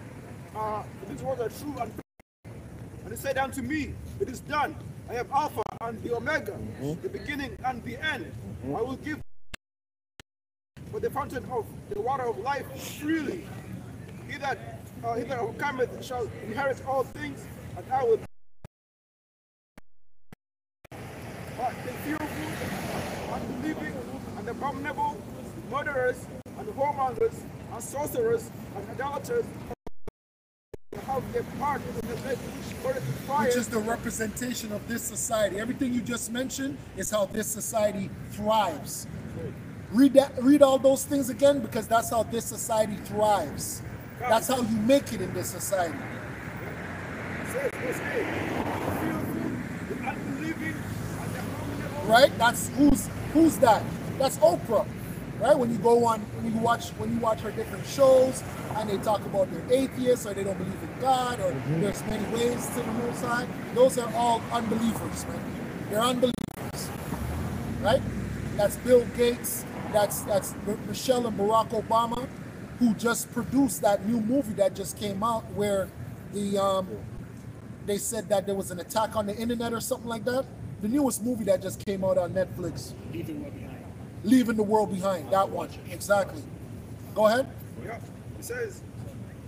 uh, these words are true and. And he said unto me, It is done. I am Alpha and the Omega, the beginning and the end. I will give for the fountain of the water of life freely. He that uh, he that overcometh shall inherit all things, and I will but the fearful, unbelieving, and abominable, murderers, and whoremongers, and sorcerers, and idolaters their part in the which is the representation of this society. Everything you just mentioned is how this society thrives. Read that, read all those things again because that's how this society thrives. That's how you make it in this society. says, verse 8, the fearful, the unbelieving, and the abominable, Right? That's who's who's that? That's Oprah. Right? When you go on when you watch when you watch her different shows and they talk about they're atheists or they don't believe in God or there's many ways to the most high, those are all unbelievers, man. They're unbelievers. Right? That's Bill Gates, that's that's M- Michelle and Barack Obama, who just produced that new movie that just came out where the um they said that there was an attack on the internet or something like that. The newest movie that just came out on Netflix. Leaving well behind. Leaving the world behind. That one. Exactly. Go ahead. Yeah. It says,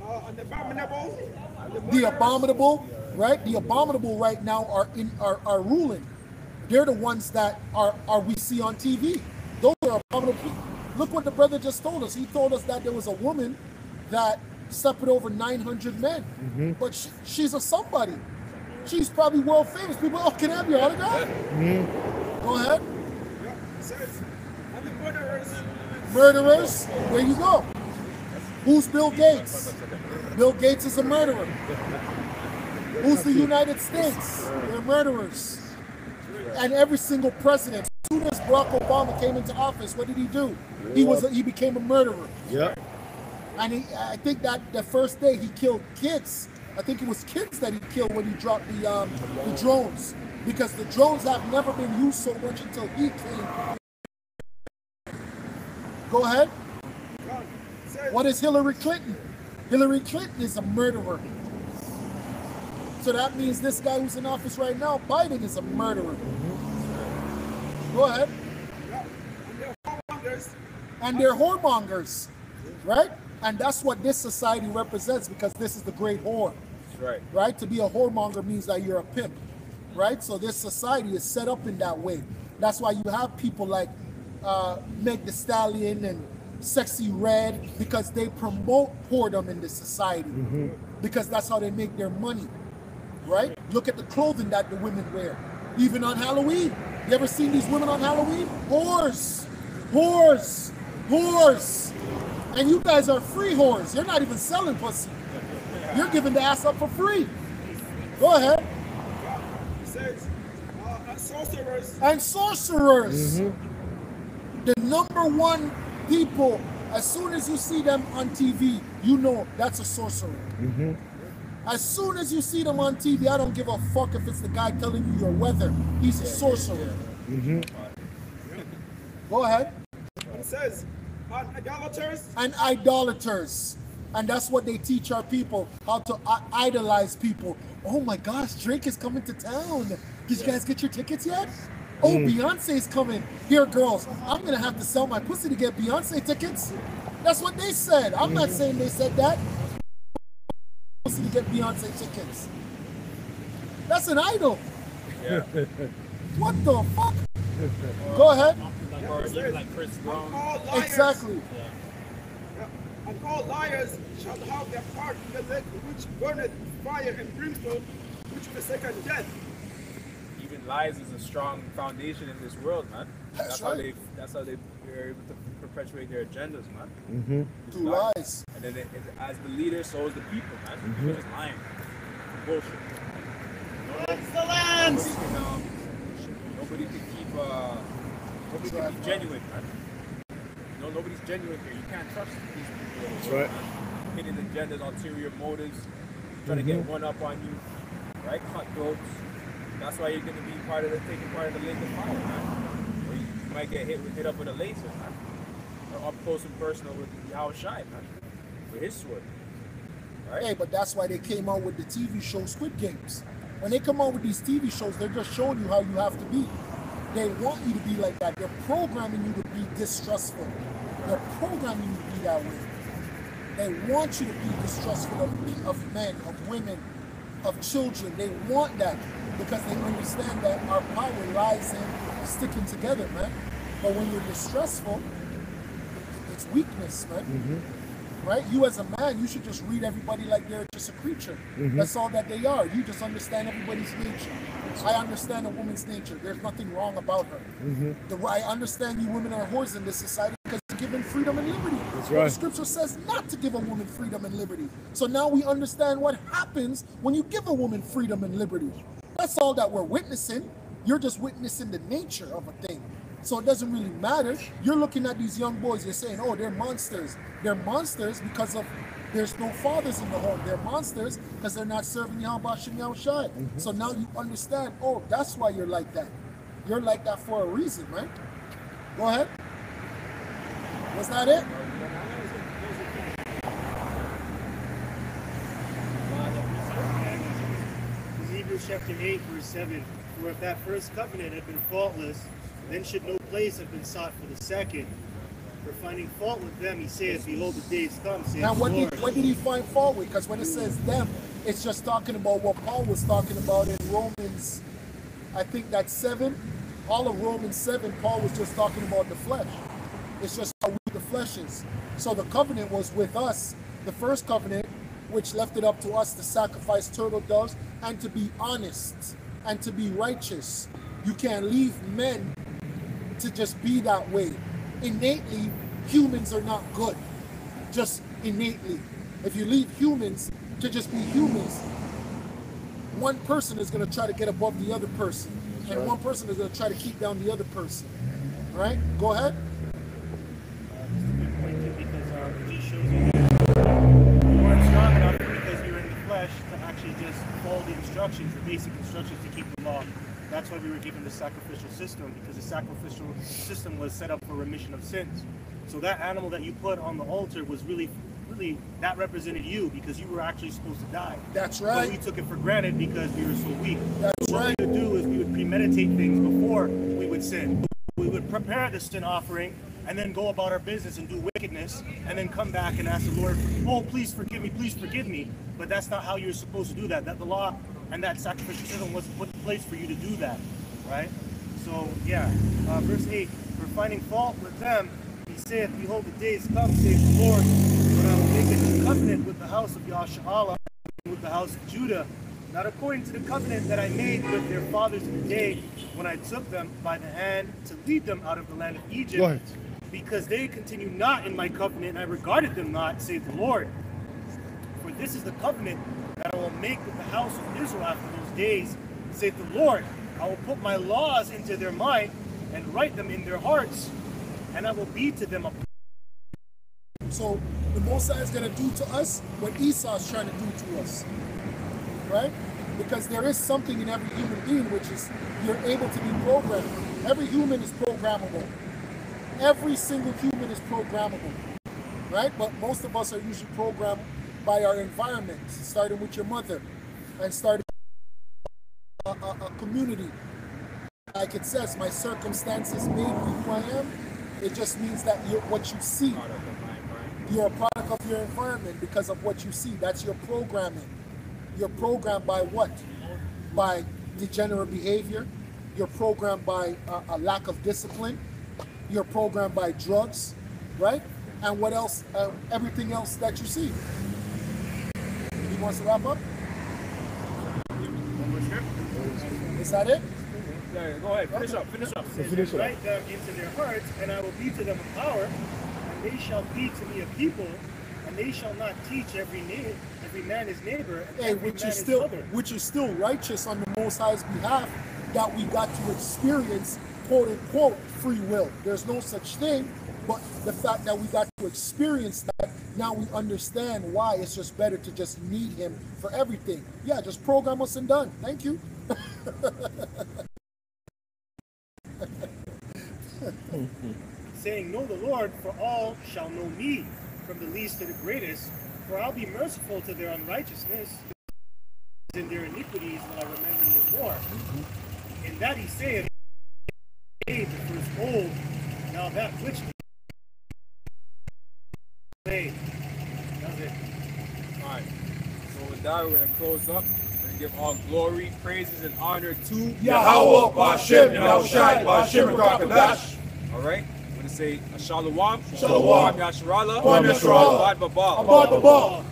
uh, an abominable, and the The abominable, right? The abominable right now are in are, are ruling. They're the ones that are are we see on TV. Those are abominable. Look what the brother just told us. He told us that there was a woman that slept with over 900 men, but she, she's a somebody. She's probably world famous. People, oh, can I have your autograph? Go ahead. Yeah. It says, and the murderers, Murderers. There you go. Who's Bill Gates? Bill Gates is a murderer. Who's the United States? They're murderers. And every single president, as soon as Barack Obama came into office, what did he do? He was a, he became a murderer. Yeah. And he, I think that the first day he killed kids. I think it was kids that he killed when he dropped the um, the drones, because the drones have never been used so much until he came. Go ahead. God, it says, What is Hillary Clinton? Hillary Clinton is a murderer. So that means this guy who's in office right now, Biden, is a murderer. Go ahead. and the whoremongers, And they're whoremongers, right? And that's what this society represents because this is the great whore, right. right? To be a whoremonger means that you're a pimp, right? So this society is set up in that way. That's why you have people like uh, Meg the Stallion and Sexy Red because they promote whoredom in this society because that's how they make their money, right? Look at the clothing that the women wear, even on Halloween. You ever seen these women on Halloween? Whores, whores, whores. And you guys are free whores. You're not even selling pussy. You're giving the ass up for free. Go ahead. it says, uh, and sorcerers, And sorcerers. The number one people, as soon as you see them on TV, you know that's a sorcerer. Mm-hmm. As soon as you see them on TV, I don't give a fuck if it's the guy telling you your weather. He's a sorcerer. Mm-hmm. Go ahead. and it says, and idolaters, and idolaters. And that's what they teach our people how to i- idolize people. Oh my gosh, Drake is coming to town. Did you guys get your tickets yet? Oh, mm. Beyonce's coming. Here, girls, I'm gonna have to sell my pussy to get Beyonce tickets. That's what they said. I'm not mm. saying they said that. Pussy to get Beyonce tickets. That's an idol. Yeah. What the fuck? Go ahead. Like, or like Chris Brown. all liars, Exactly. yeah, and all liars shall have their part in the lake which burneth fire and brimstone, which is the second death. Even lies is a strong foundation in this world, man. That's how right. they. That's how they are able to perpetuate their agendas, man. Mm-hmm. Through lie. lies. And then it, it, as the leader, so is the people, man. People just lying. Bullshit. Excellence! Nobody can, um, nobody can keep, uh, nobody can be genuine, man. No, nobody's genuine here. You can't trust these people. That's right. Man. Hidden agendas, ulterior motives, trying to get one up on you, right? Cutthroats. That's why you're gonna be part of the taking part of the lake of fire, man. Or you, might get hit with hit up with a laser, man. Or up close and personal with Yahweh Shai, man. With his sword. Right? Hey, but that's why they came out with the TV show Squid Games. When they come out with these TV shows, they're just showing you how you have to be. They want you to be like that. They're programming you to be distrustful. They're programming you to be that way. They want you to be distrustful of, of men, of women, of children. They want that because they understand that our power lies in sticking together, man. But when you're distrustful, it's weakness, man mm-hmm. Right? You as a man, you should just read everybody like they're just a creature. Mm-hmm. That's all that they are. You just understand everybody's nature. I understand a woman's nature. There's nothing wrong about her. Mm-hmm. The, I understand you women are whores in this society because you're given freedom and liberty. That's right. The scripture says not to give a woman freedom and liberty. So now we understand what happens when you give a woman freedom and liberty. That's all that we're witnessing. You're just witnessing the nature of a thing. So it doesn't really matter. You're looking at these young boys, you're saying, oh, they're monsters. They're monsters because of there's no fathers in the home. They're monsters because they're not serving Yahawah Bashaam Yahawashi. Mm-hmm. So now you understand, oh, that's why you're like that. You're like that for a reason, right? Go ahead. Was that it? In Hebrews chapter 8, verse 7, for if that first covenant had been faultless, then should no place have been sought for the second. For finding fault with them, he says, Behold, the days come, Now, what Lord. did, what did he find fault with? Because when it says them, it's just talking about what Paul was talking about in Romans, I think that's 7. All of Romans 7, Paul was just talking about the flesh. It's just how weak the flesh is. So the covenant was with us, the first covenant, which left it up to us to sacrifice turtle doves and to be honest and to be righteous. You can't leave men to just be that way. Innately, humans are not good. Just innately. If you leave humans to just be humans, one person is going to try to get above the other person, and one person is going to try to keep down the other person. Right? Go ahead. Just a good point too, because uh, it just shows you that you weren't strong enough because you're in the flesh to actually just follow the instructions, the basic instructions to keep the law. That's why we were given the sacrificial system, because the sacrificial system was set up for remission of sins. So that animal that you put on the altar was really, really that represented you because you were actually supposed to die. That's right. But we took it for granted because we were so weak. That's what right. we would do is we would premeditate things before we would sin. We would prepare the sin offering and then go about our business and do wickedness and then come back and ask the Lord, oh, please forgive me, please forgive me. But that's not how you're supposed to do that. That the law and that sacrificial system was put in place for you to do that, right? So, yeah, uh, verse 8, for finding fault with them, he saith, Behold, the days come, saith the Lord, when I will make a new covenant with the house of Yasharahla with the house of Judah, not according to the covenant that I made with their fathers in the day when I took them by the hand to lead them out of the land of Egypt, because they continue not in my covenant, and I regarded them not, saith the Lord. For this is the covenant that I will make with the house of Israel after those days, saith the Lord. I will put my laws into their mind and write them in their hearts, and I will be to them a So the Most High is going to do to us what Esau's trying to do to us. Right? Because there is something in every human being which is you're able to be programmed. Every human is programmable. Every single human is programmable. Right? But most of us are usually programmed by our environment, starting with your mother and starting a, a, a community. Like it says, my circumstances made me who I am. It just means that what you see. You're a product of your environment because of what you see. That's your programming. You're programmed by what? By degenerate behavior. You're programmed by a, a lack of discipline. You're programmed by drugs, right? And what else? Uh, everything else that you see. He wants to wrap up. Is that it? Yeah, go ahead. Finish up. Finish up. says, finish write them into their hearts, and I will be to them a power, and they shall be to me a people, and they shall not teach every na- every man his neighbor, and Hey, which is still brother. which is still righteous on the Most High's behalf that we got to experience quote unquote free will. There's no such thing, but the fact that we got to experience that, now we understand why it's just better to just need Him for everything. Yeah, just program us and done. Thank you. saying, Know the Lord, for all shall know me, from the least to the greatest, for I'll be merciful to their unrighteousness, and their iniquities will I remember no more. In that he saith, age first old, now that which say, does it. Alright. So with that, we're to close up and give all glory, praises, and honor to Yahawah, Bashaam, Yahawashi, Bashaam, Hakadash. Alright? We're going to say shalom. Shalom. Yasharahla. Yasharahla. Abad Babal. Abad Babal.